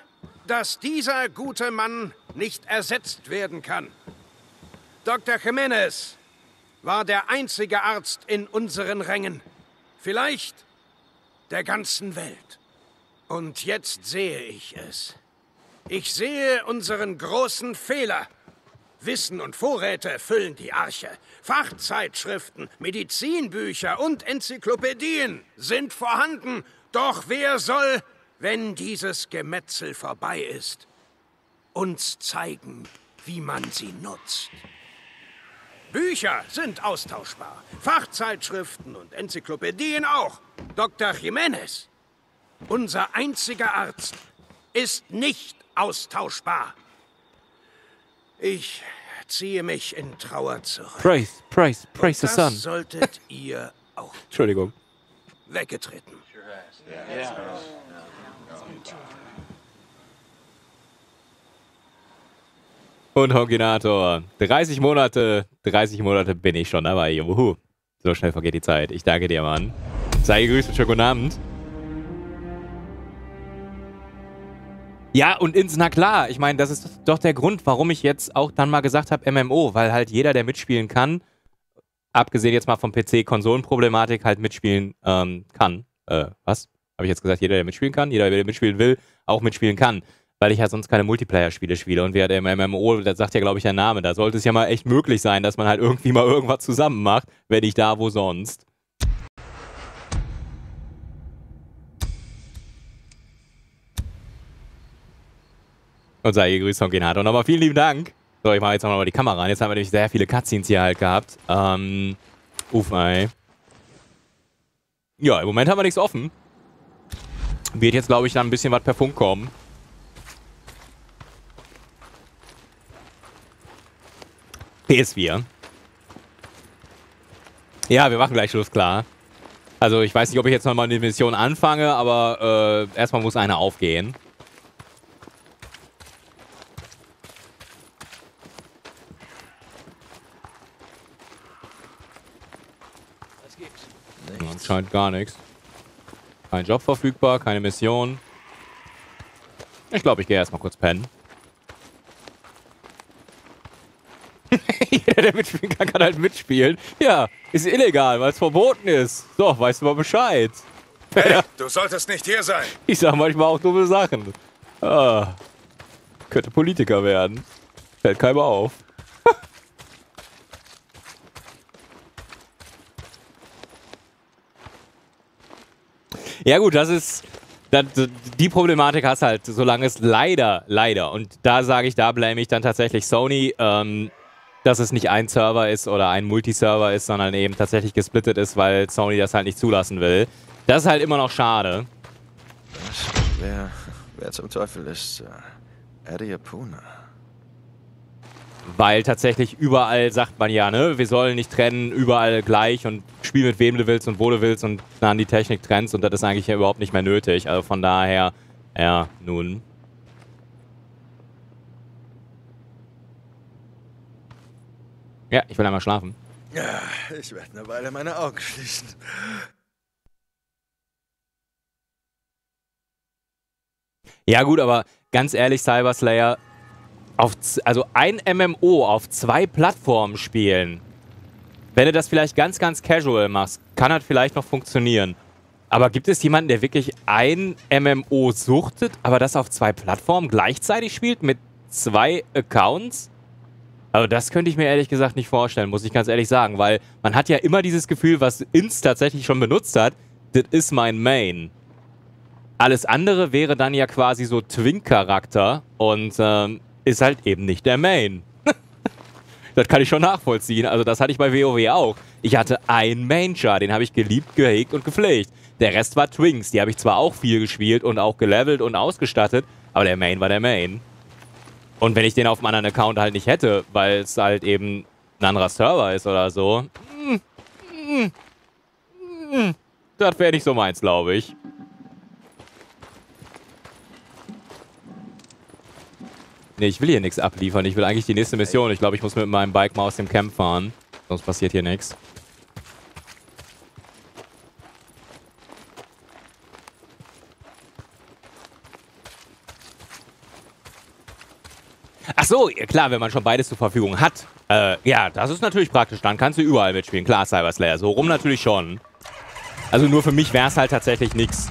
dass dieser gute Mann nicht ersetzt werden kann. Dr. Jimenez war der einzige Arzt in unseren Rängen, vielleicht der ganzen Welt. Und jetzt sehe ich es. Ich sehe unseren großen Fehler. Wissen und Vorräte füllen die Arche. Fachzeitschriften, Medizinbücher und Enzyklopädien sind vorhanden. Doch wer soll, wenn dieses Gemetzel vorbei ist, uns zeigen, wie man sie nutzt? Bücher sind austauschbar. Fachzeitschriften und Enzyklopädien auch. Dr. Jimenez, unser einziger Arzt, ist nicht austauschbar. Ich ziehe mich in Trauer zurück. Praise, praise, praise the das sun. solltet ihr auch Entschuldigung. weggetreten. Und Honginator. 30 Monate, 30 Monate bin ich schon dabei. Juhu. So schnell vergeht die Zeit. Ich danke dir, Mann. Sei gegrüßt und schönen guten Abend. Ja, und ins, na klar, ich meine, das ist doch der Grund, warum ich jetzt auch dann mal gesagt habe MMO, weil halt jeder, der mitspielen kann, abgesehen jetzt mal von PC-Konsolenproblematik, halt mitspielen ähm, kann. Äh, was? Habe ich jetzt gesagt, jeder, der mitspielen kann, jeder, der mitspielen will, auch mitspielen kann. Weil ich ja sonst keine Multiplayer-Spiele spiele. Und der im MMO, das sagt ja, glaube ich, der Name, da sollte es ja mal echt möglich sein, dass man halt irgendwie mal irgendwas zusammen macht, wenn nicht da, wo sonst. Und sei gegrüßt von Genato. Nochmal vielen lieben Dank. So, ich mache jetzt nochmal die Kamera an. Jetzt haben wir nämlich sehr viele Cutscenes hier halt gehabt. Ähm, uff, ey. Ja, im Moment haben wir nichts offen. Wird jetzt, glaube ich, dann ein bisschen was per Funk kommen. PS4. Ja, wir machen gleich Schluss, klar. Also ich weiß nicht, ob ich jetzt nochmal eine Mission anfange, aber äh, erstmal muss eine aufgehen. Was gibt's? Anscheinend gar nichts. Kein Job verfügbar, keine Mission. Ich glaube, ich gehe erstmal kurz pennen. Jeder, der mitspielen kann, kann halt mitspielen. Ja, ist illegal, weil es verboten ist. So, weißt du mal Bescheid. Hey, du solltest nicht hier sein. Ich sag manchmal auch dumme Sachen. Ah, könnte Politiker werden. Fällt keiner auf. ja gut, das ist... Das, die Problematik hast halt, solange es leider, leider, und da sage ich, da blame ich dann tatsächlich Sony, ähm, dass es nicht ein Server ist oder ein Multiserver ist, sondern eben tatsächlich gesplittet ist, weil Sony das halt nicht zulassen will. Das ist halt immer noch schade. Wer, wer zum Teufel ist äh, Eddie Apuna? Weil tatsächlich überall sagt man ja, ne, wir sollen nicht trennen, überall gleich und spiel mit wem du willst und wo du willst und dann die Technik trennst und das ist eigentlich ja überhaupt nicht mehr nötig. Also von daher, ja, nun. Ja, ich will einmal schlafen. Ja, ich werde eine Weile meine Augen schließen. Ja gut, aber ganz ehrlich, Cyber Slayer, auf, also ein MMO auf zwei Plattformen spielen, wenn du das vielleicht ganz, ganz casual machst, kann das vielleicht noch funktionieren. Aber gibt es jemanden, der wirklich ein MMO suchtet, aber das auf zwei Plattformen gleichzeitig spielt mit zwei Accounts? Also das könnte ich mir ehrlich gesagt nicht vorstellen, muss ich ganz ehrlich sagen, weil man hat ja immer dieses Gefühl, was Ins tatsächlich schon benutzt hat, das ist mein Main. Alles andere wäre dann ja quasi so Twink-Charakter und ähm, ist halt eben nicht der Main. das kann ich schon nachvollziehen. Also das hatte ich bei WoW auch. Ich hatte einen Main-Char, den habe ich geliebt, gehegt und gepflegt. Der Rest war Twinks, die habe ich zwar auch viel gespielt und auch gelevelt und ausgestattet, aber der Main war der Main. Und wenn ich den auf einem anderen Account halt nicht hätte, weil es halt eben ein anderer Server ist oder so, mm, mm, mm, das wäre nicht so meins, glaube ich. Nee, ich will hier nichts abliefern. Ich will eigentlich die nächste Mission. Ich glaube, ich muss mit meinem Bike mal aus dem Camp fahren. Sonst passiert hier nichts. Ach so, klar, wenn man schon beides zur Verfügung hat. Äh, ja, das ist natürlich praktisch. Dann kannst du überall mitspielen. Klar, Cyber Slayer. So rum natürlich schon. Also nur für mich wäre es halt tatsächlich nichts.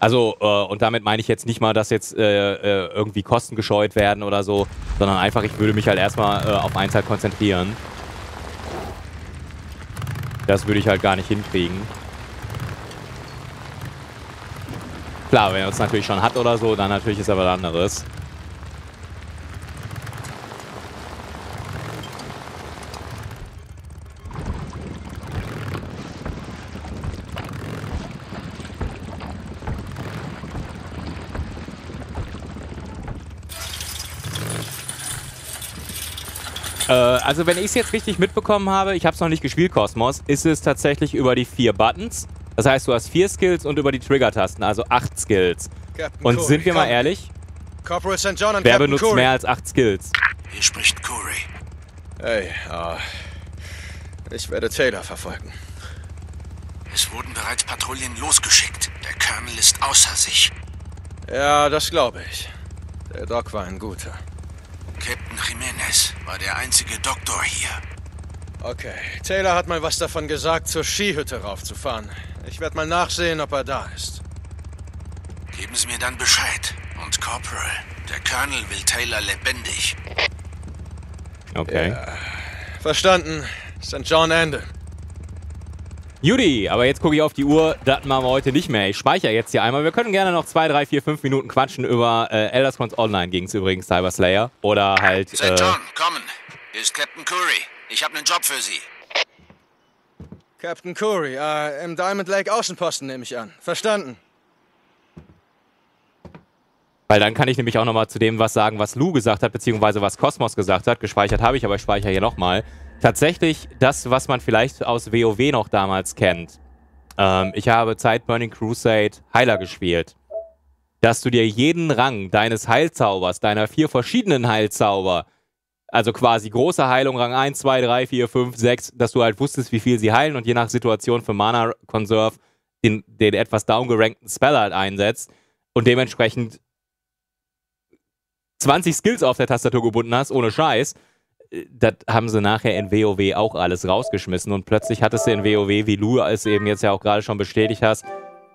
Also, äh, und damit meine ich jetzt nicht mal, dass jetzt äh, äh, irgendwie Kosten gescheut werden oder so, sondern einfach, ich würde mich halt erstmal äh, auf eins halt konzentrieren. Das würde ich halt gar nicht hinkriegen. Klar, wenn er es natürlich schon hat oder so, dann natürlich ist aber was anderes. Äh, also wenn ich es jetzt richtig mitbekommen habe, ich habe es noch nicht gespielt, Cosmos, ist es tatsächlich über die vier Buttons. Das heißt, du hast vier Skills und über die Trigger-Tasten, also acht Skills. Captain Und Corey, sind wir mal komm. ehrlich, Corporal St. John und wer Captain benutzt Corey. mehr als acht Skills? Hier spricht Corey. Hey, ah, ich werde Taylor verfolgen. Es wurden bereits Patrouillen losgeschickt. Der Colonel ist außer sich. Ja, das glaube ich. Der Doc war ein guter. Captain Jimenez war der einzige Doktor hier. Okay, Taylor hat mal was davon gesagt, zur Skihütte raufzufahren. Ich werde mal nachsehen, ob er da ist. Geben Sie mir dann Bescheid. Und Corporal, der Colonel will Taylor lebendig. Okay. Verstanden. St. John Ende. Judy, aber jetzt gucke ich auf die Uhr, das machen wir heute nicht mehr. Ich speichere jetzt hier einmal. Wir können gerne noch zwei, drei, vier, fünf Minuten quatschen über äh, Elder Scrolls Online ging's übrigens, Cyber Slayer. Oder halt, St. äh, John, kommen. Hier ist Captain Curry. Ich habe einen Job für Sie. Captain Curry, äh, im Diamond Lake Außenposten nehme ich an. Verstanden. Weil dann kann ich nämlich auch nochmal zu dem was sagen, was Lou gesagt hat, beziehungsweise was Cosmos gesagt hat. Gespeichert habe ich, aber ich speichere hier nochmal. Tatsächlich das, was man vielleicht aus WoW noch damals kennt. Ähm, ich habe Zeit Burning Crusade Heiler gespielt. Dass du dir jeden Rang deines Heilzaubers, deiner vier verschiedenen Heilzauber, also quasi große Heilung, Rang 1, 2, 3, 4, 5, 6, dass du halt wusstest, wie viel sie heilen und je nach Situation für Mana Conserve den, den etwas downgerankten Spell halt einsetzt und dementsprechend 20 Skills auf der Tastatur gebunden hast, ohne Scheiß, das haben sie nachher in WoW auch alles rausgeschmissen und plötzlich hattest du in WoW, wie du es eben jetzt ja auch gerade schon bestätigt hast,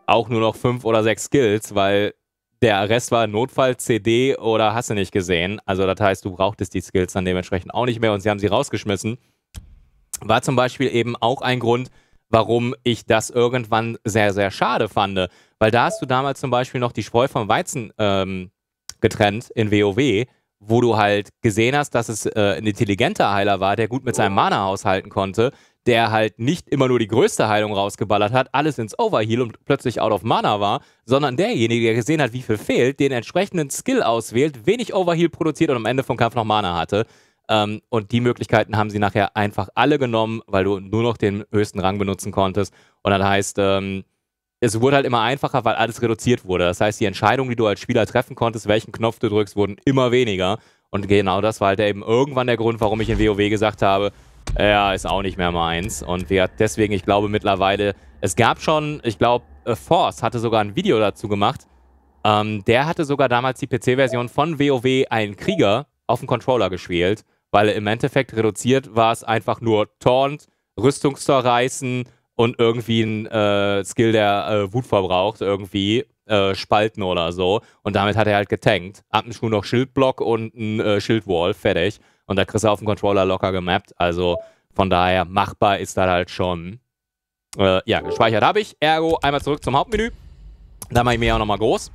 auch nur noch fünf oder sechs Skills, weil der Rest war Notfall, CD oder hast du nicht gesehen. Also das heißt, du brauchtest die Skills dann dementsprechend auch nicht mehr und sie haben sie rausgeschmissen. War zum Beispiel eben auch ein Grund, warum ich das irgendwann sehr, sehr schade fand. Weil da hast du damals zum Beispiel noch die Spreu vom Weizen ähm, getrennt in WoW, wo du halt gesehen hast, dass es äh, ein intelligenter Heiler war, der gut mit seinem Mana haushalten konnte, der halt nicht immer nur die größte Heilung rausgeballert hat, alles ins Overheal und plötzlich out of Mana war, sondern derjenige, der gesehen hat, wie viel fehlt, den entsprechenden Skill auswählt, wenig Overheal produziert und am Ende vom Kampf noch Mana hatte. Ähm, und die Möglichkeiten haben sie nachher einfach alle genommen, weil du nur noch den höchsten Rang benutzen konntest. Und das heißt, ähm, es wurde halt immer einfacher, weil alles reduziert wurde. Das heißt, die Entscheidungen, die du als Spieler treffen konntest, welchen Knopf du drückst, wurden immer weniger. Und genau das war halt eben irgendwann der Grund, warum ich in WoW gesagt habe, ja, ist auch nicht mehr meins. Und wir, deswegen, ich glaube mittlerweile, es gab schon, ich glaube, Force hatte sogar ein Video dazu gemacht. Ähm, der hatte sogar damals die PC-Version von WoW einen Krieger auf dem Controller gespielt, weil im Endeffekt reduziert war es einfach nur Taunt, Rüstung zerreißen und irgendwie ein äh, Skill, der äh, Wut verbraucht, irgendwie äh, Spalten oder so. Und damit hat er halt getankt. Ab und noch Schildblock und ein äh, Schildwall, fertig. Und da kriegst du auf dem Controller locker gemappt. Also von daher, machbar ist das halt schon. Äh, ja, gespeichert habe ich. Ergo, einmal zurück zum Hauptmenü. Da mache ich mir auch nochmal groß.